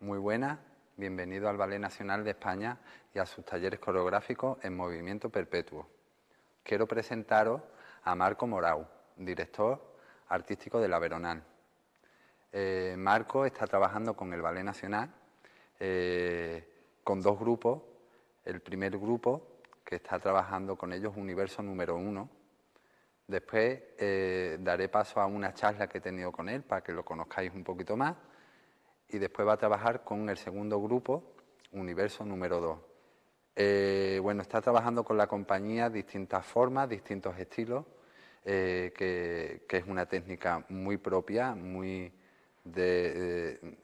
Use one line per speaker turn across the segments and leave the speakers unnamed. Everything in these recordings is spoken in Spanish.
Muy buenas, bienvenido al Ballet Nacional de España y a sus talleres coreográficos en movimiento perpetuo. Quiero presentaros a Marco Morau, director artístico de La Veronal. Eh, Marco está trabajando con el Ballet Nacional eh, con dos grupos. El primer grupo, que está trabajando con ellos, Universo número uno. Después eh, daré paso a una charla que he tenido con él para que lo conozcáis un poquito más. Y después va a trabajar con el segundo grupo, Universo número dos. bueno, está trabajando con la compañía distintas formas, distintos estilos, que, que, es una técnica muy propia, muy de,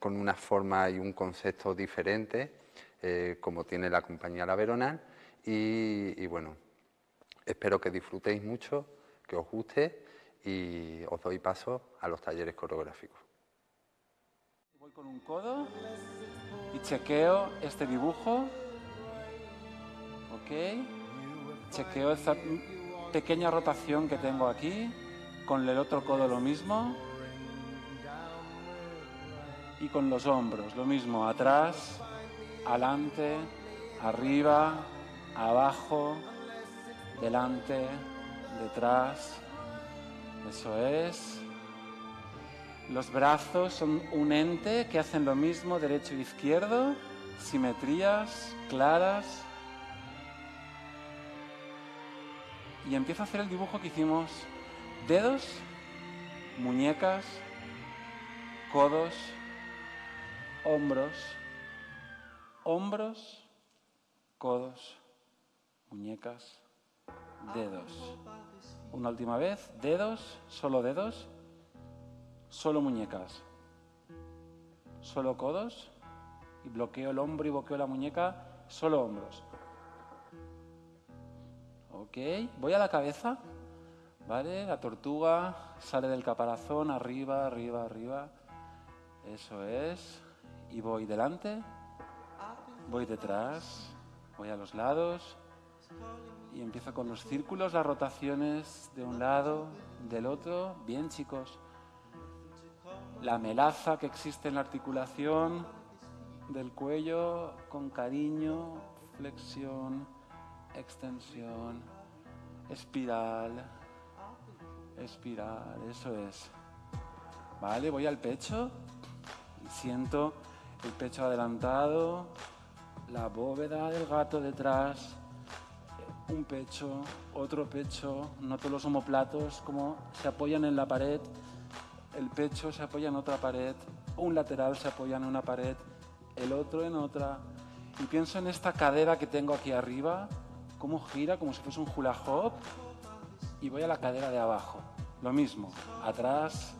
con una forma y un concepto diferente, eh, como tiene la compañía La Veronal. Y, bueno, espero que disfrutéis mucho, que os guste y os doy paso a los talleres coreográficos.
Con un codo y chequeo este dibujo. Ok. Chequeo esta pequeña rotación que tengo aquí. Con el otro codo lo mismo y con los hombros, lo mismo, atrás, adelante, arriba, abajo, delante, detrás. Eso es. Los brazos son un ente que hacen lo mismo, derecho e izquierdo, simetrías claras. Y empiezo a hacer el dibujo que hicimos. Dedos, muñecas, codos, hombros, hombros, codos, muñecas, dedos. Una última vez, dedos, solo dedos, solo muñecas, solo codos y bloqueo el hombro y bloqueo la muñeca, solo hombros. Ok, voy a la cabeza, ¿vale? La tortuga sale del caparazón, arriba, arriba, arriba. Eso es y voy delante, voy detrás, voy a los lados y empiezo con los círculos, las rotaciones de un lado, del otro. Bien chicos, la melaza que existe en la articulación del cuello con cariño, flexión, extensión, espiral, espiral, eso es. Vale, voy al pecho y siento el pecho adelantado, la bóveda del gato detrás, un pecho, otro pecho, noto los homoplatos como se apoyan en la pared, el pecho se apoya en otra pared, un lateral se apoya en una pared, el otro en otra, y pienso en esta cadera que tengo aquí arriba, cómo gira como si fuese un hula hoop, y voy a la cadera de abajo, lo mismo, atrás,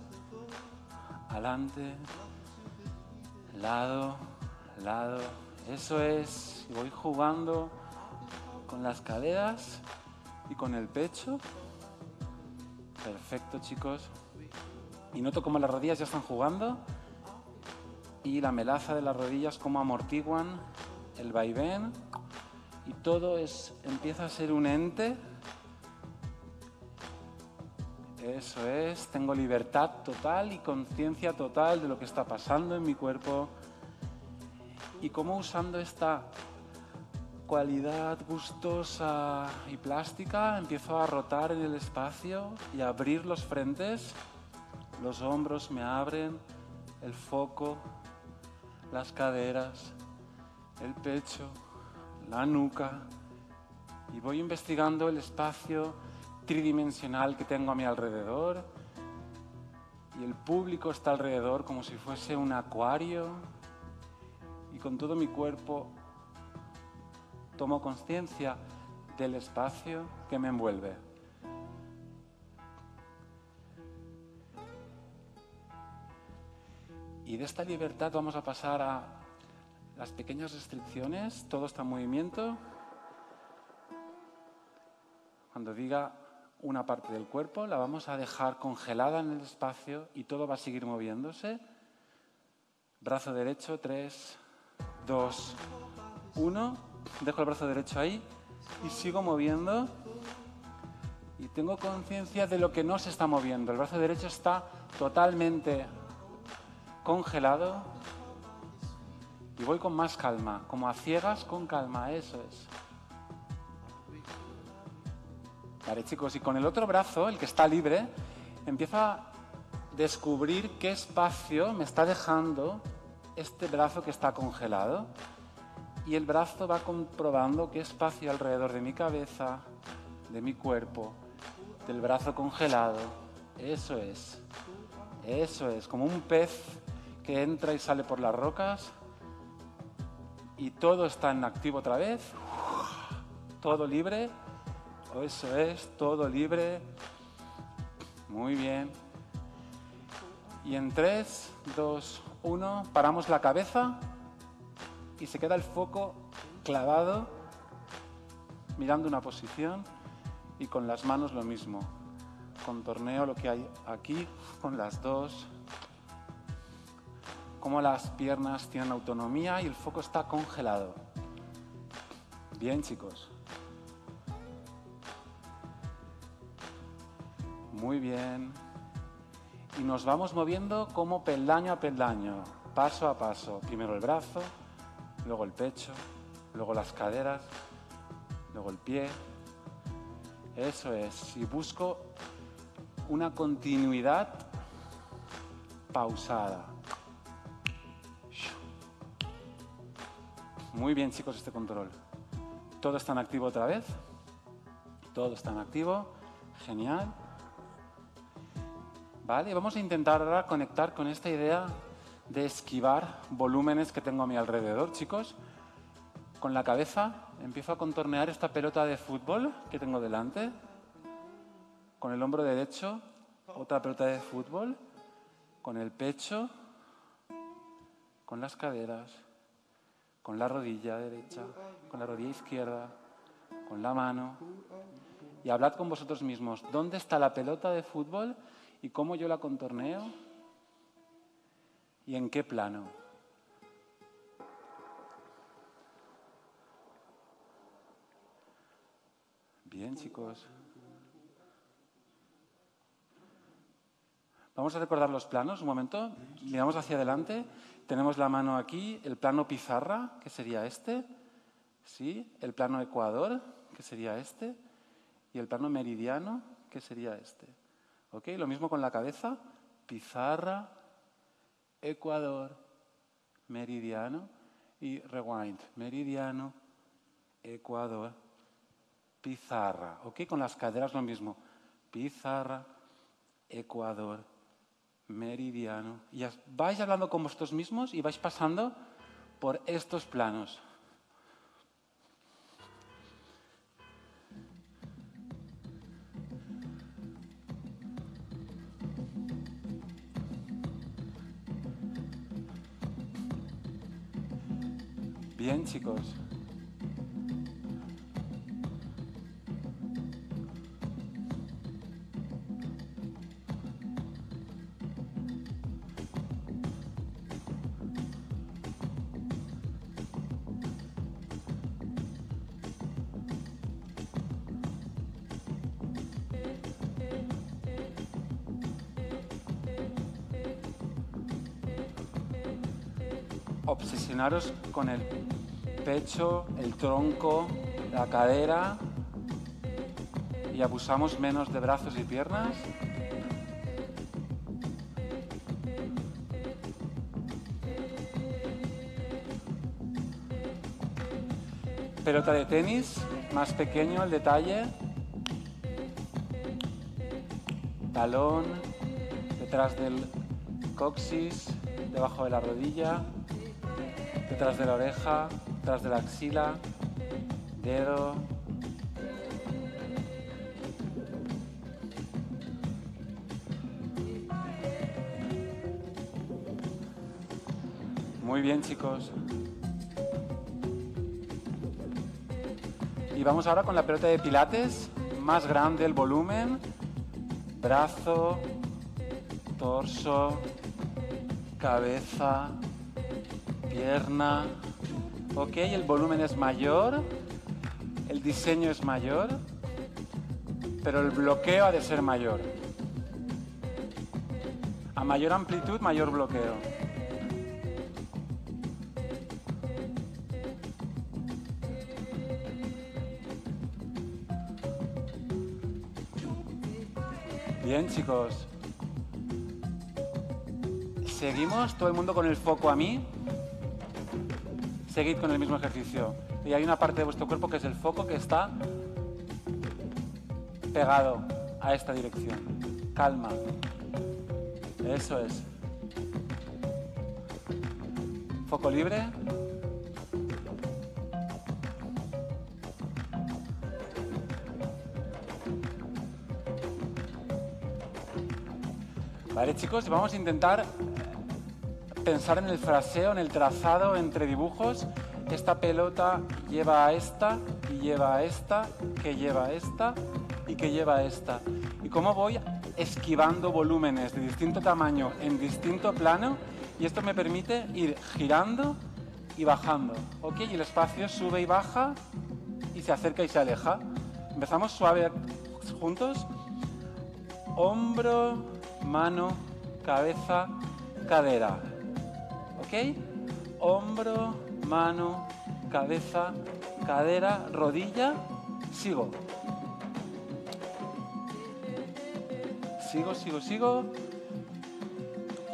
adelante, lado, lado. Eso es, voy jugando con las caderas y con el pecho. Perfecto, chicos. Y noto cómo las rodillas ya están jugando y la melaza de las rodillas cómo amortiguan el vaivén y todo es empieza a ser un ente. Eso es, tengo libertad total y conciencia total de lo que está pasando en mi cuerpo y cómo usando esta cualidad gustosa y plástica empiezo a rotar en el espacio y abrir los frentes, los hombros me abren, el foco, las caderas, el pecho, la nuca y voy investigando el espacio tridimensional que tengo a mi alrededor y el público está alrededor como si fuese un acuario y con todo mi cuerpo tomo conciencia del espacio que me envuelve. Y de esta libertad vamos a pasar a las pequeñas restricciones, todo está en movimiento. Cuando diga una parte del cuerpo, la vamos a dejar congelada en el espacio y todo va a seguir moviéndose. Brazo derecho, tres, dos, uno. Dejo el brazo derecho ahí y sigo moviendo. Y tengo conciencia de lo que no se está moviendo. El brazo derecho está totalmente congelado. Y voy con más calma, como a ciegas con calma, eso es. Vale, chicos, y con el otro brazo, el que está libre, empieza a descubrir qué espacio me está dejando este brazo que está congelado. Y el brazo va comprobando qué espacio alrededor de mi cabeza, de mi cuerpo, del brazo congelado. Eso es. Eso es, como un pez que entra y sale por las rocas y todo está en activo otra vez. Todo libre. Eso es, todo libre. Muy bien. Y en 3, 2, 1, paramos la cabeza y se queda el foco clavado, mirando una posición y con las manos lo mismo. Contorneo lo que hay aquí con las dos. Cómo las piernas tienen autonomía y el foco está congelado. Bien, chicos. Muy bien. Y nos vamos moviendo como peldaño a peldaño, paso a paso. Primero el brazo, luego el pecho, luego las caderas, luego el pie. Eso es. Y busco una continuidad pausada. Muy bien, chicos, este control. Todo está en activo otra vez. Todo está en activo. Genial. Vale, vamos a intentar ahora conectar con esta idea de esquivar volúmenes que tengo a mi alrededor, chicos. Con la cabeza empiezo a contornear esta pelota de fútbol que tengo delante. Con el hombro derecho, otra pelota de fútbol. Con el pecho, con las caderas, con la rodilla derecha, con la rodilla izquierda, con la mano. Y hablad con vosotros mismos. ¿Dónde está la pelota de fútbol? y cómo yo la contorneo y en qué plano. Bien, chicos. Vamos a recordar los planos un momento. Miramos hacia adelante. Tenemos la mano aquí, el plano pizarra, que sería este. ¿Sí? El plano ecuador, que sería este. Y el plano meridiano, que sería este. ¿Ok? Lo mismo con la cabeza. Pizarra, Ecuador, meridiano y rewind. Meridiano, Ecuador, pizarra. ¿Ok? Con las caderas lo mismo. Pizarra, Ecuador, meridiano. Y vais hablando con vosotros mismos y vais pasando por estos planos. Bien, chicos. Con el pecho, el tronco, la cadera y abusamos menos de brazos y piernas. Pelota de tenis, más pequeño el detalle. Talón, detrás del coxis, debajo de la rodilla, detrás de la oreja, detrás de la axila, dedo. Muy bien, chicos. Y vamos ahora con la pelota de pilates, más grande el volumen, brazo, torso, cabeza, pierna. Ok, el volumen es mayor, el diseño es mayor, pero el bloqueo ha de ser mayor. A mayor amplitud, mayor bloqueo. Bien, chicos. Seguimos, todo el mundo con el foco a mí. Seguid con el mismo ejercicio. Y hay una parte de vuestro cuerpo que es el foco que está pegado a esta dirección. Calma. Eso es. Foco libre. Vale, chicos, vamos a intentar pensar en el fraseo, en el trazado entre dibujos. Esta pelota lleva a esta y lleva a esta, que lleva a esta y que lleva a esta. Y cómo voy esquivando volúmenes de distinto tamaño en distinto plano y esto me permite ir girando y bajando. ¿Ok? Y el espacio sube y baja y se acerca y se aleja. Empezamos suave juntos. Hombro, mano, cabeza, cadera. ¿Ok? Hombro, mano, cabeza, cadera, rodilla. Sigo. Sigo, sigo, sigo.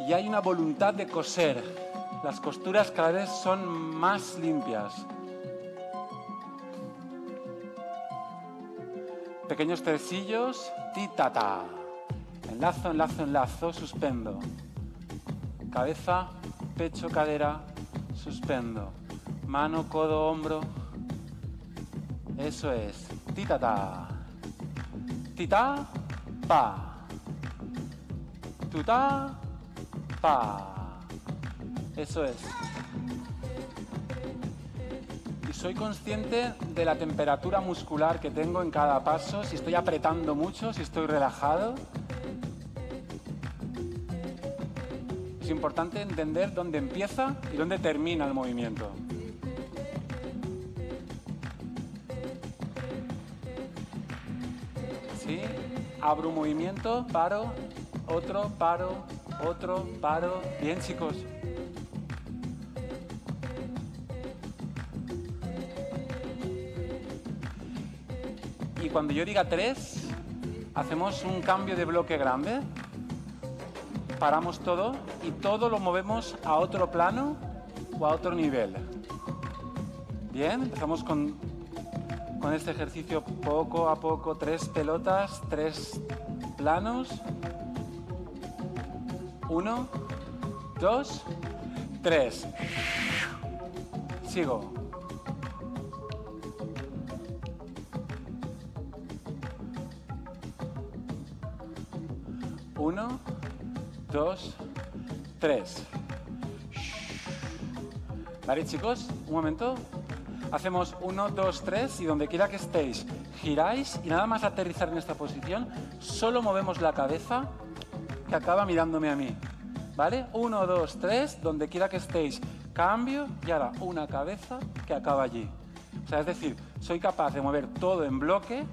Y hay una voluntad de coser. Las costuras cada vez son más limpias. Pequeños tresillos, titata. Enlazo, enlazo, enlazo, suspendo. Cabeza, pecho, cadera, suspendo. Mano, codo, hombro. Eso es. Titata. Tita, pa. Tuta, pa. Eso es. Y soy consciente de la temperatura muscular que tengo en cada paso, si estoy apretando mucho, si estoy relajado. Es importante entender dónde empieza y dónde termina el movimiento. ¿Sí? Abro un movimiento, paro, otro, paro, otro, paro. Bien, chicos. Y cuando yo diga tres, hacemos un cambio de bloque grande. Paramos todo y todo lo movemos a otro plano o a otro nivel. Bien, empezamos con, con este ejercicio poco a poco, tres pelotas, tres planos. Uno, dos, tres. Sigo. Vale, chicos, un momento. Hacemos uno, dos, tres y donde quiera que estéis, giráis y nada más aterrizar en esta posición, solo movemos la cabeza que acaba mirándome a mí. ¿Vale? Uno, dos, tres, donde quiera que estéis, cambio y ahora una cabeza que acaba allí. O sea, es decir, soy capaz de mover todo en bloque,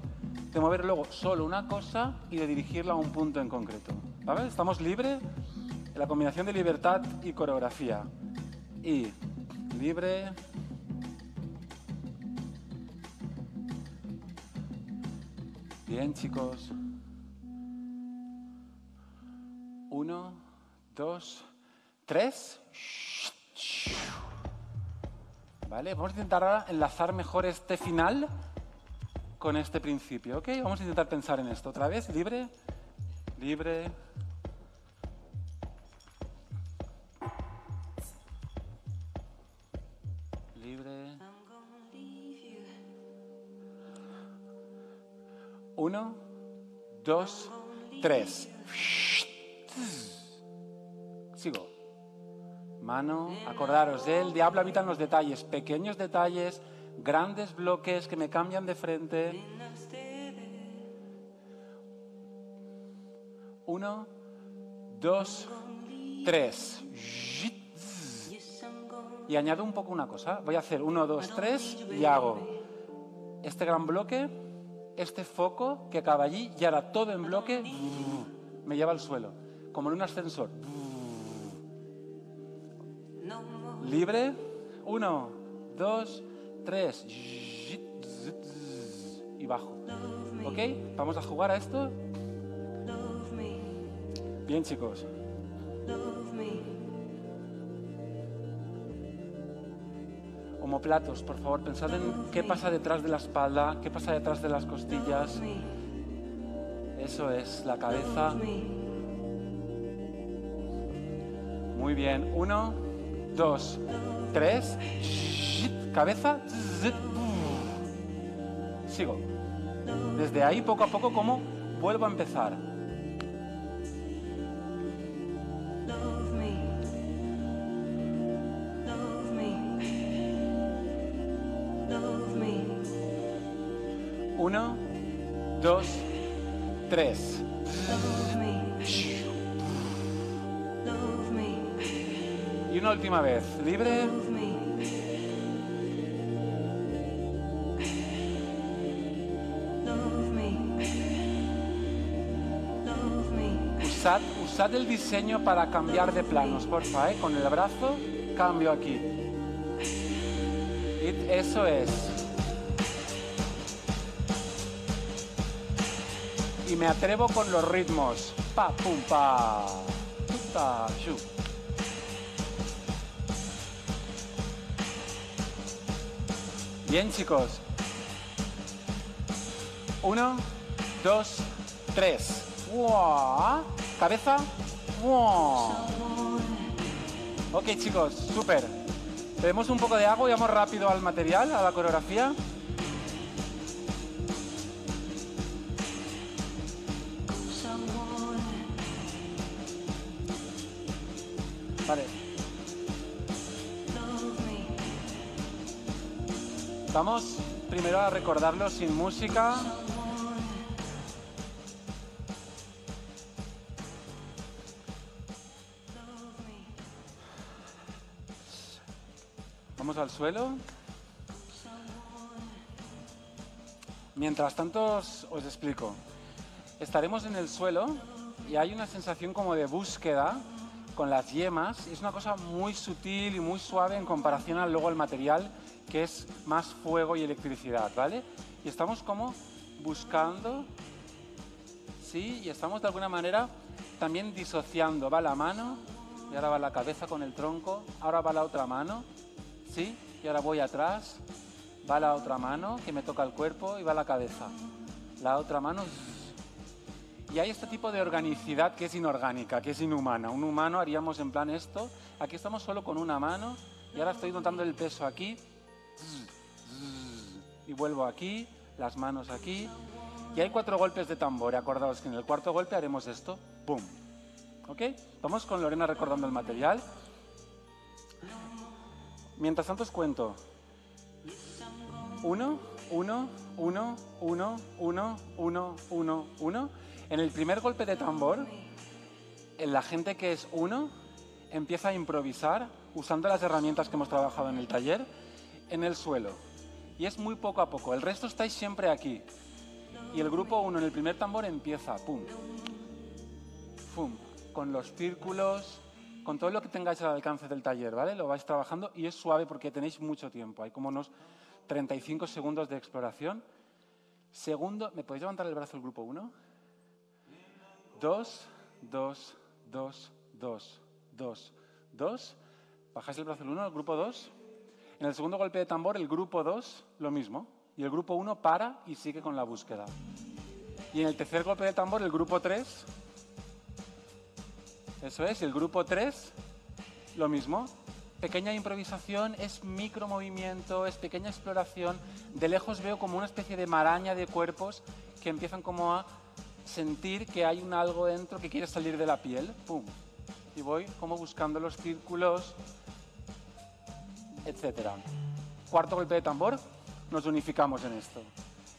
de mover luego solo una cosa y de dirigirla a un punto en concreto. ¿Vale? Estamos libres en la combinación de libertad y coreografía. Y libre. Bien, chicos. Uno, dos, tres. Vale, vamos a intentar enlazar mejor este final con este principio, ¿ok? Vamos a intentar pensar en esto. Otra vez, libre, libre. Uno, dos, tres. Sigo. Mano, acordaros, el diablo habita en los detalles, pequeños detalles, grandes bloques que me cambian de frente. Uno, dos, tres. Y añado un poco una cosa. Voy a hacer uno, dos, tres y hago este gran bloque, este foco que acaba allí y ahora todo en bloque me lleva al suelo, como en un ascensor. Libre. Uno, dos, tres. Y bajo. ¿Ok? Vamos a jugar a esto. Bien, chicos. Homoplatos, por favor, pensad en qué pasa detrás de la espalda, qué pasa detrás de las costillas. Eso es, la cabeza. Muy bien. Uno, dos, tres. Cabeza. Sigo. Desde ahí, poco a poco, como vuelvo a empezar. Dos, tres. Y una última vez. Libre. Usad, usad el diseño para cambiar de planos, porfa, ¿eh? Con el brazo, cambio aquí. Eso es. Y me atrevo con los ritmos. Pa, pum, pa. Ta, shu. Bien, chicos. Uno, dos, tres. ¡Wow! Cabeza. ¡Wow! Ok, chicos, súper. Tenemos un poco de agua y vamos rápido al material, a la coreografía. Vamos primero a recordarlo sin música. Vamos al suelo. Mientras tanto os, explico. Estaremos en el suelo y hay una sensación como de búsqueda con las yemas. Es una cosa muy sutil y muy suave en comparación al luego el material que es más fuego y electricidad, ¿vale? Y estamos como buscando, ¿sí? Y estamos de alguna manera también disociando. Va la mano y ahora va la cabeza con el tronco, ahora va la otra mano, ¿sí? Y ahora voy atrás, va la otra mano que me toca el cuerpo y va la cabeza. La otra mano... Y hay este tipo de organicidad que es inorgánica, que es inhumana. Un humano haríamos en plan esto. Aquí estamos solo con una mano y ahora estoy notando el peso aquí. Y vuelvo aquí, las manos aquí. Y hay cuatro golpes de tambor. Acordaos que en el cuarto golpe haremos esto. ¡Pum! ¿Ok? Vamos con Lorena recordando el material. Mientras tanto os cuento. Uno, uno, uno, uno, uno, uno, uno, uno. En el primer golpe de tambor, la gente que es uno empieza a improvisar usando las herramientas que hemos trabajado en el taller en el suelo. Y es muy poco a poco. El resto estáis siempre aquí. Y el grupo uno en el primer tambor empieza, pum, pum, con los círculos, con todo lo que tengáis al alcance del taller, ¿vale? Lo vais trabajando y es suave porque tenéis mucho tiempo. Hay como unos 35 segundos de exploración. Segundo, ¿me podéis levantar el brazo el grupo 1? Dos, dos, dos, dos, dos, dos. Bajáis el brazo el 1, el grupo 2. En el segundo golpe de tambor, el grupo 2, lo mismo. Y el grupo 1 para y sigue con la búsqueda. Y en el tercer golpe de tambor, el grupo 3, eso es, y el grupo 3, lo mismo. Pequeña improvisación, es micro movimiento, es pequeña exploración. De lejos veo como una especie de maraña de cuerpos que empiezan como a sentir que hay un algo dentro que quiere salir de la piel. ¡Pum! Y voy como buscando los círculos, etc. Cuarto golpe de tambor, nos unificamos en esto.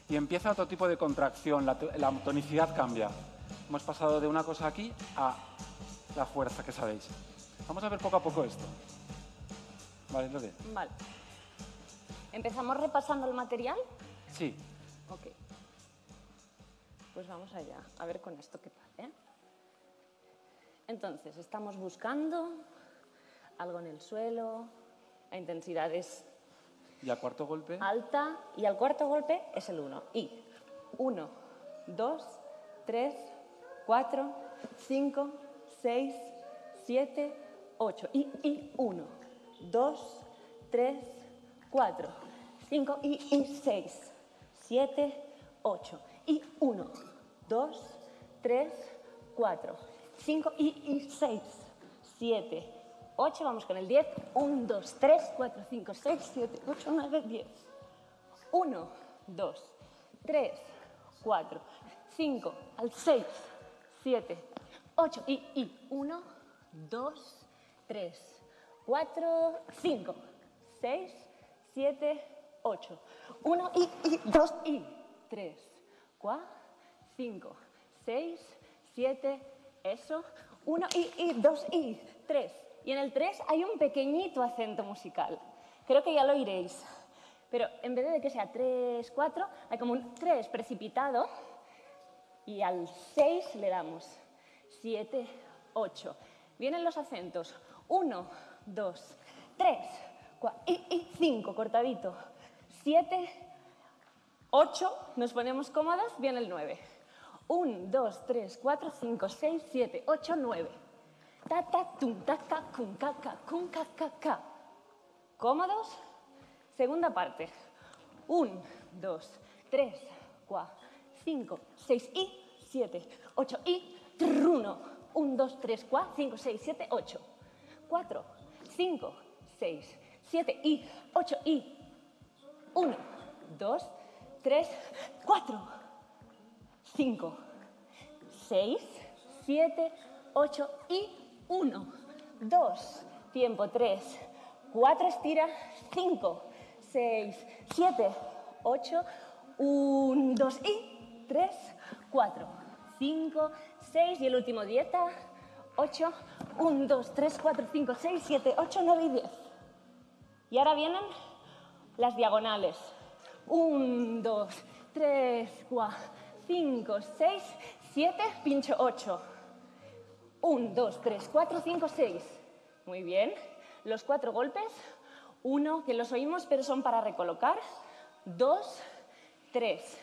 Y empieza otro tipo de contracción, la, la tonicidad cambia. Hemos pasado de una cosa aquí a la fuerza que sabéis. Vamos a ver poco a poco esto. Vale, Lore.
Vale. ¿Empezamos repasando el material?
Sí.
Ok. Pues vamos allá, a ver con esto qué tal. ¿eh? Entonces, estamos buscando algo en el suelo, la intensidad es
Y a cuarto golpe,
alta y al cuarto golpe es el 1. Y 1, 2, 3, 4, 5, 6, 7, 8. Y, y 1, 2, 3, 4, 5 y, y 6, 7, 8. Y 1, 2, 3, 4, 5 y, y 6, 7, 8. Vamos con el 10. 1, 2, 3, 4, 5, 6, 7, 8, 9, 10. 1, 2, 3, 4, 5, al 6, 7, 8 y, y 1, 2, 3, 4, 5, 6, 7, 8. 1 y, y 2 y 3, 4, 5, 6, 7, eso. 1 y, y 2 y 3. Y en el 3 hay un pequeñito acento musical. Creo que ya lo oiréis. Pero en vez de que sea 3, 4, hay como un 3 precipitado y al 6 le damos 7, 8. Vienen los acentos 1, 2, 3, 4 y 5, cortadito. 7, 8, nos ponemos cómodas, viene el 9. 1, 2, 3, 4, 5, 6, 7, 8, 9. ¿Cómodos? Segunda parte. Un, dos, tres, cuatro, cinco, seis y siete, ocho y uno. Un, dos, tres, cuatro, cinco, seis, siete, ocho. Cuatro, cinco, seis, siete y ocho y uno, dos, tres, cuatro, cinco, seis, siete, ocho y 1, 2, tiempo 3, 4, estira, 5, 6, 7, 8, 1, 2 y 3, 4, 5, 6 y el último dieta, 8, 1, 2, 3, 4, 5, 6, 7, 8, 9 y 10. Y ahora vienen las diagonales. 1, 2, 3, 4, 5, 6, 7, pincho 8. 1, 2, 3, 4, 5, 6. Muy bien. Los cuatro golpes. Uno, que los oímos, pero son para recolocar. Dos, tres,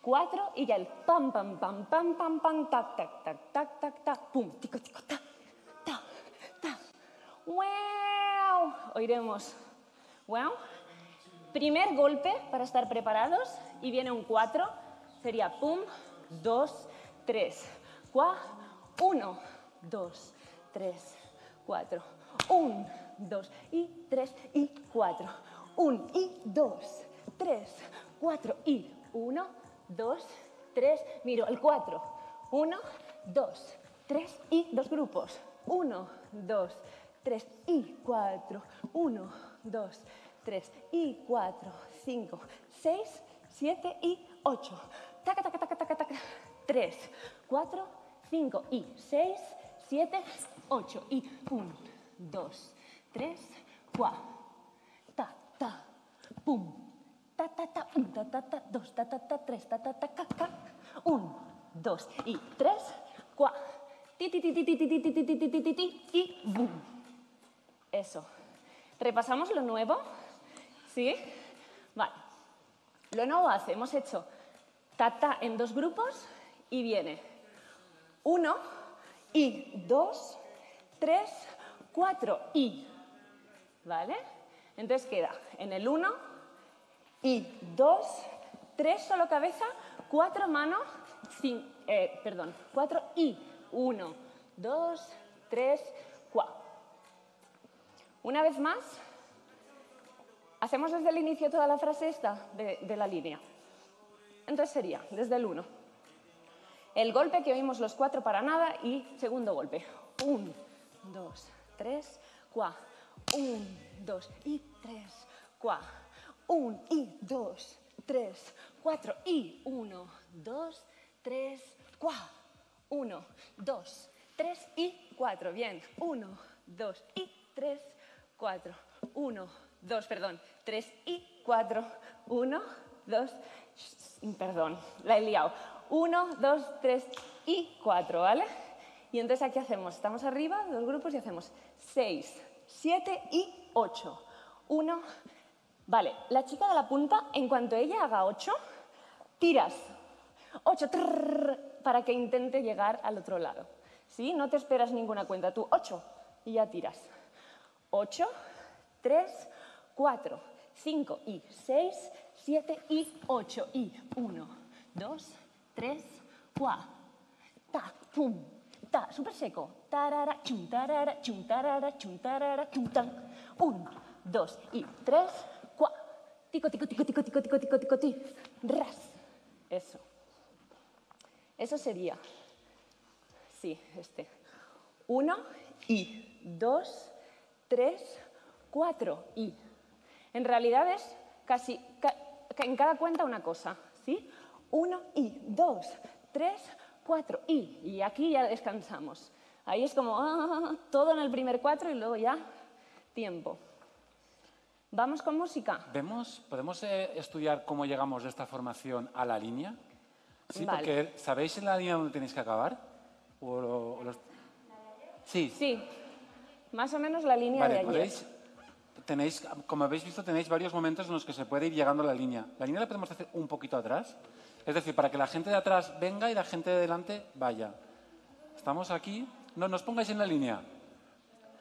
cuatro, y ya el pam, pam, pam, pam, pam, pam, tac, tac, tac, tac, tac, tac, pum, tico, tico, ta, ta, ta. ¡Wow! Oiremos. ¡Wow! Primer golpe para estar preparados y viene un cuatro. Sería pum, dos, tres, cua, uno, dos, tres, cuatro, un, dos y tres y cuatro, un y dos, tres, cuatro y uno, dos, tres, miro el cuatro, uno, dos, tres y dos grupos, uno, dos, tres y cuatro, uno, dos, tres y cuatro, cinco, seis, siete y ocho, taca, taca, taca, taca, taca, tres, cuatro, cinco y seis, siete, ocho y un, dos, tres, cuatro, ta, ta, pum, ta, ta, ta, un, ta, ta, ta, dos, ta, ta, ta, tres, ta, ta, ta, ca, ca, un, dos y tres, cuatro, ti, ti, ti, ti, ti, ti, ti, ti, ti, ti, ti, ti, ti, y boom. Eso. ¿Repasamos lo nuevo? ¿Sí? Vale. Lo nuevo hace, hemos hecho ta-ta en dos grupos y viene uno y dos, tres, cuatro y. ¿Vale? Entonces queda en el uno y dos, tres solo cabeza, cuatro manos, cin- eh, perdón, cuatro y. Uno, dos, tres, cuatro. Una vez más, hacemos desde el inicio toda la frase esta de, la línea. Entonces sería desde el 1. El golpe que oímos los cuatro para nada y segundo golpe. Un, dos, tres, cuá. Un, dos y tres, cuá. Un y dos, tres, cuatro y uno, dos, tres, cuá. Uno, dos, tres y cuatro. Bien. Uno, dos y tres, cuatro. Uno, dos, perdón. Tres y cuatro. Uno, dos, perdón, la he liado. Uno, dos, tres y cuatro, ¿vale? Y entonces aquí hacemos, estamos arriba, dos grupos y hacemos seis, siete y ocho. Uno, vale, la chica de la punta, en cuanto ella haga ocho, tiras ocho trrr, para que intente llegar al otro lado. ¿Sí? No te esperas ninguna cuenta. Tú, 8 y ya tiras. 8, 3, 4, 5 y 6, 7 y 8 y 1, 2, 3, 4. Ta, pum, ta, súper seco. Tarara, chum, tarara, chum, tarara, chum, tarara, chum, tan. 1, 2 y 3, 4. Tico, tico, tico, tico, tico, tico, tico, tico, tico. Ras. Eso. Eso sería. Sí, este. 1 y 2, 3, 4 y. En realidad es casi ca- ca- en cada cuenta una cosa, ¿sí? 1 y 2, 3, 4 y. Y aquí ya descansamos. Ahí es como ah, todo en el primer 4 y luego ya tiempo. Vamos con música.
¿Vemos, ¿Podemos eh, estudiar cómo llegamos de esta formación a la línea? Sí,
Vale.
porque ¿sabéis en la línea donde tenéis que acabar? ¿O lo- o los- Sí,
Sí, más o menos la línea
vale,
de ayer.
podéis... Tenéis, como habéis visto, tenéis varios momentos en los que se puede ir llegando a la línea. ¿La línea la podemos hacer un poquito atrás? Es decir, para que la gente de atrás venga y la gente de delante vaya. Estamos aquí. No, no os pongáis en la línea.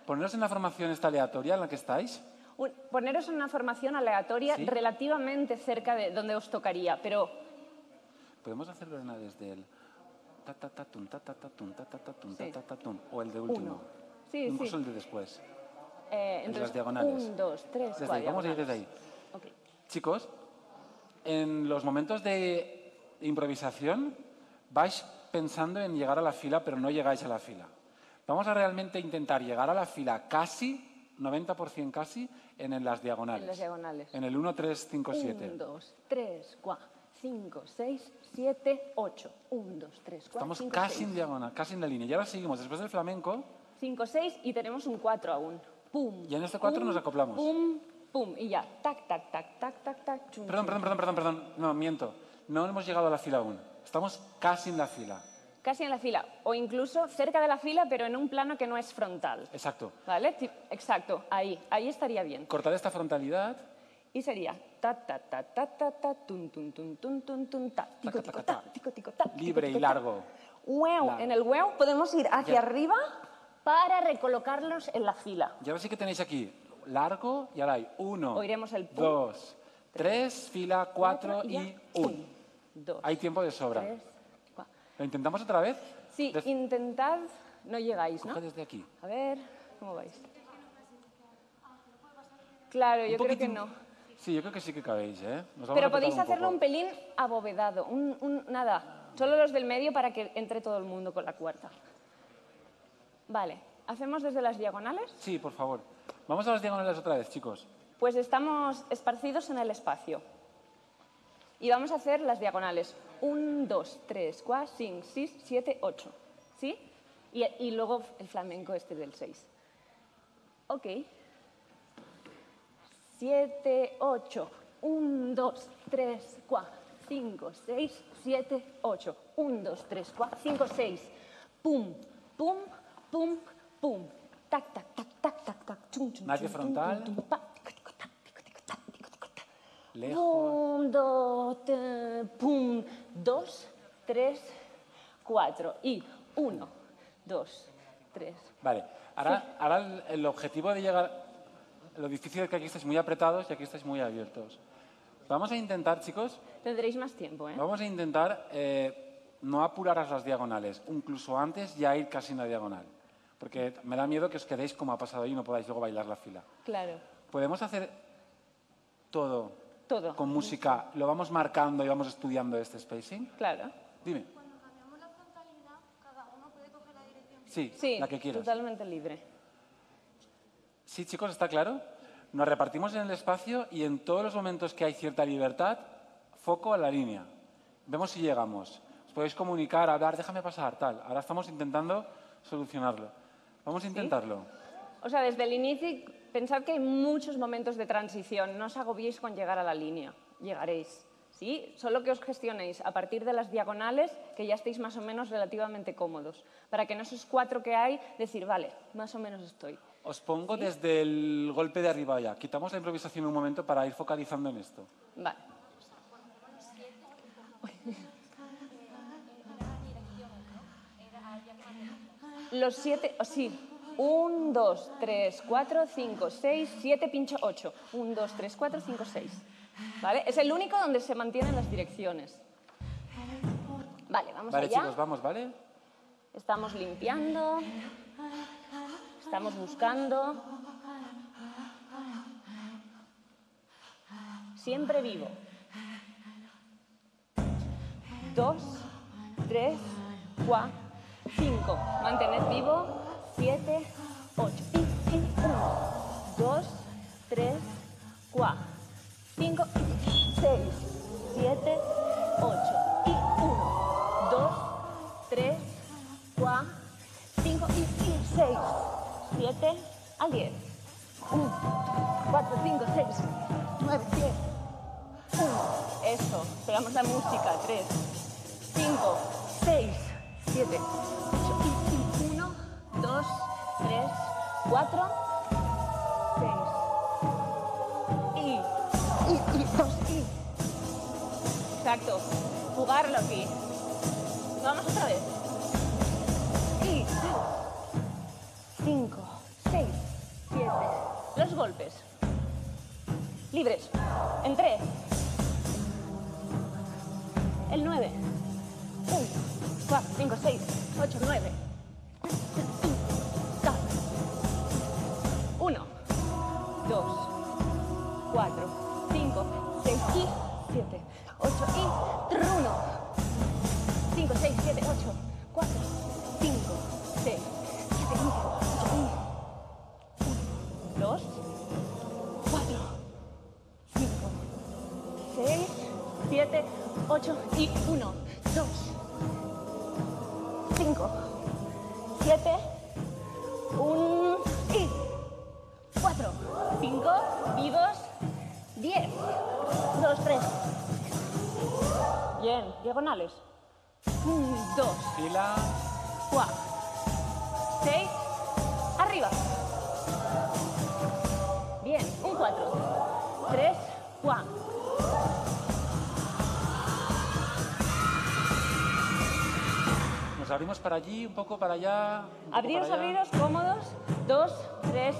Poneros en la formación esta aleatoria en la que estáis.
Un- poneros en una formación aleatoria
Sí.
relativamente cerca de donde os tocaría, pero
Podemos hacerlo Lorena, desde el o el de último.
Uno. Sí,
Incluso
sí.
el de después.
eh,
las diagonales.
un, dos, tres,
Desde
cuatro.
ahí, vamos a ir desde ahí. Chicos, en los momentos de improvisación vais pensando en llegar a la fila, pero no llegáis a la fila. Vamos a realmente intentar llegar a la fila casi, 90% casi, en las diagonales.
En las diagonales.
En el 1, 3, 5, 7.
1, 2, 3, 4, 5, 6, 7, 8. 1, 2, 3, 4,
Estamos
5,
casi
6.
en diagonal, casi en la línea. Y ahora seguimos. Después del flamenco,
5, 6 y tenemos un 4 aún. Pum.
Y en este cuatro
pum,
nos acoplamos.
Pum, pum. Y ya. Tac, tac, tac, tac, tac, tac. chum,
Perdón,
chum.
perdón, perdón, perdón, perdón. No, miento. No hemos llegado a la fila aún. Estamos casi en la fila.
Casi en la fila. O incluso cerca de la fila, pero en un plano que no es frontal.
Exacto.
¿Vale? Exacto. Ahí. Ahí estaría bien.
Cortar esta frontalidad.
Y sería ta ta ta ta ta ta tun tun tun tun tun tun ta tico tico ta tico tico ta
Libre y largo. Largo.
En el hueu podemos ir hacia arriba para recolocarlos en la fila.
Y ahora sí que tenéis aquí largo y ahora hay uno,
Oiremos el
dos, tres, fila, cuatro y un.
Dos,
Hay tiempo de sobra.
tres,
¿Lo intentamos otra vez?
Sí,
Des-
intentad, no llegáis, ¿no?
Desde aquí.
A ver, ¿cómo vais? Claro, yo
Un
creo que
poquitín-
no.
Sí, yo creo que sí que cabéis, ¿eh?
Pero podéis
un
hacerlo
poco.
un pelín abovedado, un, un- nada, solo los del medio para que entre todo el mundo con la cuarta. Vale, ¿hacemos desde las diagonales?
Sí, por favor. Vamos a las diagonales otra vez, chicos.
Pues estamos esparcidos en el espacio. Y vamos a hacer las diagonales. 1, 2, 3, 4, 5, 6, 7, 8. ¿Sí? Y, y luego el flamenco este del 6. Ok. 7, 8. 1, 2, 3, 4, 5, 6, 7, 8. 1, 2, 3, 4, 5, 6. Pum, pum, pum, pum. Tac, tac, tac, tac, tac, tac. Chum, chum,
Nadie
chum,
frontal.
tum, tum, pa. Tico, tico, tac, tico, tico, tac, tico, tico, tac.
Lejos.
Un, dos, tres, pum, dos, tres, cuatro. Y uno, dos, tres.
Vale. Ahora, ahora el, objetivo de llegar... Lo difícil es que aquí estáis muy apretados y aquí estáis muy abiertos. Vamos a intentar, chicos,
Tendréis más tiempo, ¿eh?
vamos a intentar eh, no apurar a las diagonales. Incluso antes ya ir casi en la diagonal. Porque me da miedo que os quedéis como ha pasado ahí y no podáis luego bailar la fila.
Claro.
Podemos hacer todo
Todo.
con música. Lo vamos marcando y vamos estudiando este spacing.
Claro.
Dime.
Cuando cambiamos la frontalidad, cada uno puede coger la dirección.
Sí,
Sí,
la que quieras.
totalmente libre.
Sí, chicos, ¿está claro? Nos repartimos en el espacio y en todos los momentos que hay cierta libertad, foco a la línea. Vemos si llegamos. Os podéis comunicar, hablar, déjame pasar, tal. Ahora estamos intentando solucionarlo. Vamos a intentarlo.
O sea, desde el inicio, pensad que hay muchos momentos de transición. No os agobiéis con llegar a la línea. Llegaréis. ¿Sí? Solo que os gestionéis a partir de las diagonales, que ya estéis más o menos relativamente cómodos. Para que en esos cuatro que hay, decir, vale, más o menos estoy.
Os pongo desde el golpe de arriba ya. Quitamos la improvisación un momento para ir focalizando en esto.
Vale. los siete, o sí. Un, dos, tres, cuatro, cinco, seis, siete, pincho ocho. Un, dos, tres, cuatro, cinco, seis. ¿Vale? Es el único donde se mantienen las direcciones. Vale, vamos
Vale,
allá.
chicos, vamos, ¿vale?
Estamos limpiando. Estamos buscando. Siempre vivo. Dos, tres, cuatro, cinco. Mantener vivo. Siete, ocho. Y, y uno, dos, tres, cuatro, cinco, seis, siete, ocho. Y uno, dos, tres, cuatro, cinco y, y seis, siete, al diez. Un, cuatro, cinco, seis, nueve, diez. Uno. Eso. Pegamos la música. Tres, cinco, seis, siete, ocho y, 2, 3, 4, 6. Y, y, y, dos, y. Exacto. Jugarlo aquí. Vamos otra vez. Y, 2, 5, 6, 7. Los golpes. Libres. En 3. El 9. 1, 4, 5, 6,
8, 9. Para allí, un poco para allá.
Abriros,
para allá.
abriros, cómodos. Dos, tres,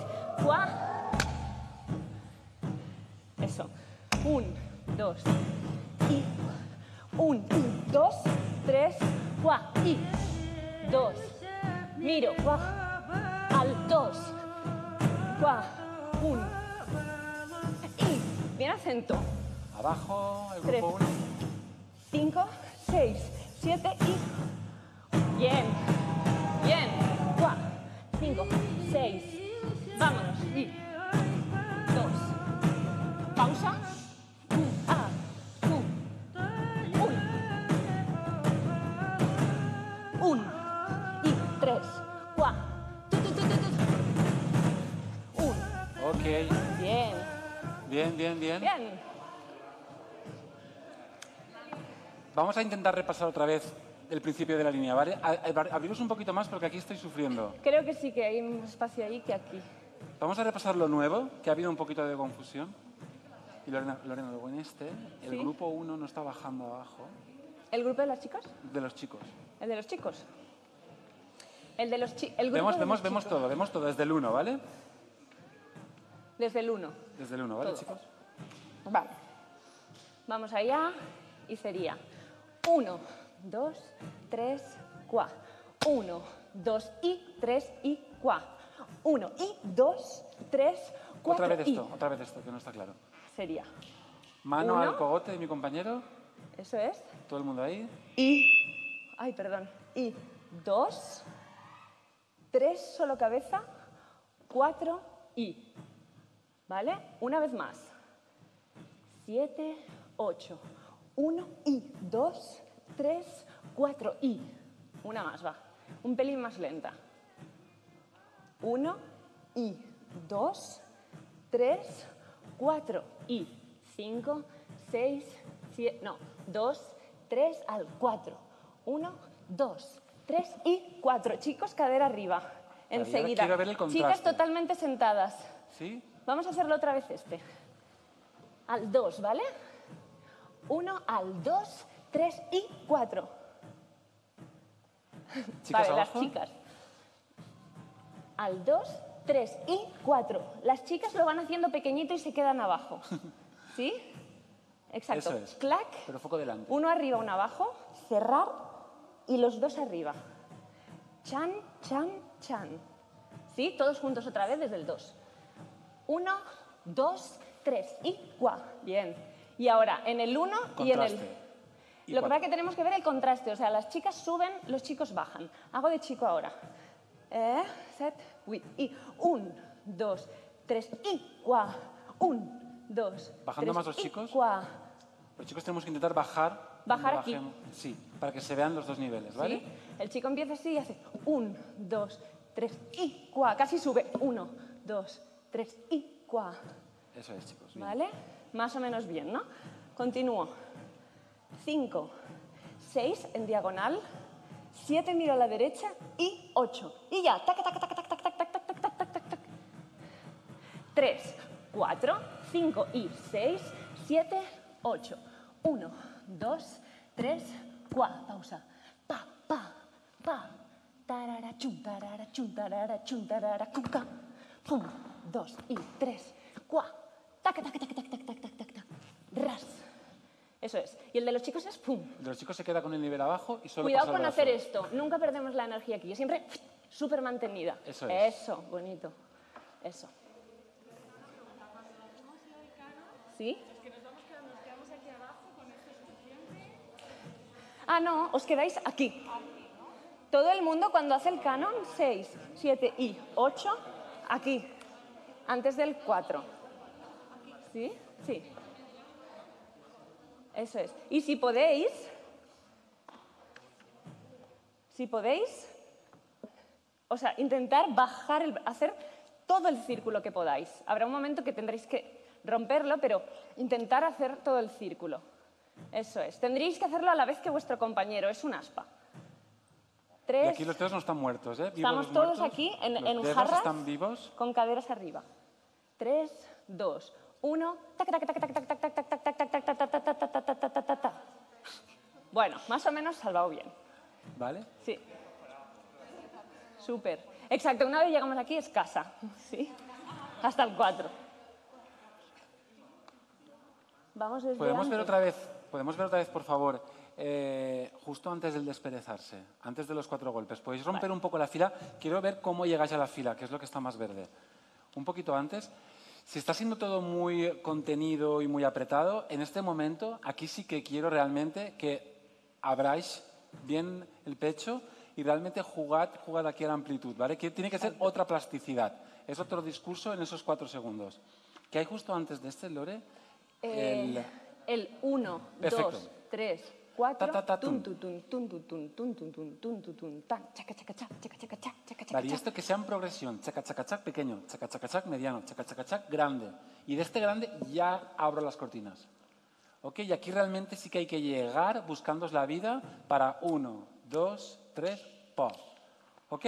Vamos a intentar repasar otra vez el principio de la línea, ¿vale? Abrimos un poquito más porque aquí estoy sufriendo.
Creo que sí que hay más espacio ahí que aquí.
Vamos a repasar lo nuevo, que ha habido un poquito de confusión. Y Lorena, Lorena luego en este, el
Sí.
grupo 1 no está bajando abajo
¿El grupo de las chicas?
de los chicos.
¿El de los chicos? El de los chi- el grupo
Vemos,
de
vemos,
los
vemos
chicos.
todo, vemos todo desde el 1, ¿vale?
Desde el 1.
Desde el 1, ¿vale,
Todo.
chicos?
Vale. Vamos allá y sería 1, 2, 3, 4. 1, 2 y 3 y 4. 1 y 2, 3, 4
Otra vez
y...
esto, otra vez esto, que no está claro.
Sería,
Mano
Uno.
al cogote de mi compañero,
eso es.
todo el mundo ahí.
Y... Ay, perdón. Y 2, 3 solo cabeza, 4 y... ¿Vale? Una vez más. 7, 8. 1 y 2, 3, 4 y. Una más, va. Un pelín más lenta. 1 y 2, 3, 4 y 5, 6, 7, no, 2, 3 al 4. 1, 2, 3 y 4. Chicos, cadera arriba. Enseguida.
quiero ver el
Chicas totalmente sentadas.
¿Sí?
Vamos a hacerlo otra vez este. Al 2, ¿vale? 1 al 2, 3 y 4.
Chicas
Vale,
abajo.
las chicas. al 2, 3 y 4. Las chicas lo van haciendo pequeñito y se quedan abajo. ¿Sí? Exacto.
Eso es.
Clac.
Pero foco delante.
Uno arriba, uno abajo. Cerrar y los dos arriba. Chan, chan, chan. ¿Sí? Todos juntos otra vez desde el 2. Uno, dos, tres y cua. Bien. Y ahora en el 1 y en el...
Y
Lo que pasa es que tenemos que ver el contraste. O sea, las chicas suben, los chicos bajan. Hago de chico ahora. Eh, set, wi. Y un, dos, tres y cua. Un, dos,
Bajando
tres
más los
y
chicos.
cua.
Los chicos tenemos que intentar bajar.
Bajar aquí.
bajemos. Sí, para que se vean los dos niveles, ¿vale?
¿Sí? El chico empieza así y hace un, dos, tres y cua. Casi sube. Uno, dos, tres y cua.
Eso es, chicos. bien.
¿Vale? Más o menos bien, ¿no? Continúo. Cinco, seis en diagonal, siete miro a la derecha y ocho. Y ya. Tac, tac, tac, tac, tac, tac, tac, tac, tac, tac, tac, tac, tac. Tres, cuatro, cinco y seis, siete, ocho. Uno, dos, tres, cua. Pausa. Pa, pa, pa. Tarara, chum, tarara, chum, tarara, chum, tarara, cum, ca. Pum, dos y tres, cua. Tac, tac, tac, tac, tac, tac, tac, tac. Ras. Eso es. Y el de los chicos es pum.
El de los chicos se queda con el nivel abajo y solo
Cuidado
pasa
con hacer esto. Nunca perdemos la energía aquí. Siempre súper mantenida.
Eso es.
Eso, bonito. Eso. ¿Sí? Ah, no, os quedáis aquí. Todo el mundo cuando hace el canon, 6, 7 y 8, aquí, antes del 4. ¿Sí? Sí. Eso es. Y si podéis, si podéis, o sea, intentar bajar, el, hacer todo el círculo que podáis. Habrá un momento que tendréis que romperlo, pero intentar hacer todo el círculo. Eso es. Tendréis que hacerlo a la vez que vuestro compañero. Es un aspa.
Y
Tres.
aquí los tres no están muertos, ¿eh? Vivos
Estamos todos
muertos.
aquí en,
los
en jarras
están vivos.
con caderas arriba. Tres, dos, uno, Bueno, más o menos salvado bien.
¿Vale?
Sí. Súper. Exacto, una vez llegamos aquí es casa, ¿sí? Hasta el 4. Vamos desde
¿Podemos
antes?
ver otra vez, podemos ver otra vez, por favor, eh, justo antes del desperezarse, antes de los cuatro golpes. ¿Podéis romper vale. un poco la fila? Quiero ver cómo llegáis a la fila, que es lo que está más verde. Un poquito antes. Si está siendo todo muy contenido y muy apretado, en este momento, aquí sí que quiero realmente que abráis bien el pecho y realmente jugad, jugad aquí a la amplitud, ¿vale? Que tiene que ser otra plasticidad. Es otro discurso en esos cuatro segundos. ¿Qué hay justo antes de este, Lore?
Eh, el 1,
Perfecto.
2, 3,
cuatro. Y esto que sea en progresión, chaca, chaca, chac, pequeño, chaca, chaca, chac, mediano, chaca, chaca, chac, grande. Y de este grande ya abro las cortinas. ¿Ok? Y aquí realmente sí que hay que llegar buscándos la vida para uno, dos, tres, pop. ¿Ok?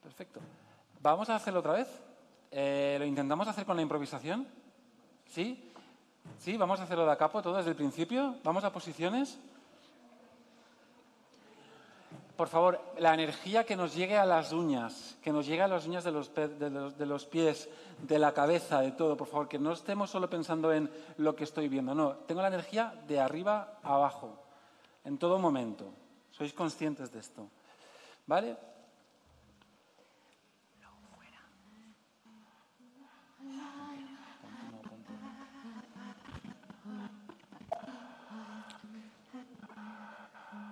Perfecto. Vamos a hacerlo otra vez. Eh, ¿Lo intentamos hacer con la improvisación? ¿Sí? ¿Sí? Vamos a hacerlo de a capo todo desde el principio. Vamos a posiciones. Por favor, la energía que nos llegue a las uñas, que nos llegue a las uñas de los, de los pies, de la cabeza, de todo, por favor, que no estemos solo pensando en lo que estoy viendo, no, tengo la energía de arriba a abajo, en todo momento. Sois conscientes de esto. ¿Vale?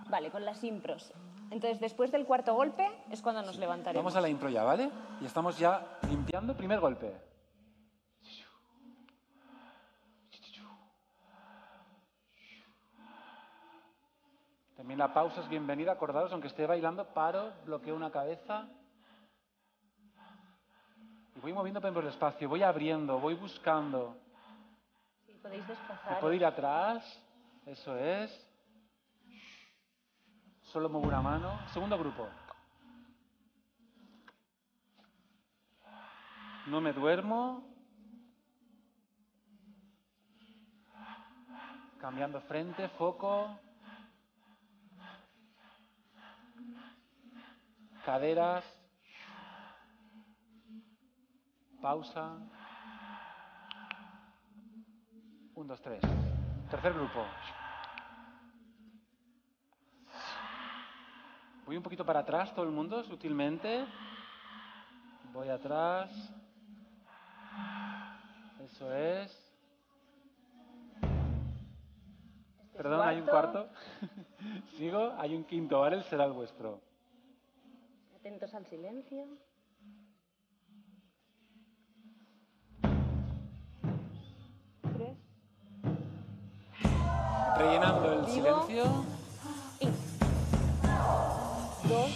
Vale, con las impros. Entonces, después del cuarto golpe es cuando nos levantaremos.
Vamos a la impro ya, ¿vale? Y estamos ya limpiando. Primer golpe. También la pausa es bienvenida, acordaros, aunque esté bailando, paro, bloqueo una cabeza. Y voy moviendo por el espacio, voy abriendo, voy buscando.
Sí, podéis
Me
desplazar.
puedo ir atrás, eso es. Solo muevo una mano. Segundo grupo. No me duermo. Cambiando frente, foco. Caderas. Pausa. Un, dos, tres. Tercer grupo. Voy un poquito para atrás, todo el mundo, sutilmente. Voy atrás. Eso es. Perdón, hay un cuarto. Sigo, hay un quinto, ¿vale? Será el vuestro.
Atentos al silencio. Tres.
Rellenando el silencio.
Dos.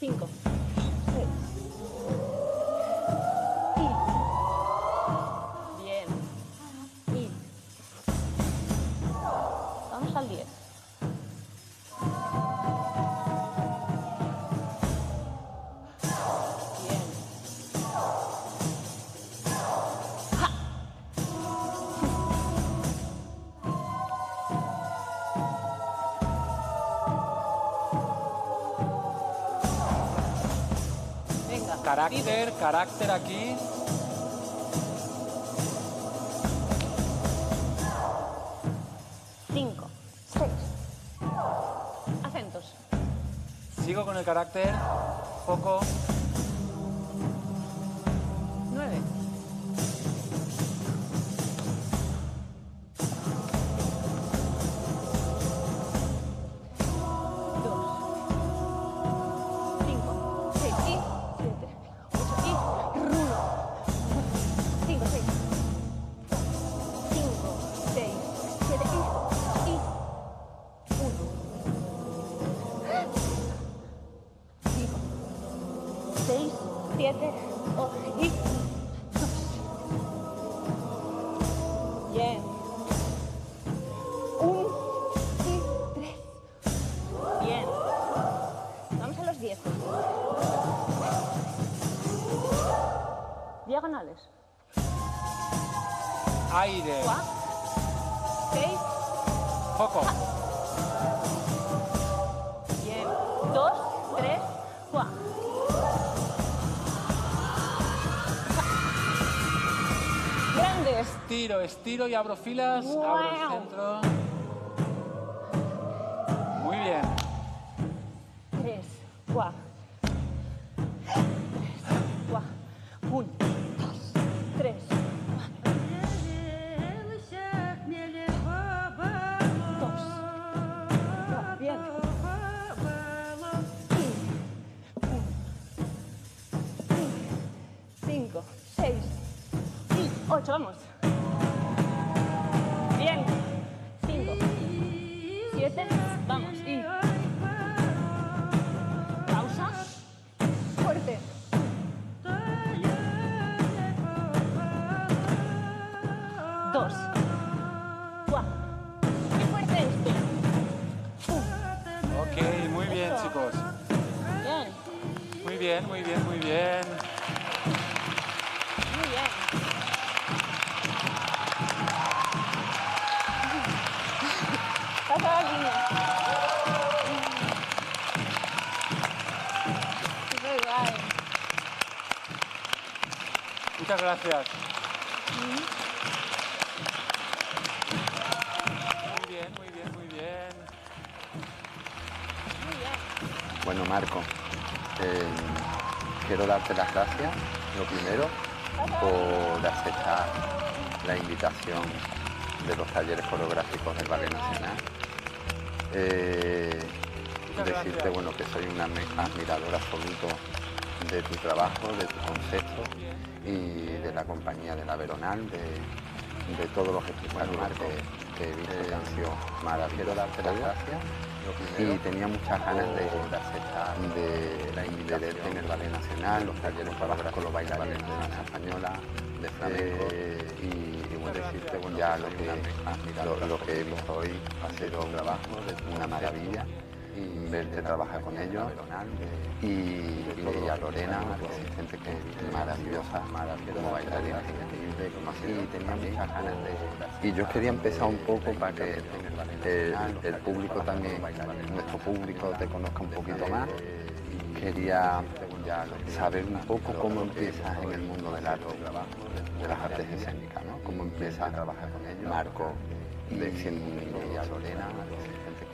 Cinco.
Carácter, aquí.
Cinco. Seis. Acentos.
Sigo con el carácter. Foco. Estiro y abro filas.
Wow.
Muy bien. Muy bien, muy bien, muy bien. Muy
línea.
Muchas gracias.
Bueno, Marco, eh, quiero darte las gracias, lo primero, por aceptar la invitación de los talleres coreográficos del Ballet Nacional. Eh, decirte bueno, que soy un admi- admirador absoluto de tu trabajo, de tu concepto y de la compañía de la Veronal, de, de todos los espectáculos que, que he visto que han sido maravillosos. Quiero darte las gracias y tenía muchas ganas de, de aceptar de la invitación en el Ballet Nacional, los talleres para con los bailarines de danza española, de flamenco y, y bueno, decirte bueno, ya lo que, lo, lo que he visto hoy ha sido un trabajo una maravilla y verte trabajar con ellos y, y a Lorena, tu asistente que es maravillosa, maravillosa como bailarina, así, y tenía muchas ganas de... Y yo quería empezar un poco para que el, el público también, nuestro público te conozca un poquito más quería saber un poco cómo empiezas en el mundo del arte, de las artes escénicas, ¿no? Cómo empieza a trabajar con ellos, Marco, de siendo un niño y a Lorena.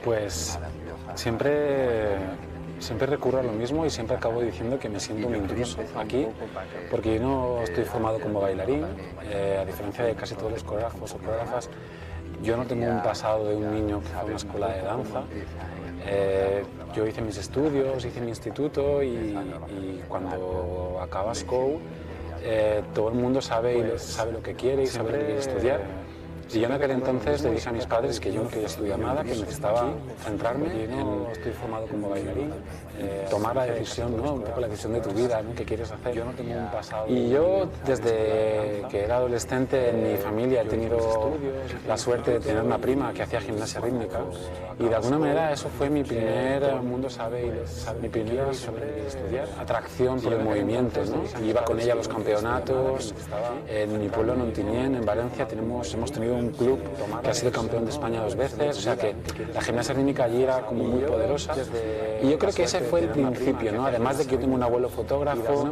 Pues siempre, siempre recurro a lo mismo y siempre acabo diciendo que me siento un intruso aquí, porque yo no estoy formado como bailarín, eh, a diferencia de casi todos los coreógrafos o coreógrafas, yo no tengo un pasado de un niño que fue a una escuela de danza. Eh, yo hice mis estudios, hice mi instituto y, y cuando acabas COU, eh, todo el mundo sabe, y sabe lo que quiere y sabe lo que quiere estudiar. Y yo en aquel entonces le dije a mis padres que yo no quería estudiar nada, que necesitaba centrarme, no estoy formado como bailarín, eh, tomar la decisión, ¿no? un poco la decisión de tu vida, ¿no? ¿qué quieres hacer? Yo no tengo un pasado. Y yo desde que era adolescente en mi familia he tenido la suerte de tener una prima que hacía gimnasia rítmica y de alguna manera eso fue mi primer, el mundo sabe, y sabe mi primera estudiar, atracción por el movimiento. ¿no? Iba con ella a los campeonatos, en mi pueblo, en Ontinyent, en Valencia, tenemos, hemos tenido un club que ha sido campeón de España dos veces, o sea que la gimnasia rítmica allí era como muy poderosa. Y yo creo que ese fue el principio, ¿no? Además de que yo tengo un abuelo fotógrafo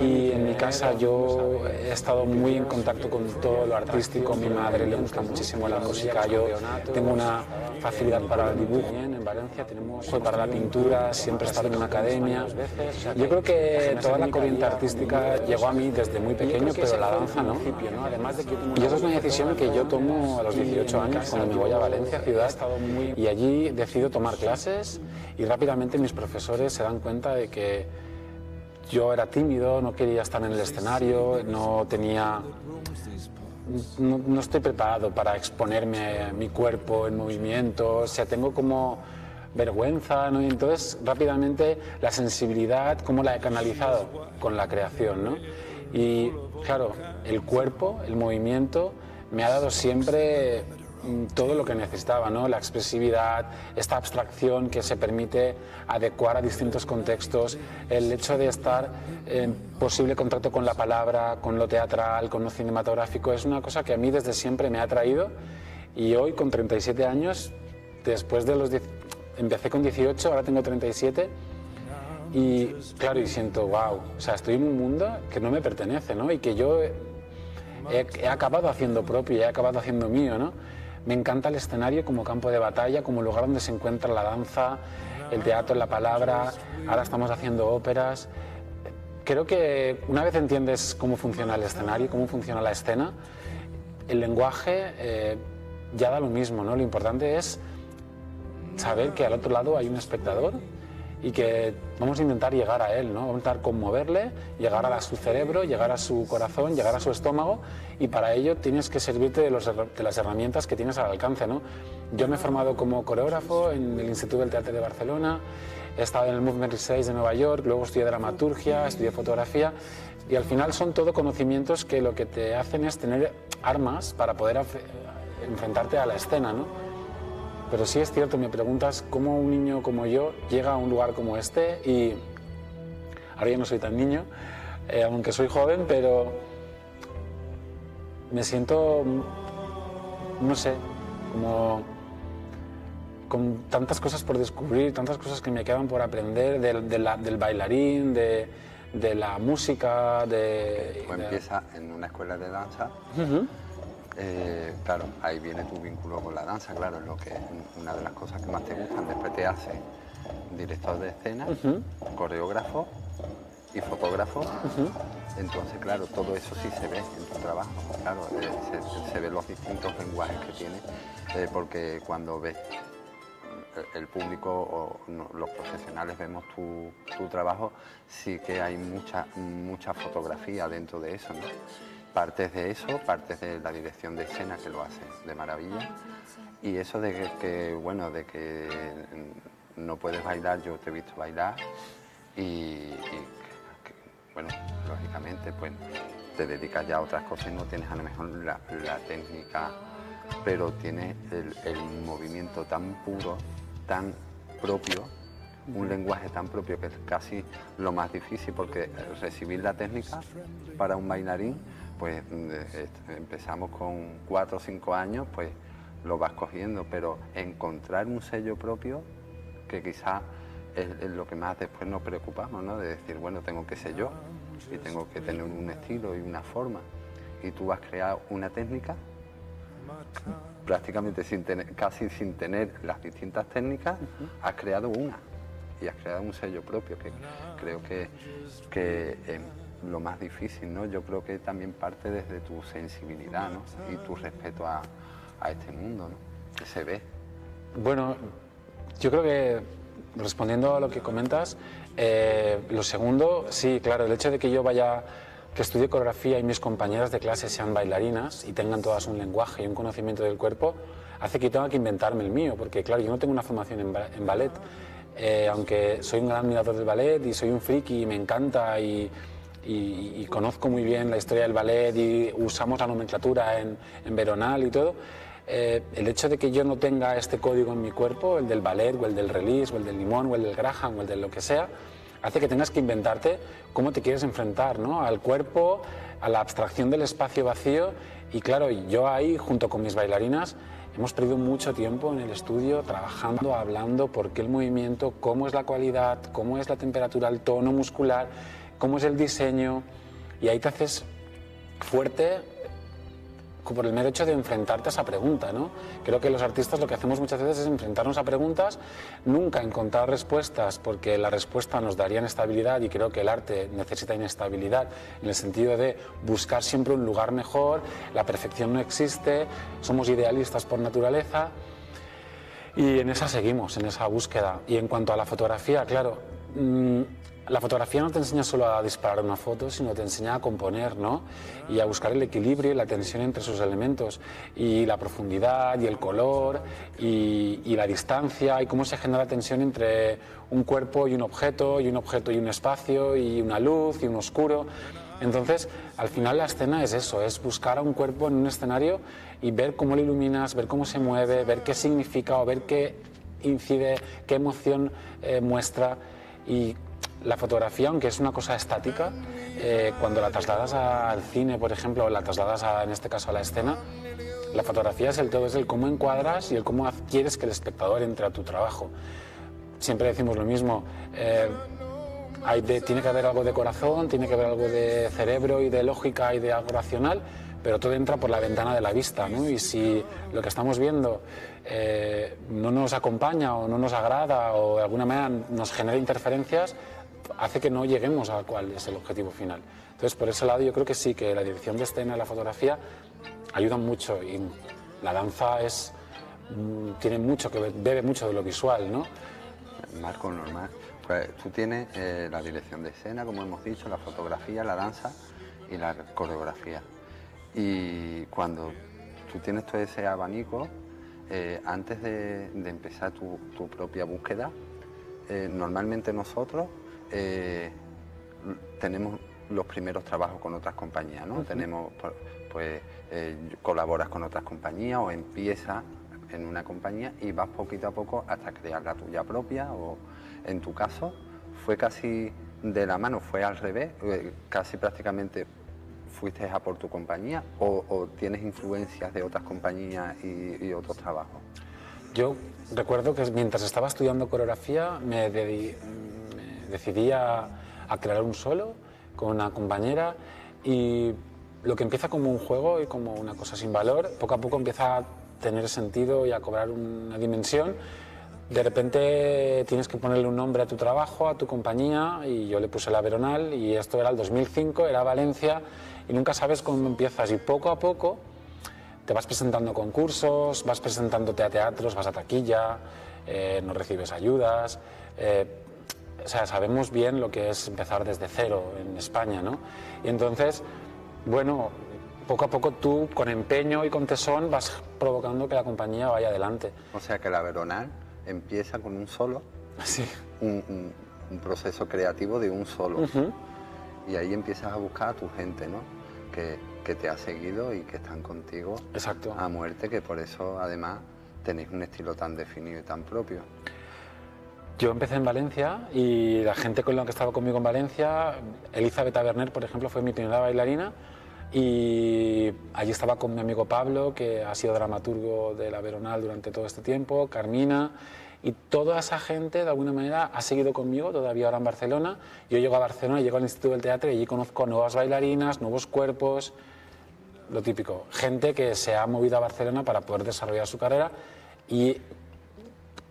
y en mi casa yo he estado muy en contacto con todo lo artístico, mi madre le gusta muchísimo la música, yo tengo una facilidad para el dibujo. Para la pintura, siempre he estado en una academia. Yo creo que toda la corriente artística llegó a mí desde muy pequeño, pero la danza no. Y eso es una decisión que yo tomo a los 18 años cuando me voy a Valencia, ciudad, y allí decido tomar clases y rápidamente mis profesores se dan cuenta de que yo era tímido, no quería estar en el escenario, no tenía no, no, estoy preparado para exponerme mi cuerpo en movimiento, o sea, tengo como vergüenza, ¿no? Y entonces rápidamente la sensibilidad, ¿cómo la he canalizado? Con la creación, ¿no? Y claro, el cuerpo, el movimiento, me ha dado siempre todo lo que necesitaba, ¿no? la expresividad, esta abstracción que se permite adecuar a distintos contextos, el hecho de estar en posible contacto con la palabra, con lo teatral, con lo cinematográfico, es una cosa que a mí desde siempre me ha atraído y hoy con 37 años, después de los 10, empecé con 18, ahora tengo 37 y claro, y siento, wow, o sea, estoy en un mundo que no me pertenece, ¿no? Y que yo he, he, acabado haciendo propio he acabado haciendo mío, ¿no? Me encanta el escenario como campo de batalla, como lugar donde se encuentra la danza, el teatro, la palabra. Ahora estamos haciendo óperas. Creo que una vez entiendes cómo funciona el escenario, cómo funciona la escena, el lenguaje eh, ya da lo mismo, ¿no? Lo importante es saber que al otro lado hay un espectador y que vamos a intentar llegar a él, ¿no? vamos a intentar conmoverle, llegar a su cerebro, llegar a su corazón, llegar a su estómago y para ello tienes que servirte de, los, de las herramientas que tienes al alcance. ¿no? Yo me he formado como coreógrafo en el Instituto del Teatro de Barcelona, he estado en el Movement Research de Nueva York, luego estudié dramaturgia, estudié fotografía y al final son todo conocimientos que lo que te hacen es tener armas para poder enfrentarte a la escena. ¿no? Pero sí es cierto, me preguntas cómo un niño como yo llega a un lugar como este y ahora ya no soy tan niño, eh, aunque soy joven, pero me siento, no sé, como con tantas cosas por descubrir, tantas cosas que me quedan por aprender de, de la, del bailarín, de, de, la música, de...
Pues empieza en una escuela de danza. Uh -huh. Eh, claro, ahí viene tu vínculo con la danza, claro, es lo que es una de las cosas que más te gustan. Después te hace director de escena, uh -huh. coreógrafo y fotógrafo. Uh -huh. Entonces, claro, todo eso sí se ve en tu trabajo. Claro, eh, se, se, ven los distintos lenguajes que tienes, eh, porque cuando ves el público o los profesionales vemos tu, tu, trabajo, sí que hay mucha, mucha fotografía dentro de eso. ¿no? Partes de eso, partes de la dirección de escena que lo hace de maravilla. Y eso de que, que, bueno, de que no puedes bailar, yo te he visto bailar y, y que, bueno, lógicamente pues te dedicas ya a otras cosas y no tienes a lo mejor la, la técnica, pero tienes el, el movimiento tan puro, tan propio un lenguaje tan propio que es casi lo más difícil porque recibir la técnica para un bailarín pues empezamos con cuatro o cinco años, pues lo vas cogiendo, pero encontrar un sello propio que quizás es, es lo que más después nos preocupamos, ¿no? De decir, bueno, tengo que ser yo y tengo que tener un estilo y una forma. Y tú has creado una técnica prácticamente sin tener, casi sin tener las distintas técnicas, has creado una y has creado un sello propio que creo que, que es lo más difícil, ¿no? Yo creo que también parte desde tu sensibilidad, ¿no? Y tu respeto a, a este mundo, ¿no? Que se ve.
Bueno, yo creo que respondiendo a lo que comentas, eh, lo segundo, sí, claro, el hecho de que yo vaya, que estudie coreografía y mis compañeras de clase sean bailarinas y tengan todas un lenguaje y un conocimiento del cuerpo, hace que yo tenga que inventarme el mío, porque claro, yo no tengo una formación en, ba- en ballet, eh, aunque soy un gran admirador del ballet y soy un friki y me encanta y, y- y conozco muy bien la historia del ballet y usamos la nomenclatura en, en veronal y todo, eh, el hecho de que yo no tenga este código en mi cuerpo, el del ballet o el del release o el del limón o el del graham o el de lo que sea, hace que tengas que inventarte cómo te quieres enfrentar ¿no? al cuerpo, a la abstracción del espacio vacío y claro, yo ahí junto con mis bailarinas hemos perdido mucho tiempo en el estudio trabajando, hablando por qué el movimiento, cómo es la cualidad, cómo es la temperatura, el tono muscular, cómo es el diseño y ahí te haces fuerte por el mero hecho de enfrentarte a esa pregunta, ¿no? Creo que los artistas lo que hacemos muchas veces es enfrentarnos a preguntas, nunca encontrar respuestas, porque la respuesta nos daría inestabilidad y creo que el arte necesita inestabilidad en el sentido de buscar siempre un lugar mejor, la perfección no existe, somos idealistas por naturaleza y en esa seguimos, en esa búsqueda. Y en cuanto a la fotografía, claro, mm, la fotografía no te enseña solo a disparar una foto, sino te enseña a componer, ¿no? Y a buscar el equilibrio y la tensión entre sus elementos, y la profundidad y el color, y, la distancia, y cómo se genera tensión entre un cuerpo y un objeto, y un objeto y un espacio, y una luz y un oscuro. Entonces, al final la escena es eso, es buscar a un cuerpo en un escenario y ver cómo lo iluminas, ver cómo se mueve, ver qué significa o ver qué incide, qué emoción eh, muestra. Y la fotografía, aunque es una cosa estática, eh, cuando la trasladas al cine, por ejemplo, o la trasladas a, en este caso a la escena, la fotografía es el todo, es el cómo encuadras y el cómo haz- quieres que el espectador entre a tu trabajo. Siempre decimos lo mismo. eh, hay tiene que haber algo de corazón, tiene que haber algo de cerebro y de lógica y de algo racional, pero todo entra por la ventana de la vista. Y si lo que estamos viendo eh, no nos acompaña o no nos agrada o de alguna manera nos genera interferencias, hace que no lleguemos a cuál es el objetivo final. Entonces, por ese lado yo creo que sí, que la dirección de escena y la fotografía ayudan mucho y la danza es, mm, tiene mucho que ver, bebe mucho de lo visual, ¿no?
Marco, normal. Pues tú tienes eh, la dirección de escena, como hemos dicho, la fotografía, la danza y la coreografía. Y cuando tú tienes todo ese abanico, eh, antes de, empezar tu, tu propia búsqueda, eh, normalmente nosotros eh, tenemos los primeros trabajos con otras compañías, ¿no? Tenemos, pues, eh, colaboras con otras compañías o empiezas en una compañía y vas poquito a poco hasta crear la tuya propia o en tu caso fue casi de la mano, fue al revés, eh, casi prácticamente fuiste a por tu compañía o, o tienes influencias de otras compañías y, y otros trabajos.
Yo recuerdo que mientras estaba estudiando coreografía me, dedi- me decidí a, crear un solo con una compañera y lo que empieza como un juego y como una cosa sin valor, poco a poco empieza a tener sentido y a cobrar una dimensión. De repente tienes que ponerle un nombre a tu trabajo, a tu compañía, y yo le puse la Veronal, y esto era el 2005, era Valencia, y nunca sabes cómo empiezas, y poco a poco te vas presentando concursos, vas presentándote a teatros, vas a taquilla, eh, no recibes ayudas. eh, o sea, sabemos bien lo que es empezar desde cero en España, ¿no? Y entonces, bueno, poco a poco tú, con empeño y con tesón, vas provocando que la compañía vaya adelante.
O sea que la Veronal empieza con un solo,
Sí.
un, un- un proceso creativo de un solo. Y ahí empiezas a buscar a tu gente, ¿no? Que, que te ha seguido y que están contigo
Exacto.
a muerte, que por eso además tenéis un estilo tan definido y tan propio.
Yo empecé en Valencia y la gente con la que estaba conmigo en Valencia, Elizabeth Taberner, por ejemplo, fue mi primera bailarina y allí estaba con mi amigo Pablo, que ha sido dramaturgo de la Veronal durante todo este tiempo, Carmina, y toda esa gente de alguna manera ha seguido conmigo todavía ahora en Barcelona. Yo llego a Barcelona, llego al Instituto del Teatro y allí conozco nuevas bailarinas, nuevos cuerpos, lo típico, gente que se ha movido a Barcelona para poder desarrollar su carrera y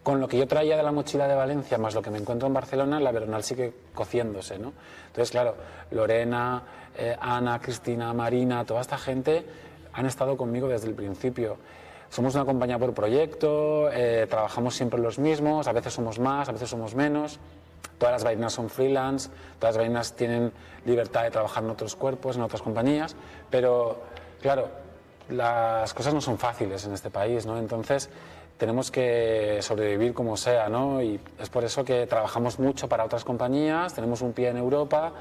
con lo que yo traía de la mochila de Valencia más lo que me encuentro en Barcelona, la Veronal sigue cociéndose, ¿no? Entonces, claro, Lorena, eh, Ana, Cristina, Marina, toda esta gente han estado conmigo desde el principio. Somos una compañía por proyecto, eh, trabajamos siempre los mismos, a veces somos más, a veces somos menos. Todas las bailarinas son freelance, todas las bailarinas tienen libertad de trabajar en otros cuerpos, en otras compañías, pero claro, las cosas no son fáciles en este país, ¿no? Entonces, tenemos que sobrevivir como sea, ¿no? Y es por eso que trabajamos mucho para otras compañías, tenemos un pie en Europa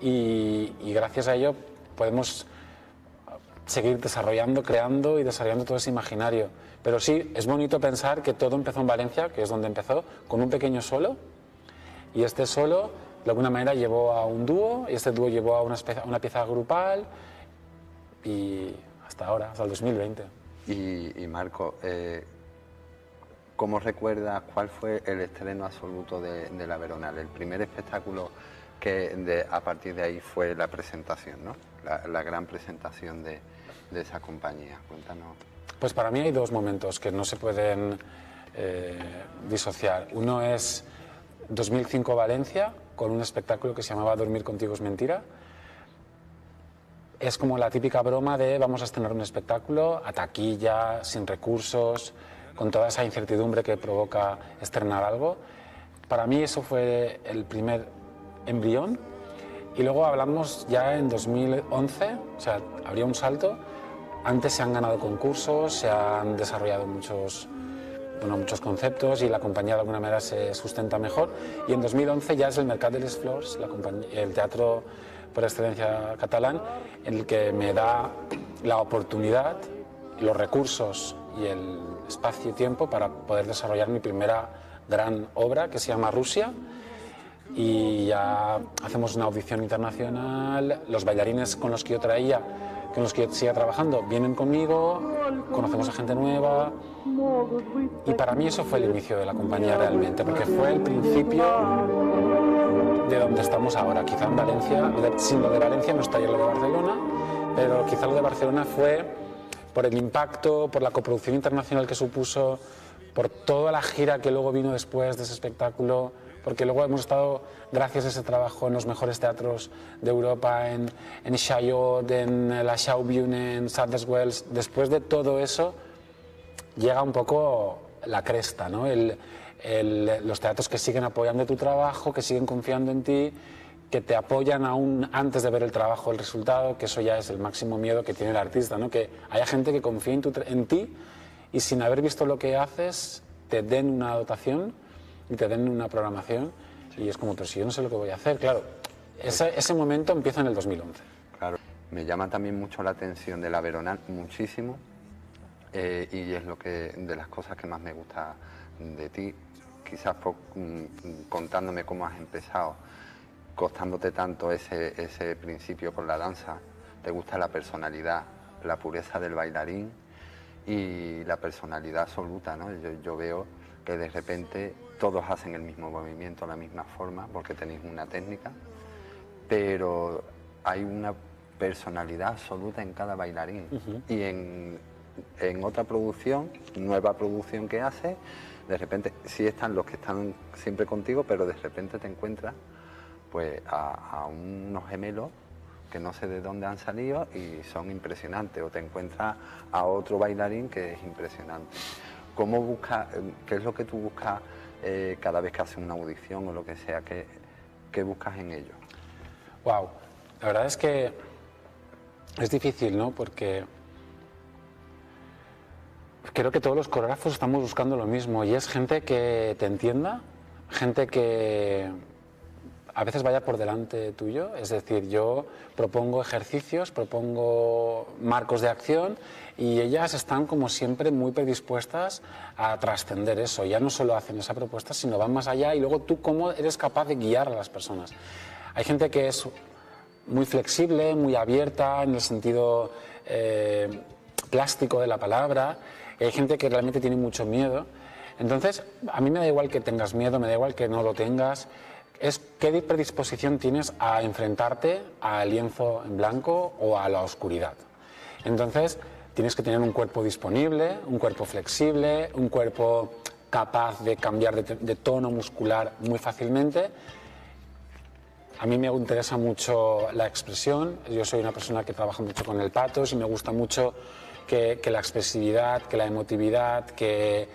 y, gracias a ello podemos seguir desarrollando, creando y desarrollando todo ese imaginario. Pero sí, es bonito pensar que todo empezó en Valencia, que es donde empezó, con un pequeño solo, y este solo de alguna manera llevó a un dúo, y este dúo llevó a una, una pieza grupal, y hasta ahora, hasta el 2020.
Y, Marco, eh, ¿Cómo recuerdas cuál fue el estreno absoluto de, La Veronal? El primer espectáculo que a partir de ahí fue la presentación, ¿no? La, gran presentación de, esa compañía. Cuéntanos.
Pues para mí hay dos momentos que no se pueden eh, disociar. Uno es 2005 Valencia, con un espectáculo que se llamaba Dormir contigo es mentira. Es como la típica broma de vamos a estrenar un espectáculo a taquilla, sin recursos, con toda esa incertidumbre que provoca estrenar algo. Para mí eso fue el primer embrión y luego hablamos ya en 2011, o sea, habría un salto. Antes se han ganado concursos, se han desarrollado muchos, bueno, muchos conceptos y la compañía de alguna manera se sustenta mejor. Y en 2011 ya es el Mercat de les Flors, la el teatro por excelencia catalán, en el que me da la oportunidad, los recursos y el espacio y tiempo para poder desarrollar mi primera gran obra que se llama Rusia. Y ya hacemos una audición internacional, los bailarines con los que yo traía, con los que yo siga trabajando, vienen conmigo, conocemos a gente nueva. Y para mí eso fue el inicio de la compañía realmente, porque fue el principio de donde estamos ahora. Quizá en Valencia, sin lo de Valencia no estaría lo de Barcelona, pero quizá lo de Barcelona fue por el impacto, por la coproducción internacional que supuso, por toda la gira que luego vino después de ese espectáculo, porque luego hemos estado, gracias a ese trabajo, en los mejores teatros de Europa, en, en Chaillot, en la Schaubühne, en Sadler's Wells. Después de todo eso, llega un poco la cresta, ¿no? los teatros que siguen apoyando tu trabajo, que siguen confiando en ti que te apoyan aún antes de ver el trabajo, el resultado, que eso ya es el máximo miedo que tiene el artista, ¿no? que haya gente que confíe en, en ti y sin haber visto lo que haces, te den una dotación y te den una programación y es como, pero si yo no sé lo que voy a hacer, claro, ese, momento empieza en el 2011.
Claro, me llama también mucho la atención de la Veronal, muchísimo, eh, y es lo que, de las cosas que más me gusta de ti, quizás mm, contándome cómo has empezado costándote tanto ese, ese principio con la danza, te gusta la personalidad, la pureza del bailarín y la personalidad absoluta, ¿no? Yo, veo que de repente todos hacen el mismo movimiento, la misma forma, porque tenéis una técnica, pero hay una personalidad absoluta en cada bailarín. Y en, en, otra producción, nueva producción que hace, de repente sí están los que están siempre contigo, pero de repente te encuentras pues a, unos gemelos que no sé de dónde han salido y son impresionantes, o te encuentras a otro bailarín que es impresionante. ¿Cómo busca, ¿Qué es lo que tú buscas eh, cada vez que haces una audición o lo que sea? ¿Qué, qué buscas en ello?
Wow, la verdad es que es difícil, ¿no? Porque creo que todos los coreógrafos estamos buscando lo mismo y es gente que te entienda, gente que a veces vaya por delante tuyo, es decir, yo propongo ejercicios, propongo marcos de acción y ellas están como siempre muy predispuestas a trascender eso. Ya no solo hacen esa propuesta, sino van más allá y luego tú cómo eres capaz de guiar a las personas. Hay gente que es muy flexible, muy abierta en el sentido eh, plástico de la palabra, hay gente que realmente tiene mucho miedo Entonces, a mí me da igual que tengas miedo, me da igual que no lo tengas. Es qué predisposición tienes a enfrentarte al lienzo en blanco o a la oscuridad. Entonces, tienes que tener un cuerpo disponible, un cuerpo flexible, un cuerpo capaz de cambiar de, tono muscular muy fácilmente a mí me interesa mucho la expresión. Yo soy una persona que trabaja mucho con el patos y me gusta mucho que, la expresividad, que la emotividad, que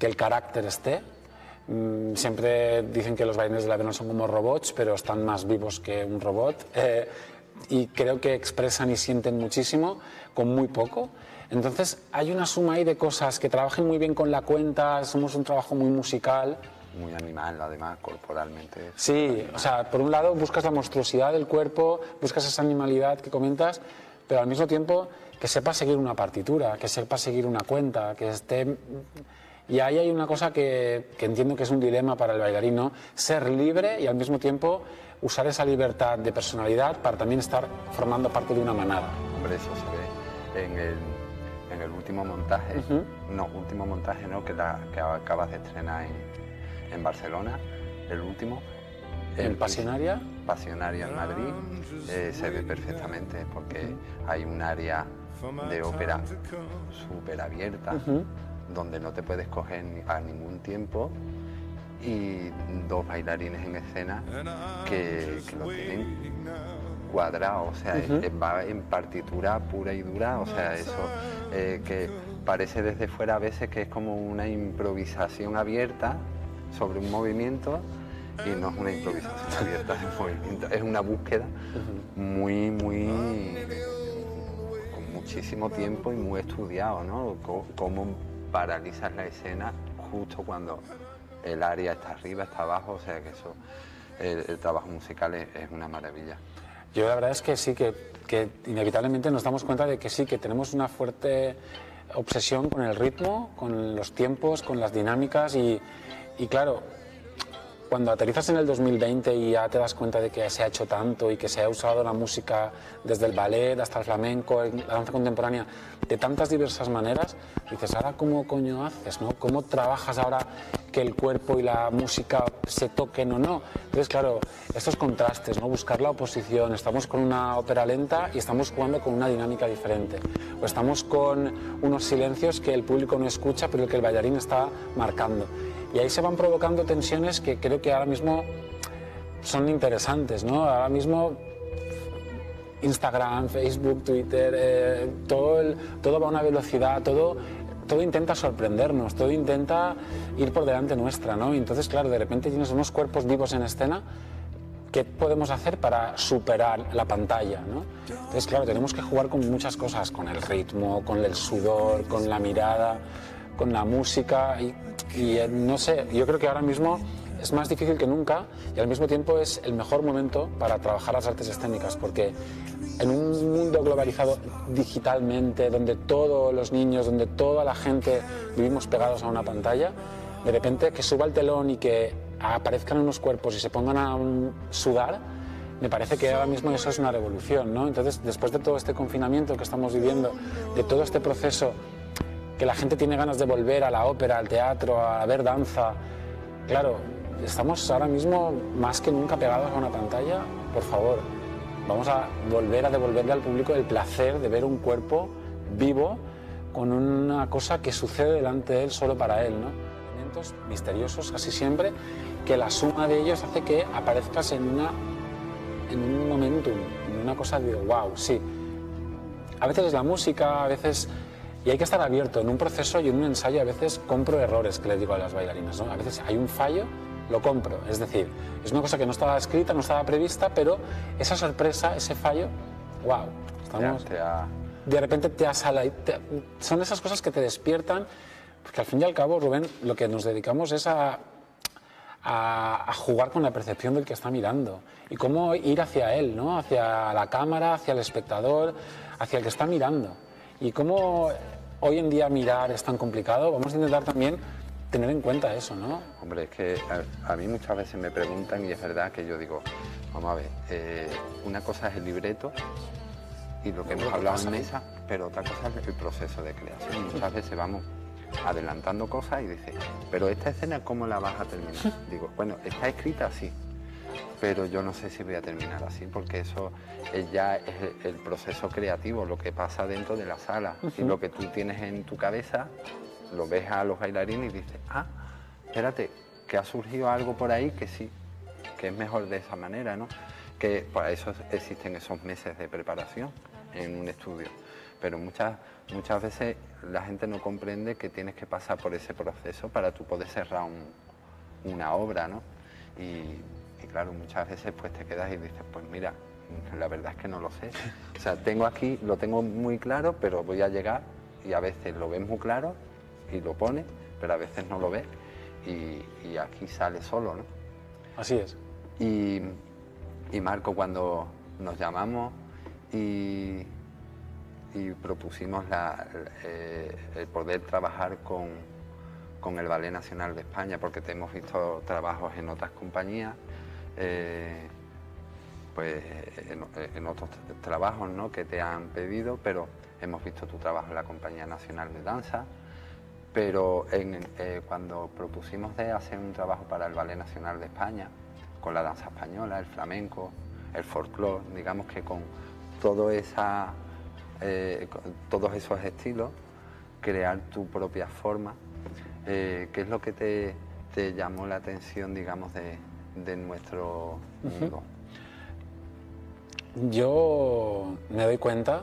el carácter esté. Mm, siempre dicen que los bailarines de la vena son como robots, pero están más vivos que un robot. Eh, y creo que expresan y sienten muchísimo con muy poco. Entonces hay una suma ahí de cosas que trabajen muy bien con la cuenta, somos un trabajo muy musical,
muy animal, además, corporalmente.
Sí, o sea, por un lado buscas la monstruosidad del cuerpo, buscas esa animalidad que comentas, pero al mismo tiempo que sepa seguir una partitura, que sepa seguir una cuenta, que esté... Y ahí hay una cosa que, que entiendo que es un dilema para el bailarino, ser libre y al mismo tiempo usar esa libertad de personalidad para también estar formando parte de una manada.
Hombre, eso se ve en el, en el último montaje, no, último montaje no, que, la, que acabas de estrenar en, en Barcelona, el último.
¿En Pasionaria?
Pasionaria en Madrid eh, se ve perfectamente porque hay un área de ópera súper abierta donde no te puedes coger a ningún tiempo y dos bailarines en escena que, lo tienen cuadrado, o sea, va en partitura pura y dura, o sea, eso eh, que parece desde fuera a veces que es como una improvisación abierta sobre un movimiento y no es una improvisación abierta de movimiento, es una búsqueda muy, muy, con muchísimo tiempo y muy estudiado, ¿no? cómo paralizas la escena justo cuando el área está arriba, está abajo, o sea que eso, el, trabajo musical es, una maravilla.
Yo la verdad es que sí, que, que inevitablemente nos damos cuenta de que sí, que tenemos una fuerte obsesión con el ritmo, con los tiempos, con las dinámicas y, y claro, cuando aterrizas en el 2020 y ya te das cuenta de que se ha hecho tanto y que se ha usado la música desde el ballet hasta el flamenco, la danza contemporánea, de tantas diversas maneras, dices, ahora cómo coño haces, ¿no? ¿Cómo trabajas ahora que el cuerpo y la música se toquen o no? Entonces, claro, estos contrastes, ¿no? Buscar la oposición, estamos con una ópera lenta y estamos jugando con una dinámica diferente, o estamos con unos silencios que el público no escucha, pero que el bailarín está marcando. Y ahí se van provocando tensiones que creo que ahora mismo son interesantes, ¿no? Ahora mismo Instagram, Facebook, Twitter, eh, todo, todo va a una velocidad, todo, todo intenta sorprendernos, todo intenta ir por delante nuestra, ¿no? Y entonces, claro, de repente tienes unos cuerpos vivos en escena, ¿qué podemos hacer para superar la pantalla, ¿no? Entonces, claro, tenemos que jugar con muchas cosas, con el ritmo, con el sudor, con la mirada, con la música y eh, no sé, yo creo que ahora mismo es más difícil que nunca y al mismo tiempo es el mejor momento para trabajar las artes escénicas porque en un mundo globalizado digitalmente, donde todos los niños, donde toda la gente vivimos pegados a una pantalla, de repente que suba el telón y que aparezcan unos cuerpos y se pongan a sudar, me parece que ahora mismo eso es una revolución, ¿no? Entonces, después de todo este confinamiento que estamos viviendo, de todo este proceso que la gente tiene ganas de volver a la ópera, al teatro, a ver danza. Claro, estamos ahora mismo más que nunca pegados a una pantalla. Por favor, vamos a volver a devolverle al público el placer de ver un cuerpo vivo con una cosa que sucede delante de él solo para él, ¿no? Elementos misteriosos casi siempre, que la suma de ellos hace que aparezcas en, una, en un momentum, en una cosa de wow, sí. A veces es la música, a veces y hay que estar abierto. En un proceso y en un ensayo a veces compro errores que le digo a las bailarinas. ¿no? A veces hay un fallo, lo compro. Es decir, es una cosa que no estaba escrita, no estaba prevista, pero esa sorpresa, ese fallo, wow, estamos... De repente te has Son esas cosas que te despiertan, porque al fin y al cabo, Rubén, lo que nos dedicamos es a, a, a, jugar con la percepción del que está mirando y cómo ir hacia él, ¿no? hacia la cámara, hacia el espectador, hacia el que está mirando. Y cómo hoy en día mirar es tan complicado, vamos a intentar también tener en cuenta eso, ¿no?
Hombre, es que a, mí muchas veces me preguntan y es verdad que yo digo, vamos a ver, eh, una cosa es el libreto y lo que hemos hablado en mesa, pero otra cosa es el proceso de creación. Muchas veces vamos, adelantando cosas y dice, pero esta escena ¿cómo la vas a terminar? Digo, bueno, está escrita así, pero yo no sé si voy a terminar así, porque eso es ya es el, proceso creativo, lo que pasa dentro de la sala. Y lo que tú tienes en tu cabeza, lo ves a los bailarines y dices, ah, espérate, que ha surgido algo por ahí que sí, que es mejor de esa manera, ¿no? Que para eso existen esos meses de preparación en un estudio. Pero muchas, muchas veces la gente no comprende que tienes que pasar por ese proceso para tú poder cerrar un- una obra, ¿no? Y, y claro, muchas veces pues te quedas y dices, pues mira, la verdad es que no lo sé. O sea, tengo aquí, lo tengo muy claro, pero voy a llegar y a veces lo ves muy claro y lo pones, pero a veces no lo ves y, y aquí sale solo, ¿no?
Así es.
Y, y Marco, cuando nos llamamos y, y propusimos la- eh, el poder trabajar con, con el Ballet Nacional de España, porque te hemos visto trabajos en otras compañías, eh, pues en, otros trabajos ¿no? que te han pedido, pero hemos visto tu trabajo en la Compañía Nacional de Danza, pero eh, cuando propusimos de hacer un trabajo para el Ballet Nacional de España, con la danza española, el flamenco, el folclore, digamos que con todo esa, eh, todos esos estilos, crear tu propia forma, ¿qué es lo que te, te llamó la atención, digamos, de, de nuestro mundo?
Yo me doy cuenta,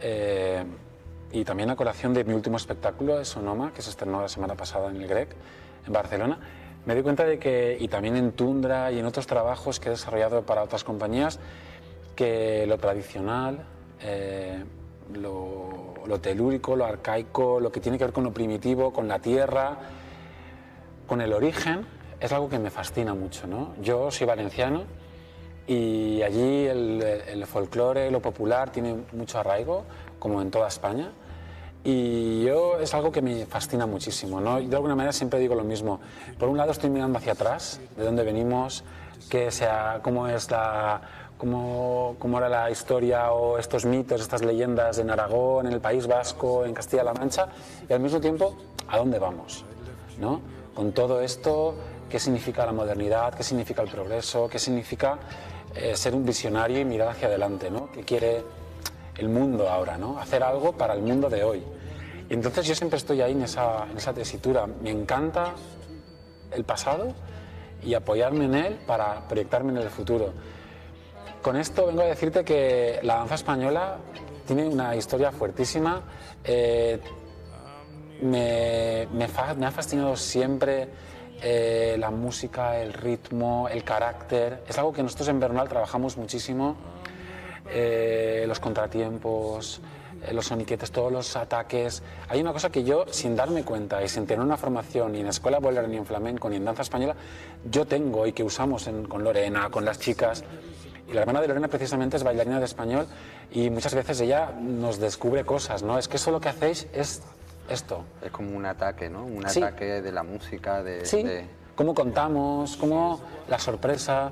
eh, y también a colación de mi último espectáculo, de Sonoma, que se estrenó la semana pasada en el GREC, en Barcelona, me doy cuenta de que, y también en Tundra y en otros trabajos que he desarrollado para otras compañías, que lo tradicional, eh, lo, lo telúrico, lo arcaico, lo que tiene que ver con lo primitivo, con la tierra, con el origen, es algo que me fascina mucho. ¿no? Yo soy valenciano y allí el, el folclore, lo popular, tiene mucho arraigo, como en toda España. Y yo es algo que me fascina muchísimo. ¿no? De alguna manera siempre digo lo mismo. Por un lado estoy mirando hacia atrás, de dónde venimos, qué sea, cómo, es la, cómo, cómo era la historia o estos mitos, estas leyendas en Aragón, en el País Vasco, en Castilla-La Mancha, y al mismo tiempo, ¿a dónde vamos? ¿no? Con todo esto, ¿qué significa la modernidad? ¿Qué significa el progreso? ¿Qué significa eh, ser un visionario y mirar hacia adelante? ¿no? ¿Qué quiere el mundo ahora? ¿no? Hacer algo para el mundo de hoy. Y entonces yo siempre estoy ahí en esa, en esa tesitura. Me encanta el pasado y apoyarme en él para proyectarme en el futuro. Con esto vengo a decirte que la danza española tiene una historia fuertísima. Eh, me, me fa- me ha fascinado siempre eh, la música, el ritmo, el carácter. Es algo que nosotros en Bernal trabajamos muchísimo. Eh, los contratiempos, eh, los soniquetes, todos los ataques. Hay una cosa que yo, sin darme cuenta y sin tener una formación ni en escuela bailar ni en flamenco ni en danza española, yo tengo y que usamos con Lorena, con las chicas. Y la hermana de Lorena precisamente es bailarina de español y muchas veces ella nos descubre cosas, ¿no? Es que eso lo que hacéis es esto.
Es como un ataque, ¿no? Un
Sí.
ataque de la música, de...
Sí,
de-
cómo contamos, cómo la sorpresa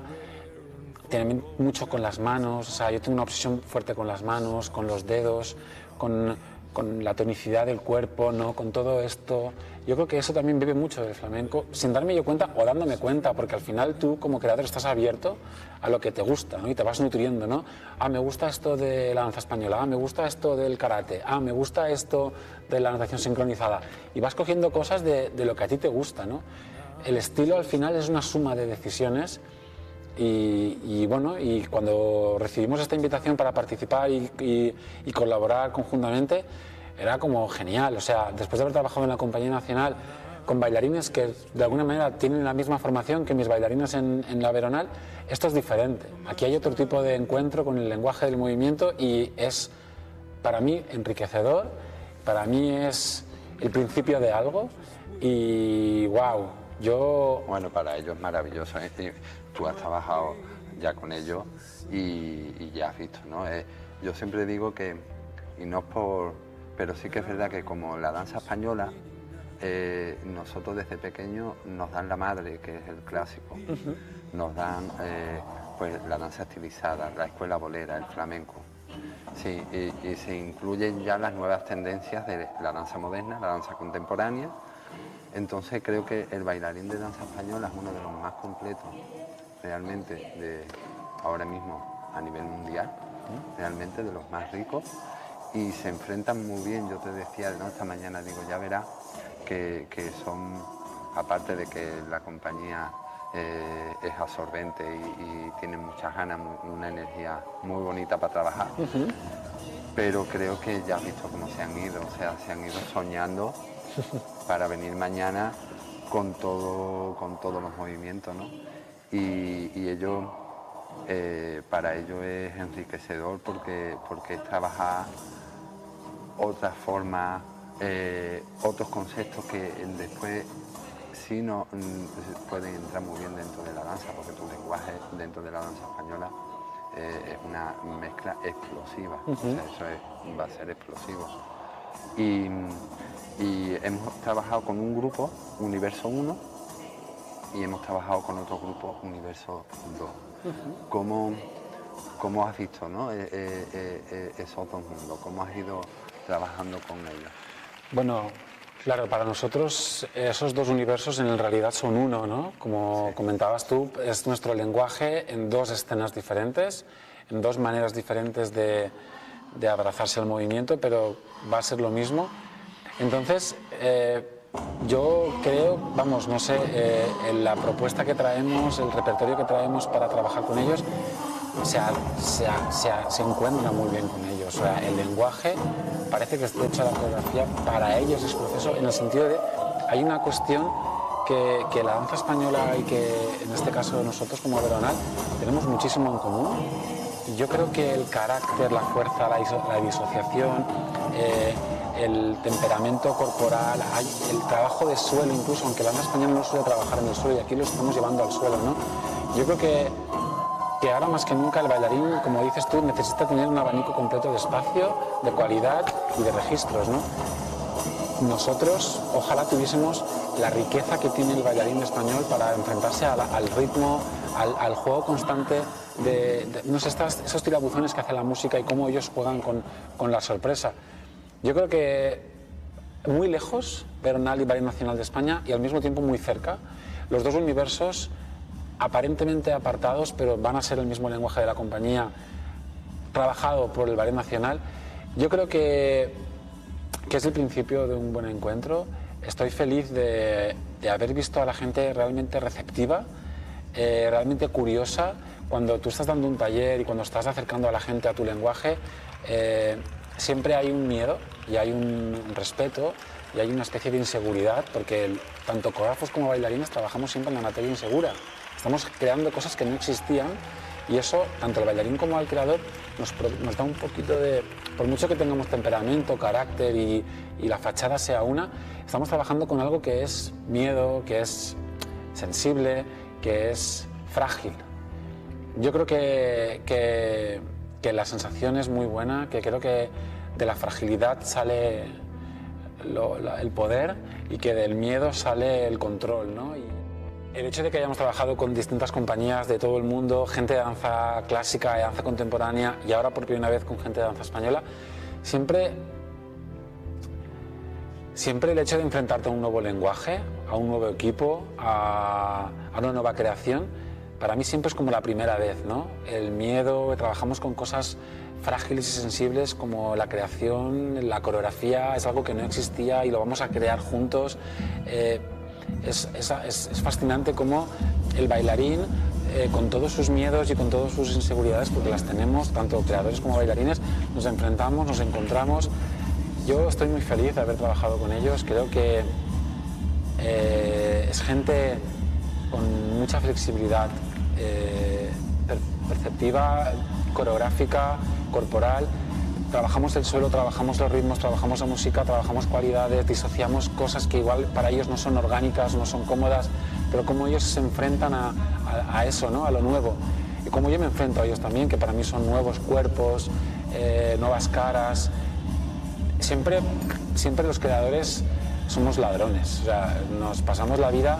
tiene mucho con las manos, o sea, yo tengo una obsesión fuerte con las manos, con los dedos, con, con la tonicidad del cuerpo, ¿no? con todo esto. Yo creo que eso también bebe mucho del flamenco, sin darme yo cuenta o dándome cuenta, porque al final tú como creador estás abierto a lo que te gusta ¿no? y te vas nutriendo. ¿no? Ah, me gusta esto de la danza española, ah, me gusta esto del karate, ah, me gusta esto de la natación sincronizada. Y vas cogiendo cosas de, de lo que a ti te gusta. ¿no? El estilo al final es una suma de decisiones y, bueno, y cuando recibimos esta invitación para participar y- y colaborar conjuntamente, era como genial. O sea, después de haber trabajado en la Compañía Nacional con bailarines que de alguna manera tienen la misma formación que mis bailarines en, en la Veronal, esto es diferente. Aquí hay otro tipo de encuentro con el lenguaje del movimiento y es para mí enriquecedor, para mí es el principio de algo y wow, yo
Bueno, para ellos es maravilloso. ¿eh? Tú has trabajado ya con ellos y, y ya has visto, ¿no? Eh, yo siempre digo que, y no es por, pero sí que es verdad que como la danza española, eh, nosotros desde pequeños nos dan la madre, que es el clásico, nos dan eh, pues la danza estilizada, la escuela bolera, el flamenco. Sí, y, y se incluyen ya las nuevas tendencias de la danza moderna, la danza contemporánea. Entonces creo que el bailarín de danza española es uno de los más completos realmente de ahora mismo a nivel mundial, realmente de los más ricos y se enfrentan muy bien. Yo te decía ¿no? esta mañana, digo, ya verás que, que son, aparte de que la compañía eh, es absorbente y, y tiene muchas ganas, una energía muy bonita para trabajar, pero creo que ya has visto cómo se han ido, o sea, se han ido soñando para venir mañana con todo, con todos los movimientos, ¿no? Y, y ello, eh, para ello es enriquecedor porque, porque es trabajar otras formas, eh, otros conceptos que después sí no mm, pueden entrar muy bien dentro de la danza, porque tu lenguaje dentro de la danza española eh, es una mezcla explosiva, o sea, eso es- va a ser explosivo. Y, y hemos trabajado con un grupo, Universo 1, y hemos trabajado con otro grupo, Universo 2. ¿Cómo, cómo has visto ¿no? Eh, eh, eh, esos dos mundos? ¿Cómo has ido trabajando con ellos?
Bueno, claro, para nosotros esos dos universos en realidad son uno, ¿no? Como comentabas tú, es nuestro lenguaje en dos escenas diferentes, en dos maneras diferentes de, de abrazarse al movimiento, pero va a ser lo mismo. Entonces, eh, yo creo, vamos, no sé, eh, en la propuesta que traemos, el repertorio que traemos para trabajar con ellos, se, se, se, se encuentra muy bien con ellos. Sea, el lenguaje parece que está hecha la coreografía para ellos, es proceso, en el sentido de, hay una cuestión que, que la danza española y que en este caso nosotros como Veronal tenemos muchísimo en común. Yo creo que el carácter, la fuerza, la, la disociación, eh, el temperamento corporal, el trabajo de suelo incluso, aunque la danza española no suele trabajar en el suelo y aquí lo estamos llevando al suelo, ¿no? Yo creo que que ahora más que nunca el bailarín, como dices tú, necesita tener un abanico completo de espacio, de cualidad y de registros, ¿no? Nosotros ojalá tuviésemos la riqueza que tiene el bailarín español para enfrentarse al ritmo, al, al juego constante de, de- no sé, estas- esos tirabuzones que hace la música y cómo ellos juegan con, con la sorpresa. Yo creo que muy lejos, Veronal y Ballet Nacional de España, y al mismo tiempo muy cerca. Los dos universos aparentemente apartados, pero van a ser el mismo lenguaje de la compañía, trabajado por el Ballet Nacional. Yo creo que, que es el principio de un buen encuentro. Estoy feliz de, de haber visto a la gente realmente receptiva, eh, realmente curiosa. Cuando tú estás dando un taller y cuando estás acercando a la gente a tu lenguaje, eh, siempre hay un miedo y hay un respeto y hay una especie de inseguridad, porque el- tanto coreógrafos como bailarines trabajamos siempre en la materia insegura. Estamos creando cosas que no existían y eso, tanto el bailarín como al creador, nos, nos da un poquito de... Por mucho que tengamos temperamento, carácter y, y la fachada sea una, estamos trabajando con algo que es miedo, que es sensible, que es frágil. Yo creo que, que, que la sensación es muy buena, que creo que de la fragilidad sale lo- la- el poder y que del miedo sale el control. ¿no? Y el hecho de que hayamos trabajado con distintas compañías de todo el mundo, gente de danza clásica, de danza contemporánea y ahora por primera vez con gente de danza española, siempre Siempre el hecho de enfrentarte a un nuevo lenguaje, a un nuevo equipo, a, una nueva creación, para mí siempre es como la primera vez, ¿no? El miedo, trabajamos con cosas frágiles y sensibles como la creación, la coreografía, es algo que no existía y lo vamos a crear juntos. Eh, es, es- es- fascinante cómo el bailarín, eh, con todos sus miedos y con todas sus inseguridades, porque las tenemos, tanto creadores como bailarines, nos enfrentamos, nos encontramos. Yo estoy muy feliz de haber trabajado con ellos, creo que eh, es gente con mucha flexibilidad eh, per- perceptiva, coreográfica, corporal. Trabajamos el suelo, trabajamos los ritmos, trabajamos la música, trabajamos cualidades, disociamos cosas que igual para ellos no son orgánicas, no son cómodas, pero cómo ellos se enfrentan a, a- eso, ¿no? a lo nuevo. Y como yo me enfrento a ellos también, que para mí son nuevos cuerpos, eh, nuevas caras, siempre, siempre los creadores somos ladrones, nos pasamos la vida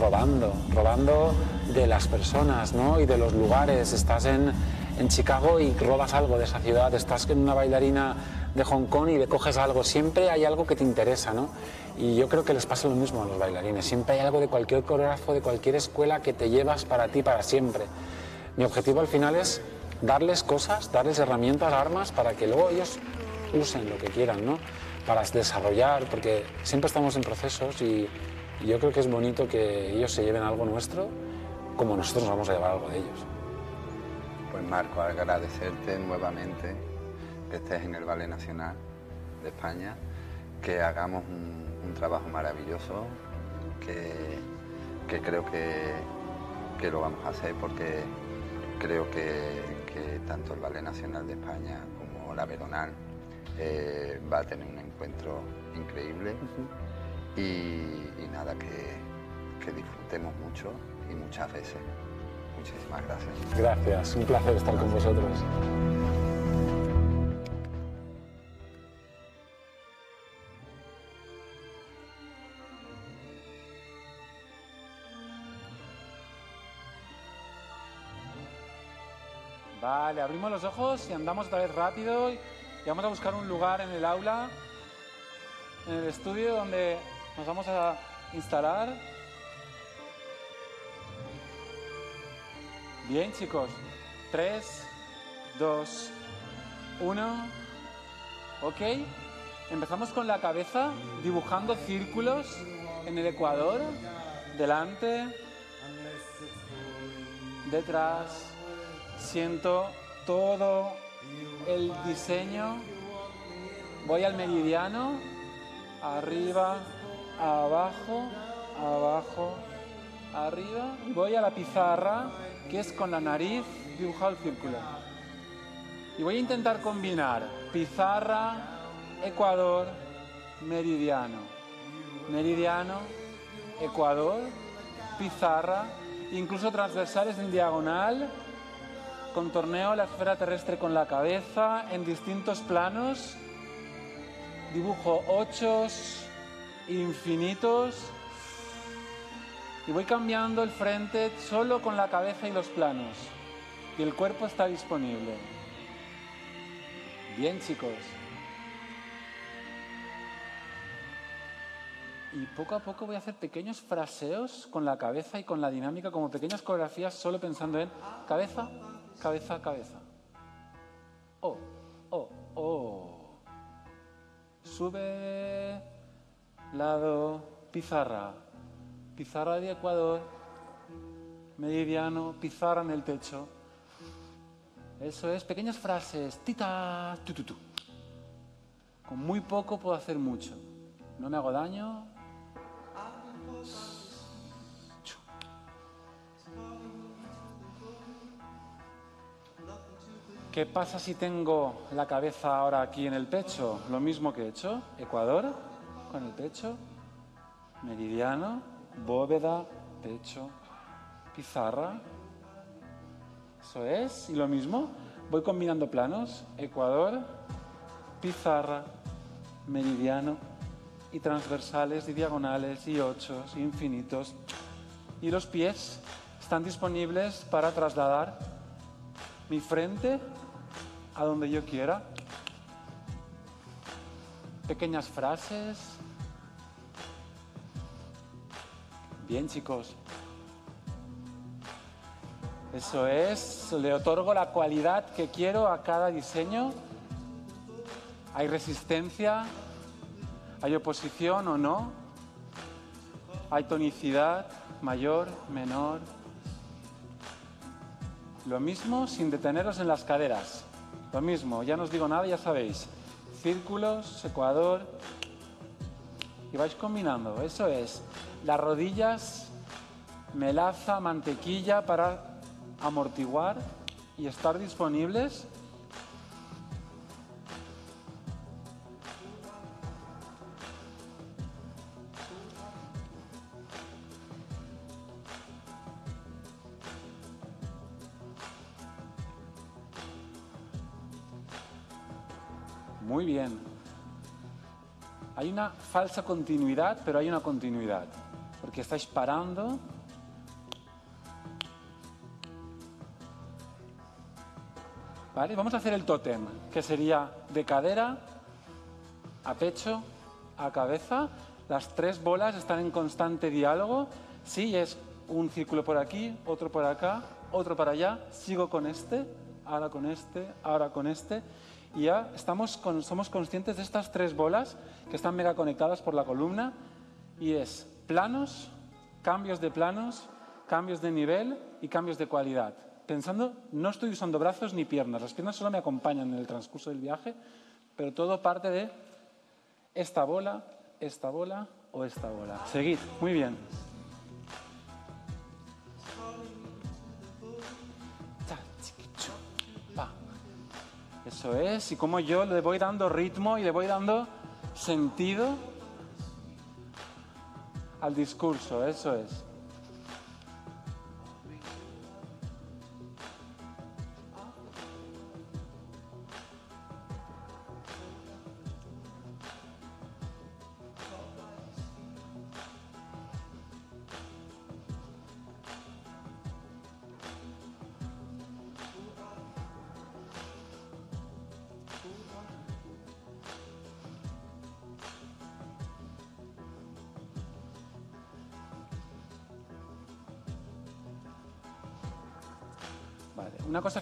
robando, robando de las personas ¿no? y de los lugares. Estás en, en Chicago y robas algo de esa ciudad, estás en una bailarina de Hong Kong y le coges algo, siempre hay algo que te interesa, ¿no? Y yo creo que les pasa lo mismo a los bailarines, siempre hay algo de cualquier coreógrafo, de cualquier escuela que te llevas para ti para siempre. Mi objetivo al final es darles cosas, darles herramientas, armas, para que luego ellos usen lo que quieran, ¿no? Para desarrollar, porque siempre estamos en procesos y, y yo creo que es bonito que ellos se lleven algo nuestro como nosotros nos vamos a llevar algo de ellos.
Pues Marco, agradecerte nuevamente que estés en el Ballet Nacional de España, que hagamos un, un trabajo maravilloso, que, que creo que, que, lo vamos a hacer porque creo que, que, tanto el Ballet Nacional de España como la Veronal eh, va a tener un encuentro increíble uh -huh. y, y, nada, que, que disfrutemos mucho y muchas veces. Muchísimas gracias.
Gracias, un placer estar gracias. con vosotros.
Vale, abrimos los ojos y andamos otra vez rápido y vamos a buscar un lugar en el aula, en el estudio donde nos vamos a instalar. Bien, chicos. 3, 2, 1. Ok. Empezamos con la cabeza dibujando círculos en el ecuador. Delante. Detrás. Siento todo el diseño. Voy al meridiano. Arriba, abajo, abajo, arriba. Y voy a la pizarra que es con la nariz dibujado el círculo. Y voy a intentar combinar pizarra, ecuador, meridiano. Meridiano, ecuador, pizarra, incluso transversales en diagonal, contorneo la esfera terrestre con la cabeza en distintos planos, dibujo ochos infinitos y voy cambiando el frente solo con la cabeza y los planos. Y el cuerpo está disponible. Bien, chicos. Y poco a poco voy a hacer pequeños fraseos con la cabeza y con la dinámica, como pequeñas coreografías, solo pensando en cabeza, cabeza, cabeza. Oh, oh, oh. Sube, lado, pizarra, pizarra de Ecuador, meridiano, pizarra en el techo. Eso es, pequeñas frases, tita, tu, tu, tu. Con muy poco puedo hacer mucho. No me hago daño. ¿Qué pasa si tengo la cabeza ahora aquí en el pecho? Lo mismo que he hecho. Ecuador, con el pecho, meridiano, bóveda, pecho, pizarra. Eso es. Y lo mismo, voy combinando planos. Ecuador, pizarra, meridiano y transversales y diagonales y ochos y infinitos. Y los pies están disponibles para trasladar mi frente a donde yo quiera. Pequeñas frases. Bien, chicos. Eso es, le otorgo la cualidad que quiero a cada diseño. Hay resistencia, hay oposición o no. Hay tonicidad, mayor, menor. Lo mismo sin deteneros en las caderas. Lo mismo, ya no os digo nada, ya sabéis. Círculos, ecuador. Y vais combinando. Eso es. Las rodillas, melaza, mantequilla para amortiguar y estar disponibles. Muy bien. Hay una falsa continuidad, pero hay una continuidad. Porque estáis parando. ¿Vale? Vamos a hacer el tótem, que sería de cadera a pecho, a cabeza. Las tres bolas están en constante diálogo. Sí, es un círculo por aquí, otro por acá, otro para allá. Sigo con este, ahora con este, ahora con este. Y ya estamos somos conscientes de estas tres bolas que están mega conectadas por la columna. Y es planos, cambios de planos, cambios de nivel y cambios de cualidad. Pensando, no estoy usando brazos ni piernas, las piernas solo me acompañan en el transcurso del viaje, pero todo parte de esta bola, esta bola o esta bola. Seguid, muy bien. Eso es, y como yo le voy dando ritmo y le voy dando sentido al discurso, eso es.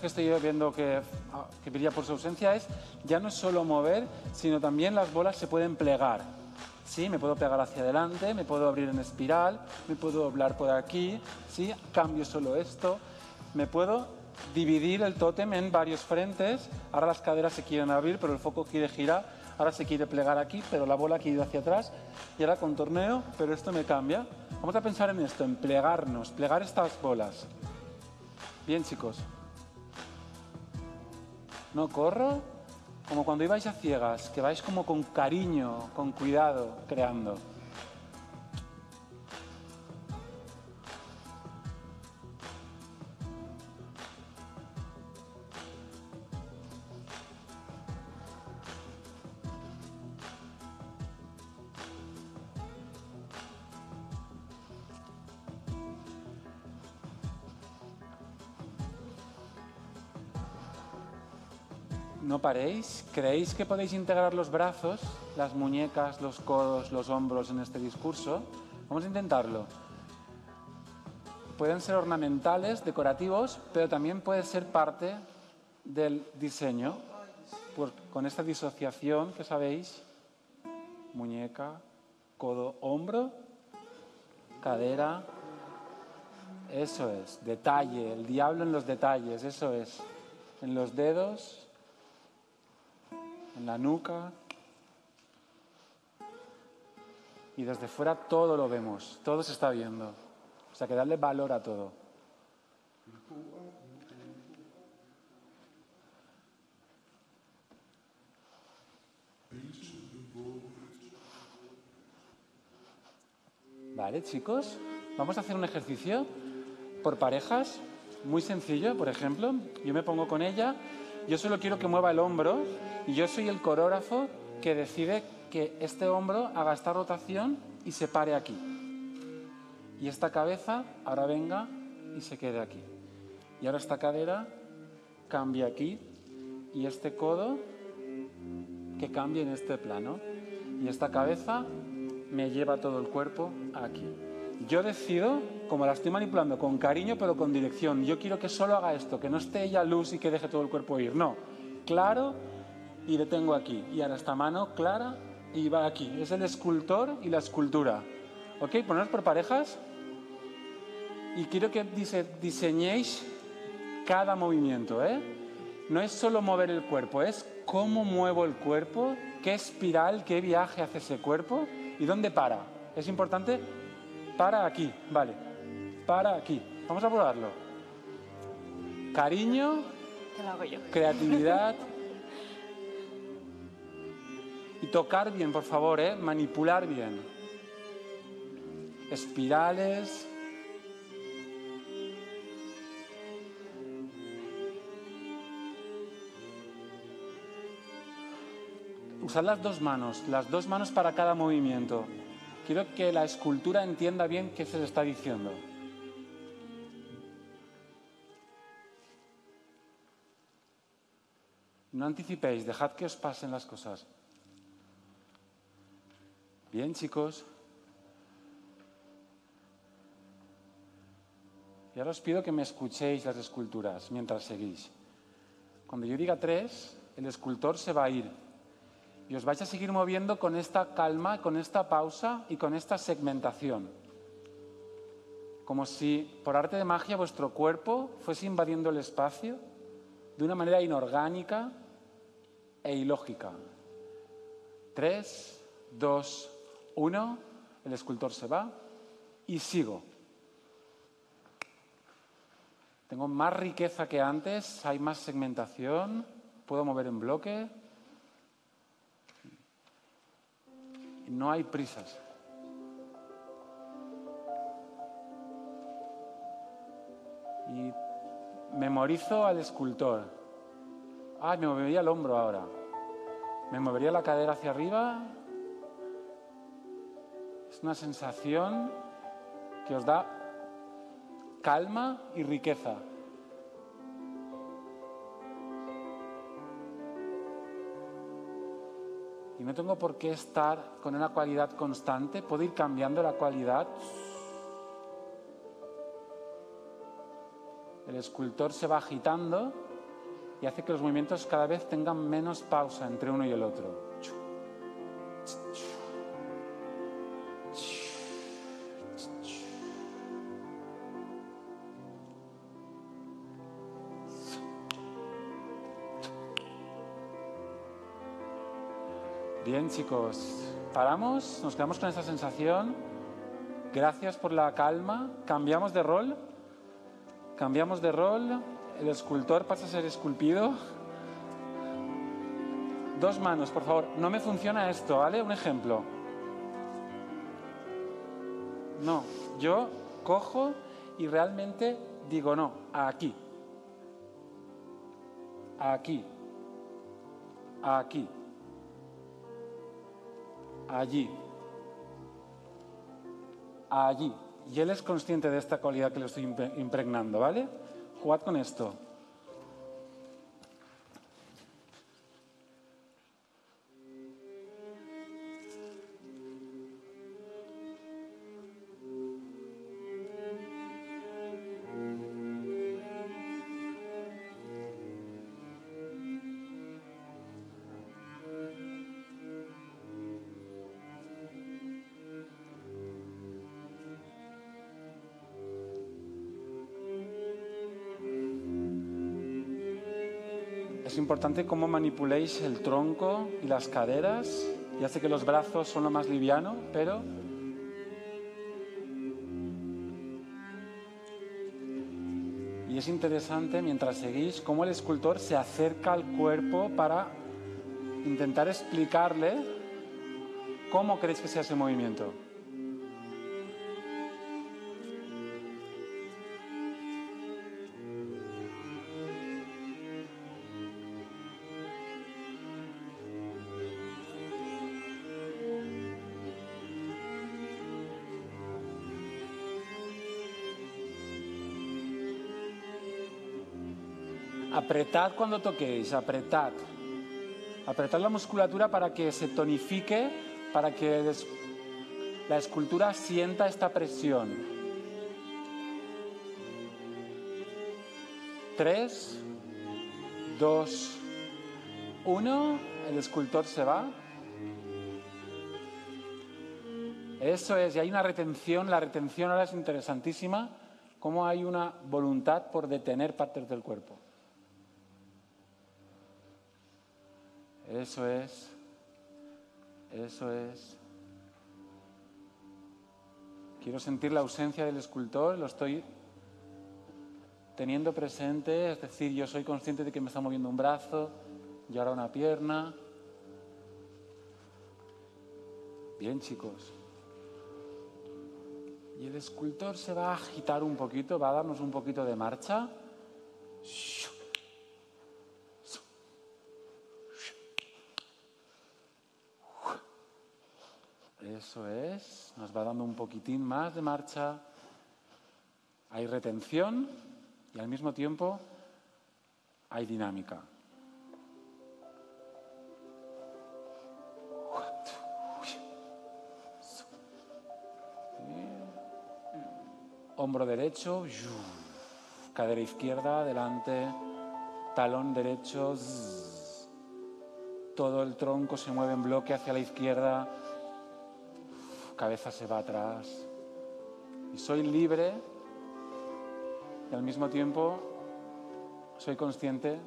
Que estoy viendo que, ah, que por su ausencia es, ya no es solo mover, sino también las bolas se pueden plegar. Sí, me puedo pegar hacia adelante, me puedo abrir en espiral, me puedo doblar por aquí, sí, cambio solo esto, me puedo dividir el tótem en varios frentes, ahora las caderas se quieren abrir, pero el foco quiere girar, ahora se quiere plegar aquí, pero la bola quiere ir hacia atrás, y ahora contorneo, pero esto me cambia. Vamos a pensar en esto, en plegarnos, plegar estas bolas. Bien, chicos. No corro, como cuando ibais a ciegas, que vais como con cariño, con cuidado, creando. Paréis. ¿Creéis que podéis integrar los brazos, las muñecas, los codos, los hombros en este discurso? Vamos a intentarlo. Pueden ser ornamentales, decorativos, pero también puede ser parte del diseño. Por- con esta disociación que sabéis, muñeca, codo, hombro, cadera. Eso es, detalle, el diablo en los detalles, eso es. En los dedos, en la nuca. Y desde fuera todo lo vemos, todo se está viendo. O sea que darle valor a todo. Vale, chicos, vamos a hacer un ejercicio por parejas, muy sencillo, por ejemplo, yo me pongo con ella, yo solo quiero que mueva el hombro y yo soy el coreógrafo que decide que este hombro haga esta rotación y se pare aquí. Y esta cabeza ahora venga y se quede aquí. Y ahora esta cadera cambia aquí y este codo que cambie en este plano. Y esta cabeza me lleva todo el cuerpo aquí. Yo decido, como la estoy manipulando, con cariño pero con dirección. Yo quiero que solo haga esto, que no esté ella luz y que deje todo el cuerpo ir. No, claro y le tengo aquí. Y ahora esta mano clara y va aquí. Es el escultor y la escultura. ¿Ok? Poneros por parejas. Y quiero que dise- diseñéis cada movimiento, ¿eh? No es solo mover el cuerpo, es cómo muevo el cuerpo, qué espiral, qué viaje hace ese cuerpo y dónde para. Es importante, para aquí, vale, para aquí. Vamos a probarlo. Cariño,
Te lo hago yo.
creatividad y tocar bien, por favor, ¿eh? manipular bien. Espirales. Usad las dos manos, las dos manos para cada movimiento. Quiero que la escultura entienda bien qué se le está diciendo. No anticipéis, dejad que os pasen las cosas. Bien, chicos. Y ahora os pido que me escuchéis las esculturas mientras seguís. Cuando yo diga tres, el escultor se va a ir. Y os vais a seguir moviendo con esta calma, con esta pausa y con esta segmentación. Como si por arte de magia vuestro cuerpo fuese invadiendo el espacio de una manera inorgánica e ilógica. Tres, dos, uno, el escultor se va y sigo. Tengo más riqueza que antes, hay más segmentación, puedo mover en bloque. No hay prisas. Y memorizo al escultor. Ay, me movería el hombro ahora. Me movería la cadera hacia arriba. Es una sensación que os da calma y riqueza. No tengo por qué estar con una cualidad constante, puedo ir cambiando la cualidad. El escultor se va agitando y hace que los movimientos cada vez tengan menos pausa entre uno y el otro. Bien, chicos, paramos, nos quedamos con esa sensación. Gracias por la calma. Cambiamos de rol. Cambiamos de rol. El escultor pasa a ser esculpido. Dos manos, por favor. No me funciona esto, ¿vale? Un ejemplo. No, yo cojo y realmente digo no, aquí. Aquí. Aquí allí, allí. Y él es consciente de esta cualidad que le estoy impregnando, ¿vale? Jugad con esto. Es importante cómo manipuléis el tronco y las caderas. Ya sé que los brazos son lo más liviano, pero Y es interesante mientras seguís cómo el escultor se acerca al cuerpo para intentar explicarle cómo queréis que sea ese movimiento. Apretad cuando toquéis, apretad. Apretad la musculatura para que se tonifique, para que la escultura sienta esta presión. Tres, dos, uno. El escultor se va. Eso es, y hay una retención. La retención ahora es interesantísima. Cómo hay una voluntad por detener partes del cuerpo. Eso es. Eso es. Quiero sentir la ausencia del escultor, lo estoy teniendo presente, es decir, yo soy consciente de que me está moviendo un brazo y ahora una pierna. Bien, chicos. Y el escultor se va a agitar un poquito, va a darnos un poquito de marcha. Eso es, nos va dando un poquitín más de marcha. Hay retención y al mismo tiempo hay dinámica. Hombro derecho, cadera izquierda, adelante, talón derecho, todo el tronco se mueve en bloque hacia la izquierda, cabeza se va atrás. Y soy libre y al mismo tiempo soy consciente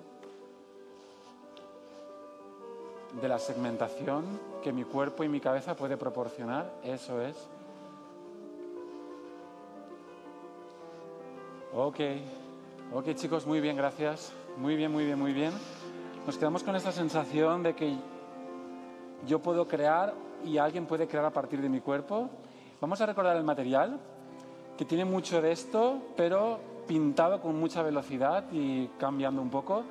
de la segmentación que mi cuerpo y mi cabeza puede proporcionar. Eso es. Ok, ok chicos, muy bien, gracias. Muy bien, muy bien, muy bien. Nos quedamos con esta sensación de que yo puedo crear y alguien puede crear a partir de mi cuerpo. Vamos a recordar el material, que tiene mucho de esto, pero pintado con mucha velocidad y cambiando un poco.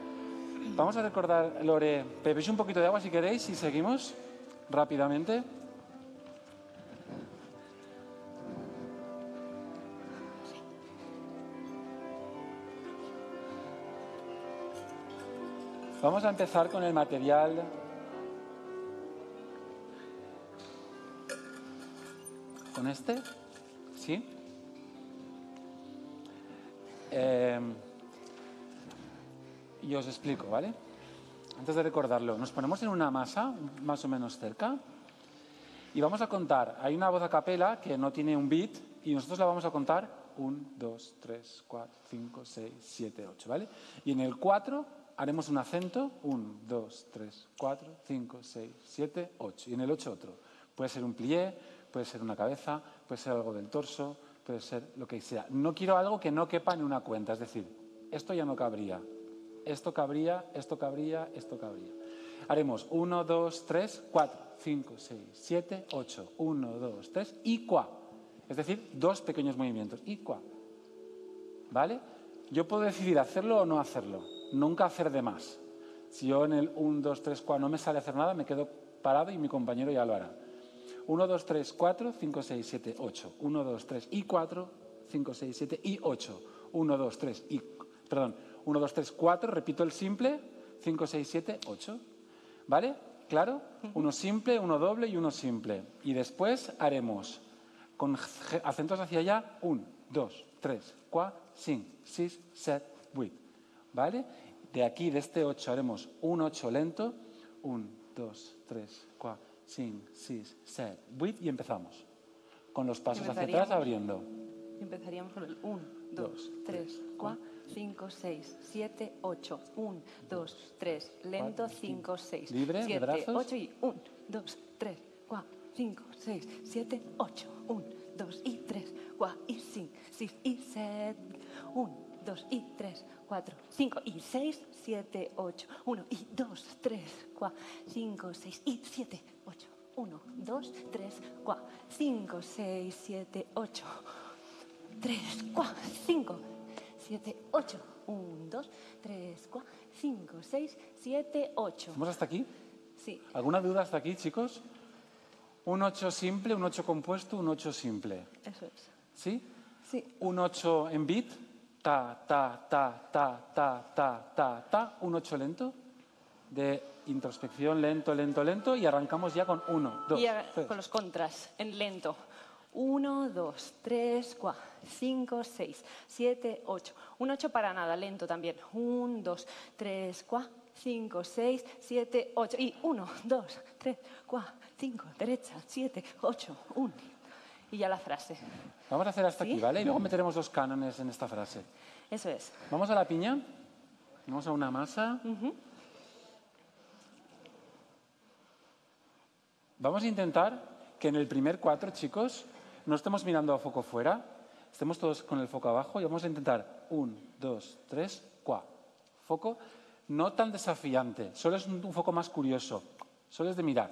Vamos a recordar, Lore, bebéis un poquito de agua si queréis y seguimos rápidamente. Vamos a empezar con el material con este, ¿sí? Eh, y os explico, ¿vale? Antes de recordarlo, nos ponemos en una masa más o menos cerca y vamos a contar. Hay una voz a capela que no tiene un beat y nosotros la vamos a contar 1, 2, 3, 4, 5, 6, 7, 8, ¿vale? Y en el 4 haremos un acento, 1, 2, 3, 4, 5, 6, 7, 8. Y en el 8 otro. Puede ser un plié, puede ser una cabeza, puede ser algo del torso, puede ser lo que sea. No quiero algo que no quepa en una cuenta, es decir, esto ya no cabría, esto cabría, esto cabría, esto cabría. Haremos 1, 2, 3, 4, 5, 6, 7, 8. 1, 2, 3 y qua. Es decir, dos pequeños movimientos. Y qua. ¿Vale? Yo puedo decidir hacerlo o no hacerlo. Nunca hacer de más. Si yo en el 1, 2, 3, 4 no me sale hacer nada, me quedo parado y mi compañero ya lo hará. 1, 2, 3, 4, 5, 6, 7, 8. 1, 2, 3 y 4, 5, 6, 7 y 8. 1, 2, 3 y... Perdón. 1, 2, 3, 4. Repito el simple. 5, 6, 7, 8. ¿Vale? ¿Claro? Uno simple, uno doble y uno simple. Y después haremos con acentos hacia allá 1, 2, 3, 4, 5, 6, 7, 8. ¿Vale? De aquí, de este 8, haremos un 8 lento. 1, 2, 3, 4, 5, 6, 7, 8 y empezamos. Con los pasos hacia atrás abriendo.
Empezaríamos con el 1, 2, 3, 4, 5, 6, 7, 8. 1, 2, 3, lento, 5, 6,
Libre, de
7,
brazos.
8 y 1, 2, 3, 4, 5, 6, 7, 8. 1, 2 y 3, 4 y 5, 6 y 7. 1, 2 y 3, 4, 5 y 6, 7, 8. 1 y 2, 3, 4, 5, 6 y 7, 8. 1, 2, 3, 4, 5, 6, 7, 8. 3, 4, 5, 7, 8. 1, 2, 3, 4, 5, 6, 7, 8.
¿Vamos hasta aquí?
Sí,
¿Alguna duda hasta aquí, chicos? Un 8 simple, un 8 compuesto, un 8 simple.
eso es.
¿Sí?
Sí,
Un 8 en beat. Ta, ta, ta, ta, ta, ta, ta, ta. Un 8 lento. De introspección, lento, lento, lento. Y arrancamos ya con 1, 2,
y ahora
3.
con los contras, en lento. 1, 2, 3, 4, 5, 6, 7, 8. Un 8 para nada, lento también. 1, 2, 3, 4, 5, 6, 7, 8. Y 1, 2, 3, 4, 5, derecha, 7, 8, 1. Y ya la frase.
Vamos a hacer hasta
¿Sí?
aquí, ¿vale? Y luego meteremos los cánones en esta frase.
Eso es.
Vamos a la piña. Vamos a una masa. Vamos a intentar que en el primer cuatro, chicos, no estemos mirando a foco fuera, estemos todos con el foco abajo y vamos a intentar un, dos, tres, cuá. Foco no tan desafiante, solo es un, un foco más curioso, solo es de mirar,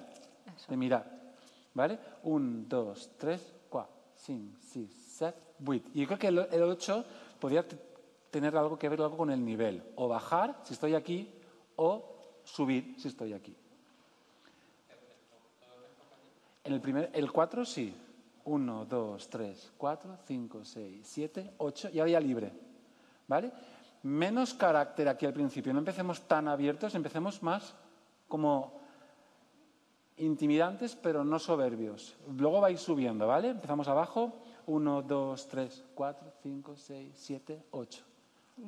de mirar. ¿Vale? Un, dos, tres, cuá. Cinco, seis, siete, ocho. Y yo creo que el, ocho podría tener algo que ver algo con el nivel, o bajar si estoy aquí, o subir si estoy aquí. En el primer, el 4 sí. 1, 2, 3, 4, 5, 6, 7, 8 y ahora ya libre. ¿Vale? Menos carácter aquí al principio. No empecemos tan abiertos, empecemos más como intimidantes, pero no soberbios. Luego vais subiendo, ¿vale? Empezamos abajo. 1, 2, 3, 4, 5, 6, 7, 8.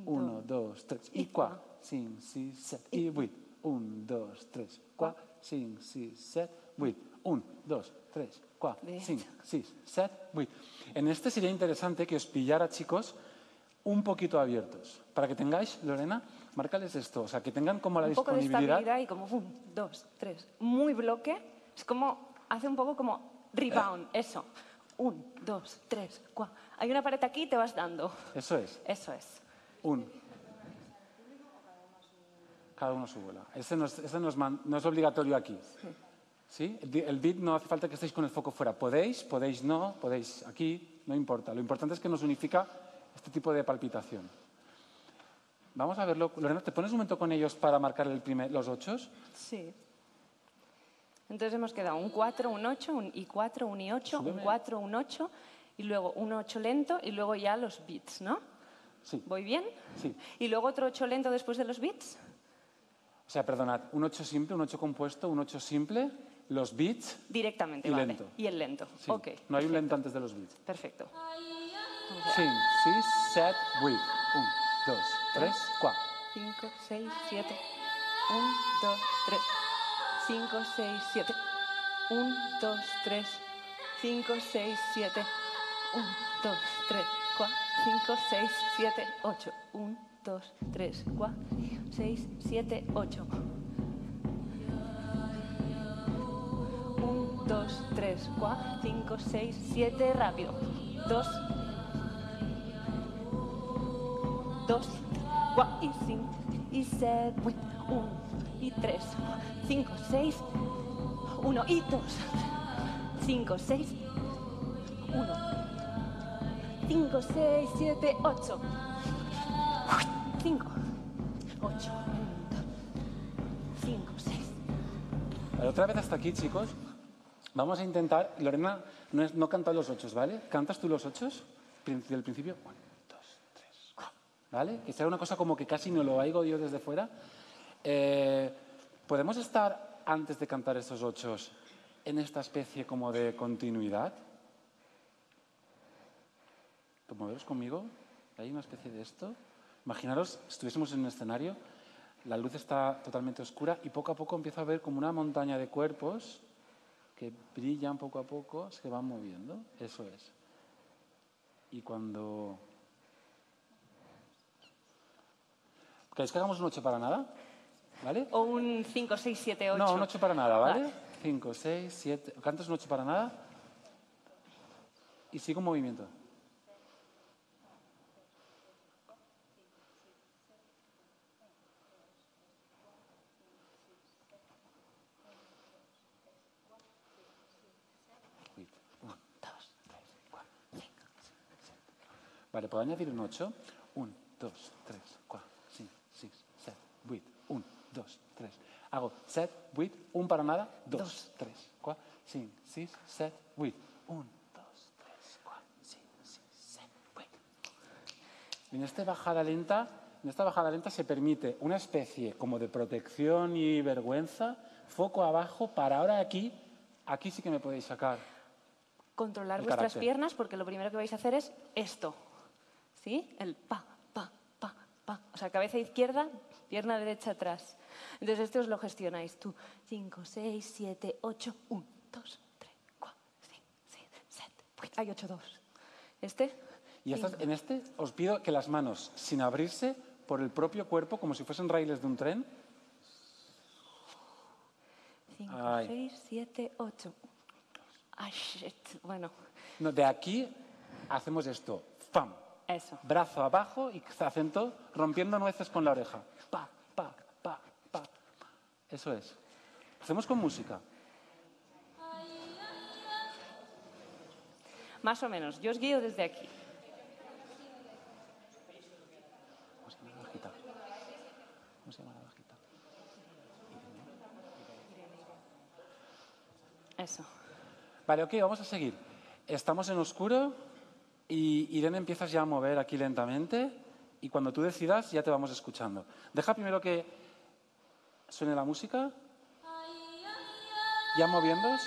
1, 2, 3 i 4, 5, 6, 7 i 8. 1, 2, 3, 4, 5, 6, 7, 8. 1, 2, 3, 4,
Bien.
5, 6, 7, 8. En este sería interesante que os pillara, chicos, un poquito abiertos. Para que tengáis, Lorena, márcales esto. O sea, que tengan como la
un poco de
disponibilidad.
estabilidad y como un, dos, tres. Muy bloque. Es como, hace un poco como rebound, eso. Un, dos, tres, cuatro. Hay una pared aquí y te vas dando.
Eso es.
Eso es.
Un. Cada uno su bola. Ese no es, ese no es, man- no es obligatorio aquí. ¿Sí? El, di- el beat no hace falta que estéis con el foco fuera. Podéis, podéis no, podéis aquí, no importa. Lo importante es que nos unifica este tipo de palpitación. Vamos a verlo. Lorena, ¿te pones un momento con ellos para marcar el primer, los ochos?
Sí. Entonces hemos quedado un 4, un 8, un I4, un I8, un
Súbeme.
4, un 8 y luego un 8 lento y luego ya los beats, ¿no?
Sí.
¿Voy bien?
Sí.
Y luego otro 8 lento después de los beats.
O sea, perdonad, un 8 simple, un 8 compuesto, un 8 simple, los beats.
Directamente,
Y
vale.
lento.
Y el lento.
Sí.
Ok.
No hay un lento antes de los beats.
Perfecto.
5, 6, 7, 8. 1, 2, 3, 4.
5, 6, 7. 1, 2, 3. 5, 6, 7. 1, 2, 3. 5, 6, 7. 1, 2, 3, 4. 5, 6, 7, 8. 1, 2, 3, 4. 6, 7, 8. 1, 2, 3, 4, 5, 6, 7, rápido. 2, 2, 4 y 5 y 7, 1 y 3, 5, 6, 1 y 2, 5, 6, 1, 5, 6, 7, 8, 5, 8, 5, 6.
Vale, otra vez hasta aquí, chicos. Vamos a intentar. Lorena, no, canta los ochos, ¿vale? ¿Cantas tú los ochos? Del principio. Uno, dos, tres. ¿Vale? Que sea una cosa como que casi no lo oigo yo desde fuera. Eh, ¿Podemos estar, antes de cantar esos ochos, en esta especie como de continuidad? ¿Moveros conmigo? ¿Hay una especie de esto? Imaginaros, estuviésemos en un escenario, la luz está totalmente oscura y poco a poco empiezo a ver como una montaña de cuerpos que brillan poco a poco, se van moviendo. Eso es. Y cuando... ¿Queréis que hagamos un 8 para nada? ¿Vale?
O un 5, 6, 7, 8.
No, un 8 para nada, ¿vale?
Vale.
5, 6, 7... ¿Cantas un 8 para nada? Y sigo un movimiento. Uno, dos, tres, cuatro, cinco, seis, siete. Vale, ¿puedo añadir un 8? 1, 2, 3, 4, 5, 6, 7, 8. 1, 2, 3. Hago 7, 8, 1 para nada, 2,
Dos.
3, 4, 5, 6, 7, 8. 1, 2, 3, 4, 5, 6, 7, 8. En esta bajada lenta, en esta bajada lenta se permite una especie como de protección y vergüenza, foco abajo, para ahora aquí, aquí sí que me podéis sacar.
controlar vuestras
carácter.
piernas porque lo primero que vais a hacer es esto. ¿Sí? El pa, pa, pa, pa. O sea, cabeza izquierda, pierna derecha atrás. Entonces, esto os lo gestionáis tú. 5, 6, 7, 8, 1, 2, 3, 4, 5, 6, 7, 8. Hay 8, 2. ¿Este?
Y estas- en este os pido que las manos, sin abrirse, por el propio cuerpo, como si fuesen raíles de un tren,
5,
Ay.
6, 7, 8. Ay, shit. Bueno,
no, de aquí hacemos esto. ¡Pam!
Eso.
Brazo abajo y acento rompiendo nueces con la oreja. Pa, pa, pa, pa. Eso es. Hacemos con música.
Más o menos. Yo os guío desde aquí.
¿Cómo se llama la bajita? ¿Cómo se llama la bajita?
Eso.
Vale, ok, vamos a seguir. Estamos en oscuro y Irene, empiezas ya a mover aquí lentamente y cuando tú decidas ya te vamos escuchando. Deja primero que suene la música. Ya moviéndos.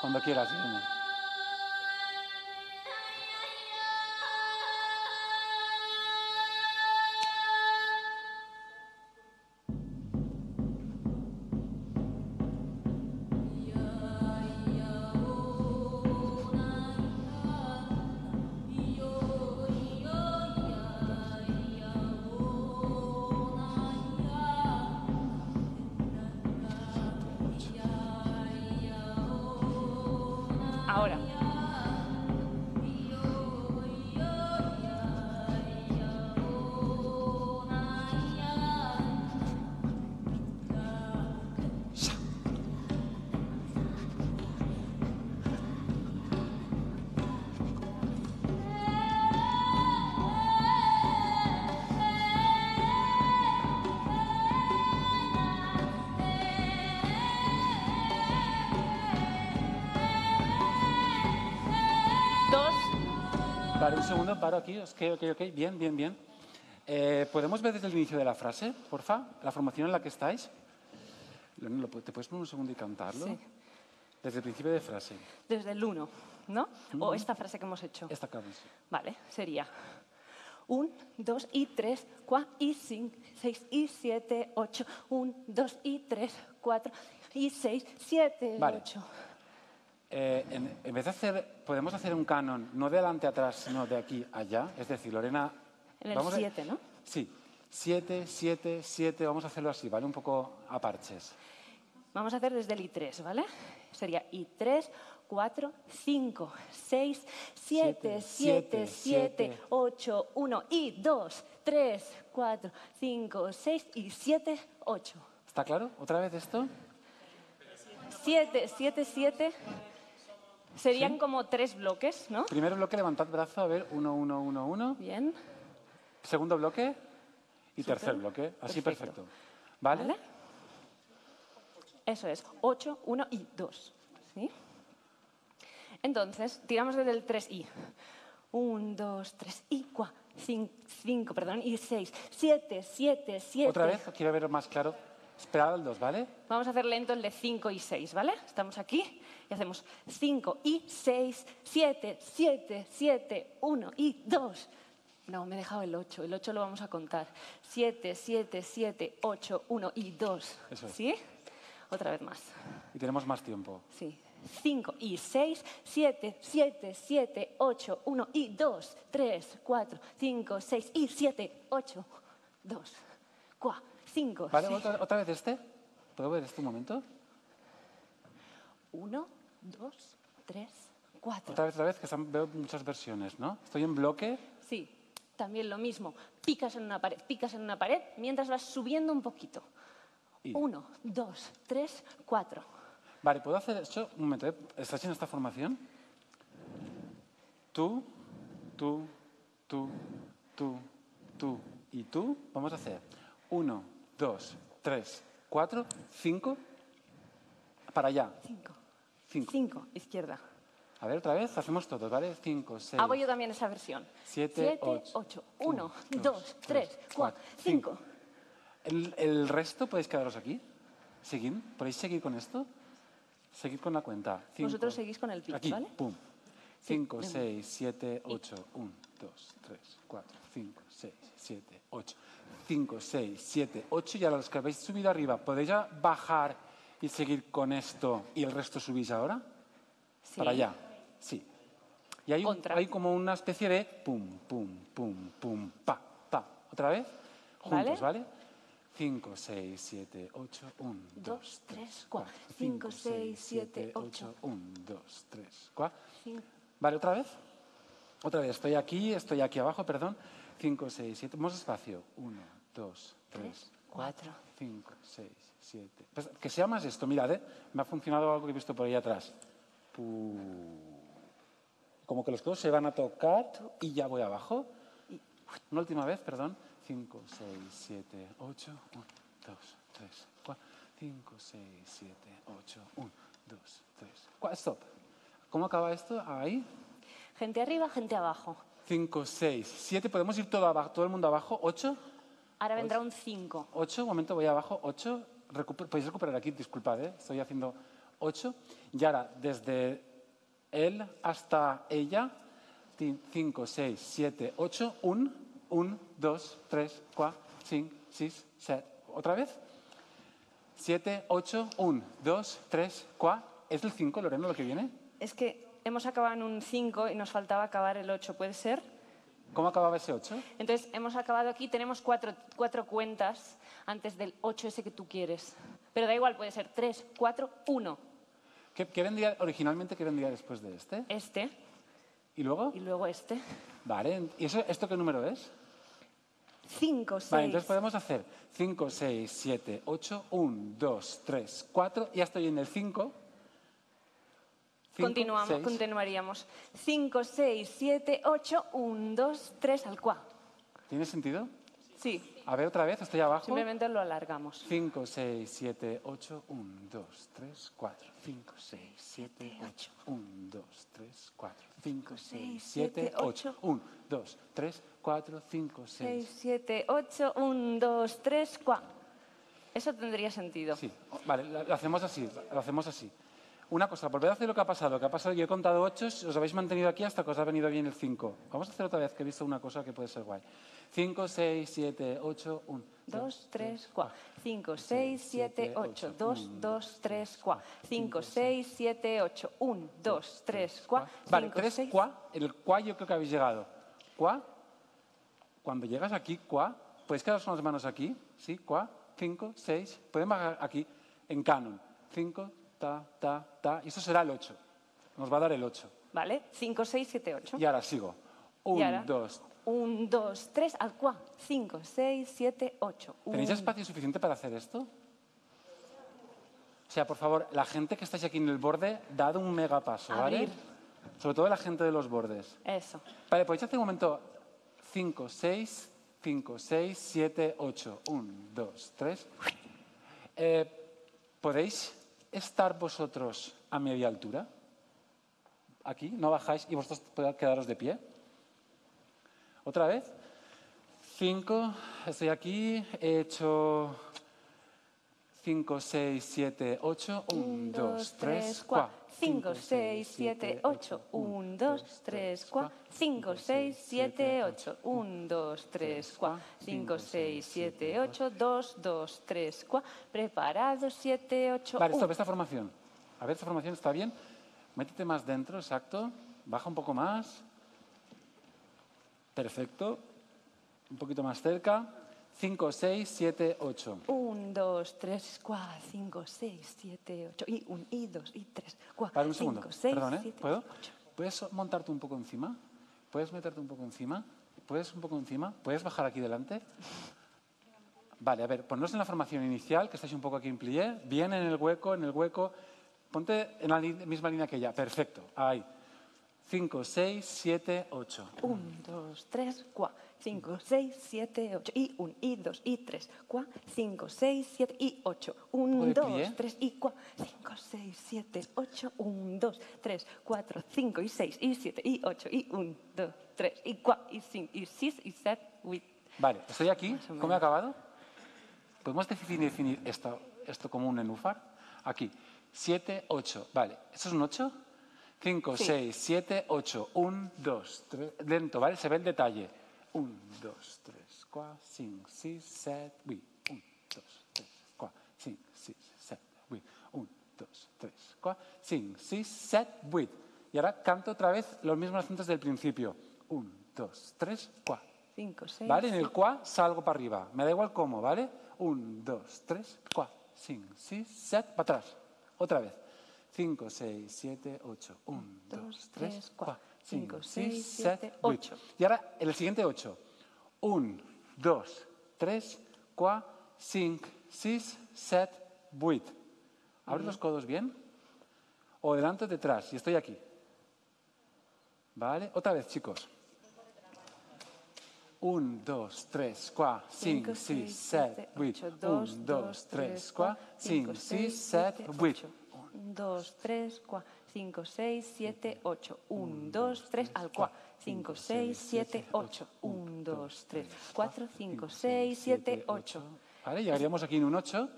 Cuando quieras, Irene. Segundo, paro aquí. Ok, ok, ok. Bien, bien, bien. Eh, ¿Podemos ver desde el inicio de la frase, porfa? La formación en la que estáis. Leonor, ¿lo pu- ¿Te puedes poner un segundo y cantarlo?
Sí.
Desde el principio de frase.
Desde el uno, ¿no? O esta frase que hemos hecho.
Esta sí.
Vale, sería un, dos y tres, cuatro y cinco, seis y siete, ocho. Un, dos y tres, cuatro y seis, siete,
Vale. Eh, en, en vez de hacer, podemos hacer un canon, no de adelante a atrás, sino de aquí a allá. Es decir, Lorena...
En el
vamos a-
siete, ¿no?
Sí. Siete, siete, siete. Vamos a hacerlo así, ¿vale? Un poco a parches.
Vamos a hacer desde el I3, ¿vale? Sería I3, 4, 5, 6, 7, 7,
siete,
7,
siete.
8, 1 y 2, 3, 4, 5, 6 y 7, 8.
¿Está claro? ¿Otra vez esto?
7, 7, 7 serían como tres bloques, ¿no?
Primer bloque, levantad brazo, a ver, uno, uno, uno, uno.
Bien.
Segundo bloque y tercer bloque. Así
Perfecto.
perfecto. ¿Vale?
¿Vale? Eso es, 8, 1 y 2. ¿Sí? Entonces, tiramos desde el 3i. 1, 2, 3 y 4, 5, perdón, y 6, 7, 7, 7.
Otra vez, quiero ver más claro. Esperad al 2, ¿vale?
Vamos a hacer lento el de 5 y 6, ¿vale? Estamos aquí y hacemos 5 y 6, 7, 7, 7, 1 y 2. No, me he dejado el 8. El 8 lo vamos a contar. 7, 7, 7, 8, 1 y 2.
Eso es.
¿Sí? Otra vez más.
Y tenemos más tiempo.
Sí. 5 y 6, 7, 7, 7, 8, 1 y 2, 3, 4, 5, 6 y 7, 8, 2, 4, 5,
¿Vale?
6.
¿Otra, otra vez este? ¿Puedo ver este un momento?
1, 2, 3, 4.
Otra vez, otra vez, que veo muchas versiones, ¿no? Estoy en bloque.
Sí, también lo mismo. Picas en una pared, picas en una pared mientras vas subiendo un poquito.
Y-
Uno, dos, tres, cuatro.
Vale, ¿puedo hacer esto? Un momento, ¿eh? ¿estás en esta formación? Tú, tú, tú, tú, tú y tú. Vamos a hacer uno, dos, tres, cuatro, cinco. Para allá.
Cinco.
Cinco.
Cinco, izquierda.
A ver, otra vez, hacemos todos, ¿vale? Cinco, seis.
Hago yo también esa versión.
Siete, ocho.
ocho. Uno,
Un,
dos,
dos,
tres,
tres,
cuatro,
cuatro,
cinco.
El, el resto podéis quedaros aquí. Seguid. ¿Podéis seguir con esto? Seguid con la cuenta. Cinco.
Vosotros seguís con el pitch,
Aquí,
¿vale?
pum.
Sí,
5,
venga.
6, 7, 8. 1, 2, 3, 4, 5, 6, 7, 8. 5, 6, 7, 8. Y ahora los que habéis subido arriba, ¿podéis ya bajar y seguir con esto y el resto subís ahora?
Sí.
Para allá. Sí. Y hay, un- hay como una especie de pum, pum, pum, pum, pa, pa. ¿Otra vez? Juntos, ¿vale? 5, 6, 7, 8, 1, 2,
Dos, tres, cuatro. Cinco, seis, siete, ocho.
1, 2, 3, 4.
Cinco.
Vale, otra vez. Otra vez, estoy aquí, estoy aquí abajo, perdón. 5, 6, 7. Más despacio. 1, 2, 3,
cuatro.
5, 6, 7. Pues que sea más esto, mirad, ¿eh? me ha funcionado algo que he visto por ahí atrás. Como que los codos se van a tocar y ya voy abajo. Una última vez, perdón. 5, 6, 7, 8, 1, 2, 3, 4, 5, 6, 7, 8, 1, 2, 3, 4. Stop. ¿Cómo acaba esto? Ahí.
Gente arriba, gente abajo.
5, 6, 7. ¿Podemos ir todo, abajo, todo el mundo abajo? 8.
Ahora vendrá un cinco.
8, un momento, voy abajo. 8. Podéis recuperar aquí, disculpad, ¿eh? estoy haciendo 8. Y ahora, desde él hasta ella, 5, 6, 7, 8, 1, 1, 2, 3, 4, 5, 6, 7. ¿Otra vez? 7, 8, 1, 2, 3, 4. ¿Es el 5, Lorena, lo que viene?
Es que hemos acabado en un 5 y nos faltaba acabar el 8, ¿puede ser?
¿Cómo acababa ese 8?
Entonces, hemos acabado aquí, tenemos cuatro, cuatro cuentas antes del 8 ese que tú quieres. Pero da igual, puede ser 3, 4, 1.
¿Qué, qué vendría, originalmente, qué vendría después de este?
Este
¿Y luego?
y luego este.
Vale, ¿y eso, esto qué número es?
5, 6.
Vale, entonces podemos hacer 5, 6, 7, 8, 1, 2, 3, 4. Ya estoy en el 5.
Continuamos, continuaríamos. 5, 6, 7, 8, 1, 2, 3 al 4.
¿Tiene sentido?
Sí,
A ver, otra vez, estoy abajo.
simplemente lo alargamos.
5, 6, 7, 8, 1, 2, 3, 4. 5, 6, 7, 8, 1, 2, 3, 4. 5, 6, 7, 8, 1, 2, 3, 4, 5,
6,
6.
7, 8, 1, 2, 3, 4. Eso tendría sentido.
Sí, vale, lo hacemos así, lo hacemos así. Una cosa, volved a hacer lo que ha pasado. Lo que ha pasado, yo he contado 8, os habéis mantenido aquí hasta que os ha venido bien el 5. Vamos a hacer otra vez, que he visto una cosa que puede ser guay. 5, 6, 7, 8, 1.
2, 3, 4. 5, 6, 7, 8. 2, 2, 3, 4. 5, 6, 7, 8. 1, 2, 3, 4.
Vale, 3, cuá. En el cuá yo creo que habéis llegado. Cuá. Cuando llegas aquí, cuá. ¿Podéis quedaros con las manos aquí? ¿Sí? Cuá. 5, 6. Pueden bajar aquí en canon. 5, ta, ta, ta. Y eso será el 8. Nos va a dar el 8.
¿Vale? 5, 6, 7, 8.
Y ahora sigo.
Y
1,
ahora,
2.
1, 2, 3 al 4. 5, 6, 7, 8.
¿Tenéis espacio suficiente para hacer esto? O sea, por favor, la gente que estáis aquí en el borde, dad un mega paso, ¿vale?
Abrir.
Sobre todo la gente de los bordes.
Eso.
Vale, podéis hacer un momento 5, 6, 5, 6, 7, 8. 1, 2, 3. ¿Podéis estar vosotros a media altura? Aquí, no bajáis y vosotros podéis quedaros de pie. Otra vez. 5, estoy aquí, he hecho 5, 6, 7, 8. 1, 2, 3, 4.
5, 6, 7, 8. 1, 2, 3, 4. 5, 6, 7, 8. 1, 2, 3, 4. 5, 6, 7, 8. 2, 2, 3, 4. Preparados, 7, 8.
Vale, stop, esta formación. A ver, esta formación está bien. Métete más dentro, exacto. Baja un poco más. Perfecto. Un poquito más cerca. 5, 6, 7, 8.
1, 2, 3, 4, 5, 6, 7, 8. Y 1, y 2, y 3, 4.
Vale, un segundo.
5, 6,
Perdón, ¿eh?
7,
¿Puedo?
8.
¿Puedes montarte un poco encima? ¿Puedes meterte un poco encima? ¿Puedes un poco encima? ¿Puedes bajar aquí delante? Vale, a ver, poneros en la formación inicial, que estáis un poco aquí en plié. Bien en el hueco, en el hueco. Ponte en la misma línea que ella. Perfecto. Ahí. 5, 6, 7, 8.
1, 2, 3, 4, 5, 6, 7, 8. Y 1, y 2, y 3, 4, 5, 6, 7 y 8. 1,
de
2,
plie.
3 y 4, 5, 6, 7, 8. 1, 2, 3, 4, 5 y 6 y 7 y 8. Y 1, 2, 3 y 4 y 5 y 6 y 7, 8.
Vale, estoy aquí. ¿Cómo he acabado? ¿Podemos definir, esto, esto como un nenúfar? Aquí. 7, 8. Vale, ¿eso es un 8? 5,
Sí.
6, 7, 8. 1, 2, 3. Lento, ¿vale? Se ve el detalle. 1, 2, 3, 4, 5, 6, 7, 8. 1, 2, 3, 4, 5, 6, 7, 8. 1, 2, 3, 4, 5, 6, 7, 8. Y ahora canto otra vez los mismos acentos del principio. 1, 2, 3, 4.
5, 6.
¿Vale? En el cuá salgo para arriba. Me da igual cómo, ¿vale? Un, dos, tres, cuá, cinco, seis, siete, para atrás. Otra vez. Cinco, seis, siete, ocho. Un, dos, tres, cuá, cinco, seis, siete, ocho. Y ahora el siguiente ocho. Un, dos, tres, cuá, cinco, seis, siete, ocho. ¿Abre los codos bien? O delante o detrás. Y estoy aquí. ¿Vale? Otra vez, chicos. 1, 2, 3, 4, 5, 6, 7, 8. 1, 2, 3, 4, 5, 6, 7, 8.
1, 2, 3, 4, 5, 6, 7, 8. 1, 2, 3, al 4. 5, 6, 7, 8. 1, 2, 3, 4, 5, 6, 7, 8.
Vale, llegaríamos aquí en un 8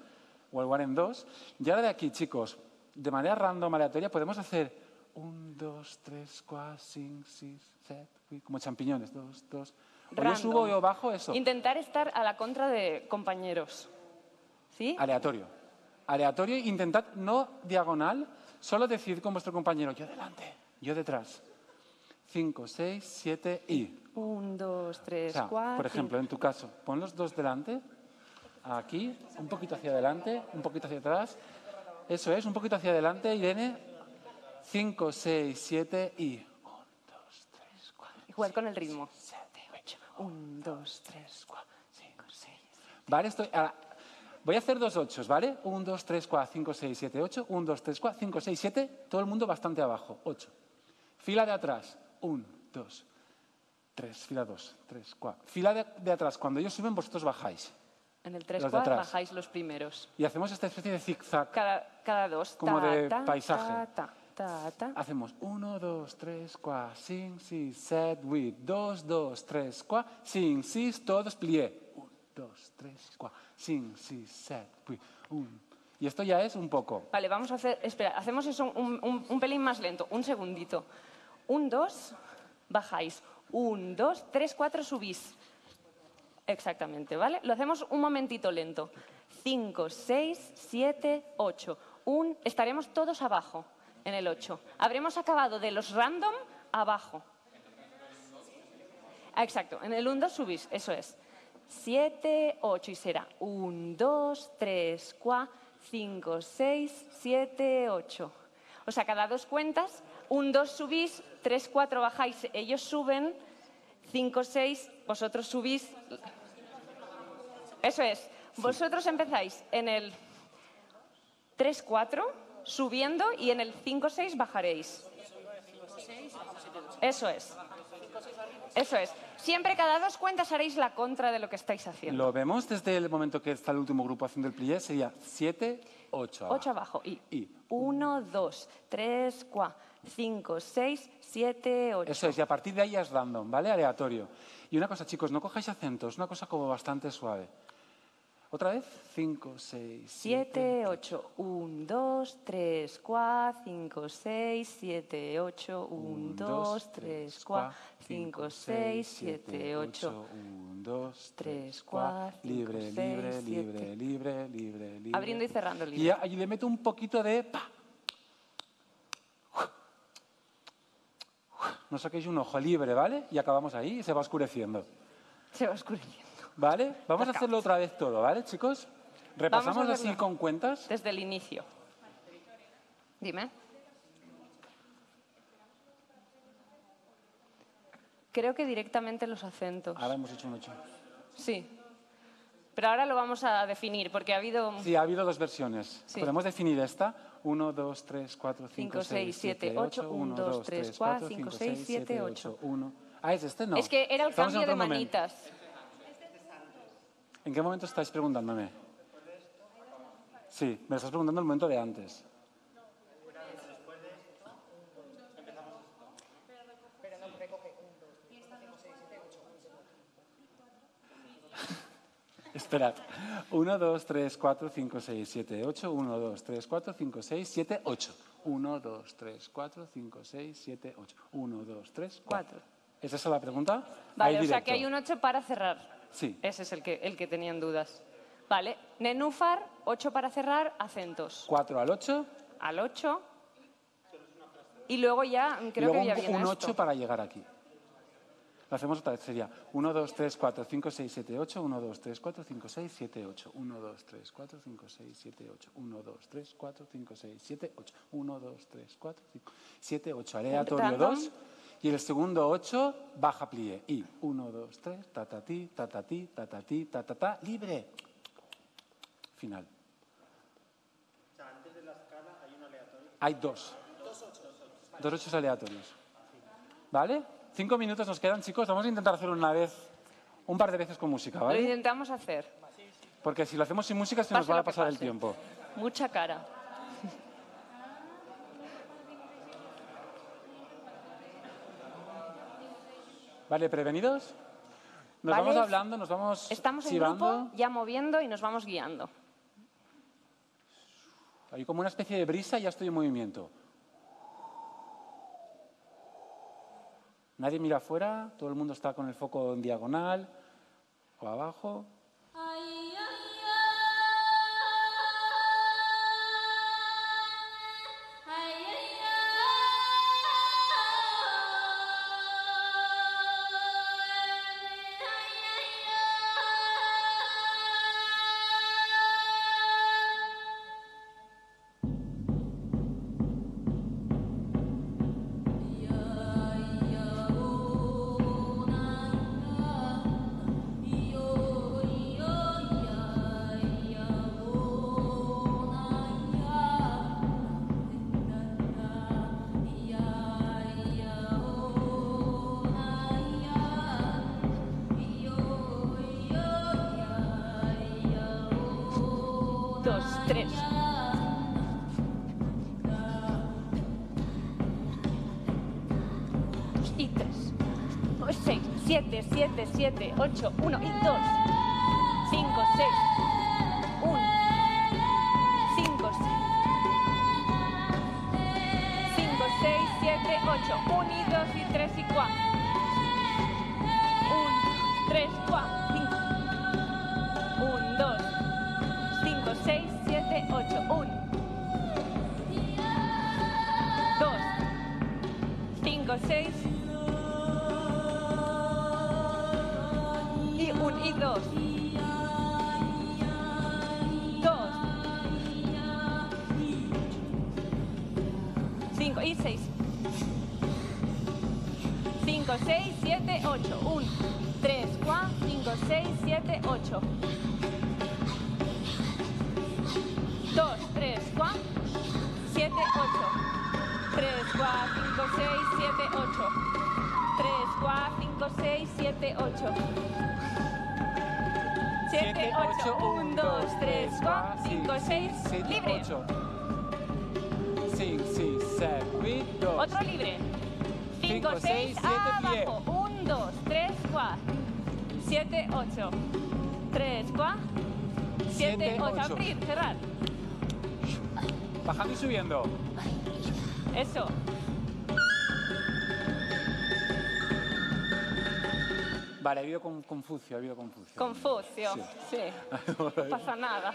o igual en 2. Y ahora de aquí, chicos, de manera random, aleatoria, podemos hacer un, dos, tres, cuatro, cinco, seis, siete, ocho, como champiñones, dos, dos. O yo subo o yo bajo, eso.
Intentar estar a la contra de compañeros. ¿Sí?
Aleatorio. Aleatorio, intentad no diagonal, solo decir con vuestro compañero, yo delante, yo detrás. Cinco, seis, siete y.
Un, dos, tres,
O sea,
cuatro.
por ejemplo, en tu caso, pon los dos delante, aquí, un poquito hacia adelante, un poquito hacia atrás. Eso es, un poquito hacia adelante, Irene. Cinco, seis, siete y. Un, dos, tres, cuatro,
Igual con el ritmo.
siete, ocho.
Un, dos, tres, cuatro, cinco, seis.
¿Vale? Estoy, ahora, voy a hacer dos ochos, ¿vale? Un, dos, tres, cuatro, cinco, seis, siete, ocho. Un, dos, tres, cuatro, cinco, seis, siete. Todo el mundo bastante abajo. Ocho. Fila de atrás. Un, dos, tres. Fila dos, tres, cuatro. Fila de, de atrás. Cuando ellos suben, vosotros bajáis.
En el tres,
Los de
cuatro
atrás.
bajáis los primeros.
Y hacemos esta especie de zigzag.
Cada, cada dos.
Como
ta,
de
ta,
paisaje.
Ta.
Hacemos uno, dos, tres, cuatro, cinco, seis, siete, ocho. Dos, dos, tres, cuatro, cinco, seis, todos plié. Dos, tres, cuatro, cinco, seis, siete. Un. Y esto ya es un poco.
Vale, vamos a hacer. Espera, hacemos eso un, un- pelín más lento. Un segundito. Un, dos, bajáis. Un, dos, tres, cuatro, subís. Exactamente, ¿vale? Lo hacemos un momentito lento. Cinco, seis, siete, ocho. Un, estaremos todos abajo en el ocho. Habremos acabado de los random abajo. Exacto, en el 1, 2 subís, eso es. 7, 8 y será 1, 2, 3, 4, 5, 6, 7, 8. O sea, cada dos cuentas, 1, 2 subís, 3, 4 bajáis, ellos suben, 5, 6, vosotros subís. Eso es, vosotros empezáis en el 3, 4, subiendo y en el 5, 6 bajaréis. Eso es. Eso es. Siempre cada dos cuentas haréis la contra de lo que estáis haciendo.
Lo vemos desde el momento que está el último grupo haciendo el plié, sería 7, 8.
Ocho abajo. Y
Y.
uno, dos, tres, cuatro, cinco, seis, siete, ocho.
Eso es, y a partir de ahí es random, ¿vale? Aleatorio. Y una cosa, chicos, no cojáis acentos, una cosa como bastante suave. Otra vez, 5, 6, 7.
Siete, ocho. Un, dos, tres, cuatro, cinco, seis, siete, ocho. Un, dos, tres, cuatro, cinco, seis, siete, ocho.
1, 2,
tres,
3,
cuatro,
4.
cinco,
Libre, libre, libre, libre, libre, libre.
Abriendo y cerrando el
Y
libro.
ahí le meto un poquito de... pa. No saquéis un ojo libre, ¿vale? Y acabamos ahí y se va oscureciendo.
Se va oscureciendo.
¿Vale? Vamos a hacerlo otra vez todo, ¿vale, chicos? Repasamos así con cuentas.
Desde el inicio. Dime. Creo que directamente los acentos.
Ahora hemos hecho un 8.
Sí. Pero ahora lo vamos a definir porque ha habido
Sí, ha habido dos versiones.
Sí.
Podemos definir esta. 1, 2, 3, 4, 5,
5,
6,
6,
7,
7,
8.
8,
1, 2, 3, 4, 5, 6, 7, 8. 1. Ah, ¿es este? No.
Es que era el
Estamos
cambio de
otro momento. ¿En qué momento estáis preguntándome? Sí, me lo estás preguntando en el momento de antes. Esperad. 1, 2, 3, 4, 5, 6, 7, 8. 1, 2, 3, 4, 5, 6, 7, 8. 1, 2, 3, 4, 5, 6, 7, 8. 1, 2, 3, 4.
Cuatro.
¿Es esa la pregunta?
Vale,
Ahí
o sea que hay un 8 para cerrar.
Sí.
Ese es el que, el que tenían dudas. Vale. Nenúfar, 8 para cerrar, acentos.
4 al 8.
Al 8. Y luego ya,
y
creo
luego
que ya
un,
viene
un
esto.
8 para llegar aquí. Lo hacemos otra vez. Sería 1, 2, 3, 4, 5, 6, 7, 8. 1, 2, 3, 4, 5, 6, 7, 8. 1, 2, 3, 4, 5, 6, 7, 8. 1, 2, 3, 4, 5, 6, 7, 8. 1, 2, 3, 4, 5, 7, 8. Aleatorio
Random.
2. Y el segundo 8, baja plié. Y 1, 2, 3, ta, ta, ti, ta, ta, ti, ta, ta, ti, ta, ta, ta, libre. Final. Hay dos. Dos ochos aleatorios. ¿Vale? Cinco minutos nos quedan, chicos. Vamos a intentar hacerlo una vez, un par de veces con música,
Lo
¿vale?
intentamos hacer.
Porque si lo hacemos sin música se nos va
lo
a pasar el tiempo.
Mucha cara.
¿Vale? ¿Prevenidos? Nos
Vale.
vamos hablando, nos vamos
Estamos en grupo, ya moviendo y nos vamos guiando.
Hay como una especie de brisa y ya estoy en movimiento. Nadie mira afuera, todo el mundo está con el foco en diagonal o abajo.
Tres. Y tres. O Seis, siete, siete, siete, ocho, uno y dos. Cinco, seis. Uno. Cinco, seis. Cinco, seis, siete, ocho. Uno y dos y tres y cuatro. 5, 8, 1, 2, 3, 4, 5, 6, libre.
8. 5, 6, 7, 8, 2.
Otro libre. 5,
Cinco,
6,
seis, siete, pie.
abajo. 1, 2, 3, 4. 7, 8. 3, 4. 7,
Siete,
8.
ocho.
Abrir, cerrar.
Bajando y subiendo.
Eso.
Vale, ha habido con- Confucio, ha habido Confucio.
Confucio.
Sí.
Sí. No pasa nada.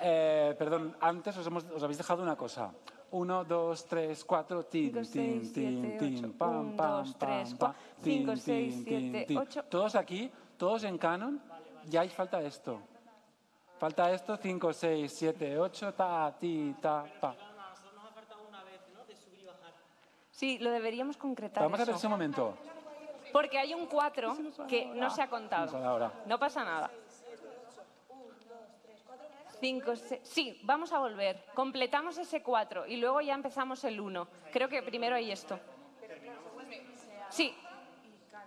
Eh, perdón, antes os, hemos- os habéis dejado una cosa. 1, 2, 3, 4, tin,
Cinco,
tin,
seis,
tin,
siete,
tin,
ocho.
pam,
Un,
pam,
dos, tres,
pam,
cua-
pam,
cinco,
tin,
seis,
tin,
siete,
tin,
ocho.
Todos aquí, todos en canon, ya hay falta esto. Falta esto, 5, 6, 7, 8, ta, ti, ta, pa.
Sí, lo deberíamos concretar.
Vamos a ver ese momento.
Porque hay un 4 que no se ha contado. No pasa nada. 5, 6. Sí, vamos a volver. Completamos ese 4 y luego ya empezamos el 1. Creo que primero hay esto. Sí.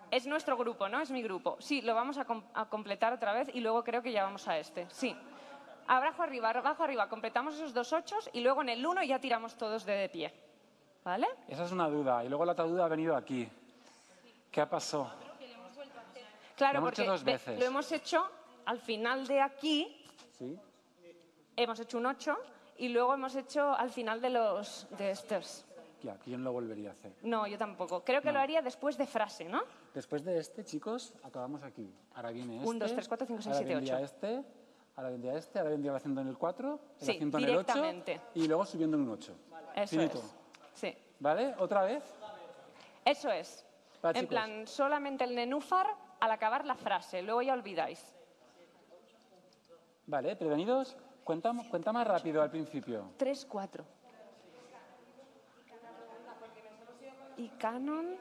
Es nuestro grupo, ¿no? Es mi grupo. Sí, lo vamos a, com- a completar otra vez y luego creo que ya vamos a este. Sí. Abajo arriba, abajo arriba. Completamos esos dos ochos y luego en el 1 ya tiramos todos de, de pie. ¿Vale?
Esa es una duda. Y luego la otra duda ha venido aquí. ¿Qué ha pasado?
Claro,
Lo hemos
porque
hecho dos
ve-
veces.
lo hemos hecho al final de aquí,
¿Sí?
hemos hecho un 8 y luego hemos hecho al final de los de estos.
Ya, ¿quién lo volvería a hacer?
No, yo tampoco. Creo que lo haría después de frase, ¿no?
Después de este, chicos, acabamos aquí. Ahora viene este.
Un, dos, tres, cuatro, cinco, seis,
ahora
siete,
vendría
ocho.
este, ahora vendría este, ahora vendría el acento en el 4, el
Sí,
acento en el 8
directamente.
y luego subiendo en un 8.
Eso
Finito.
es. Sí.
¿Vale? ¿Otra vez?
Eso es.
Va,
en plan, solamente el nenúfar al acabar la frase, luego ya olvidáis.
Vale, prevenidos. Cuenta, cuenta más rápido al principio.
3, 4. Y canon,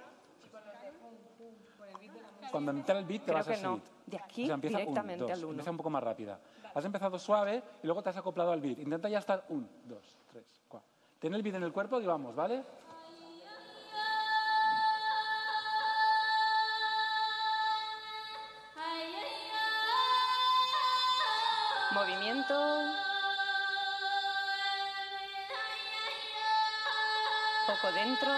Cuando entra el beat te
Creo
vas a
que no.
seguir.
De aquí
O sea, empieza
directamente
dos.
al uno.
Empieza un poco más rápida. Has empezado suave y luego te has acoplado al beat. Intenta ya estar un, dos, tres, cuatro. Ten el beat en el cuerpo y vamos, ¿vale?
Poco dentro.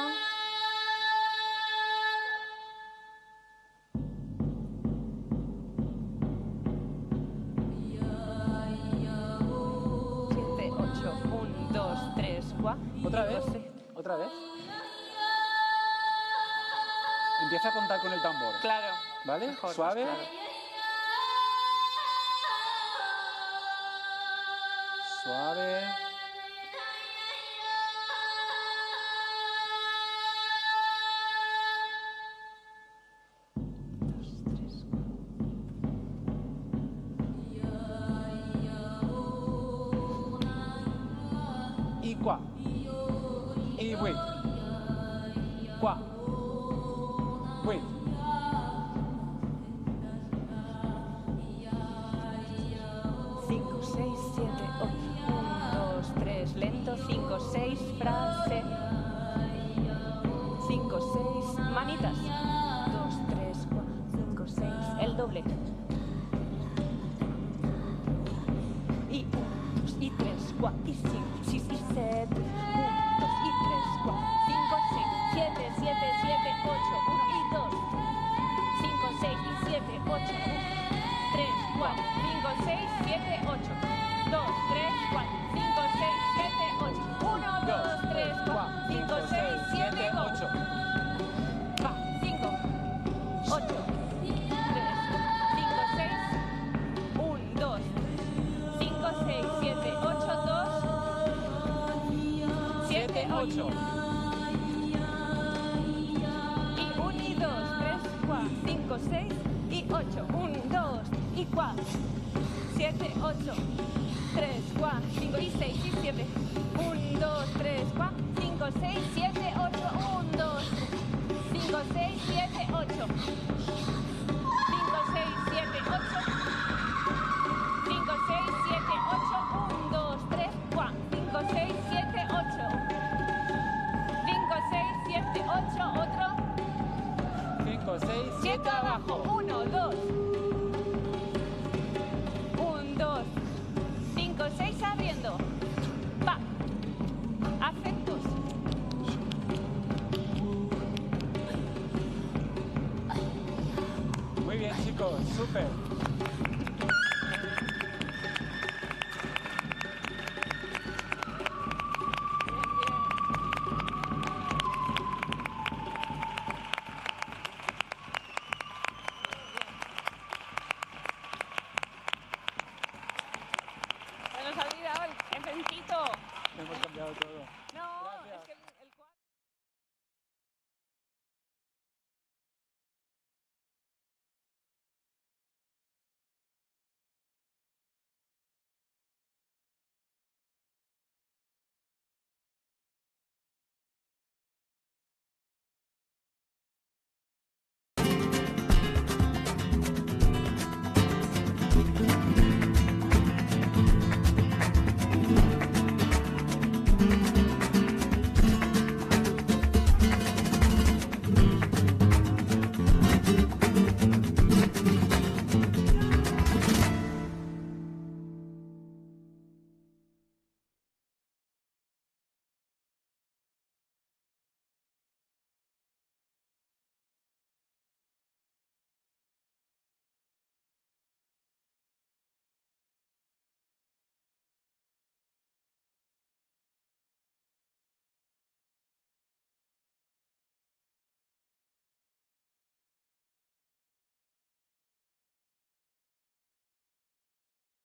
Siete, ocho.
¿Otra vez? ¿Otra vez? Empieza a contar con el tambor.
Claro.
¿Vale?
Mejor,
Suave.
claro.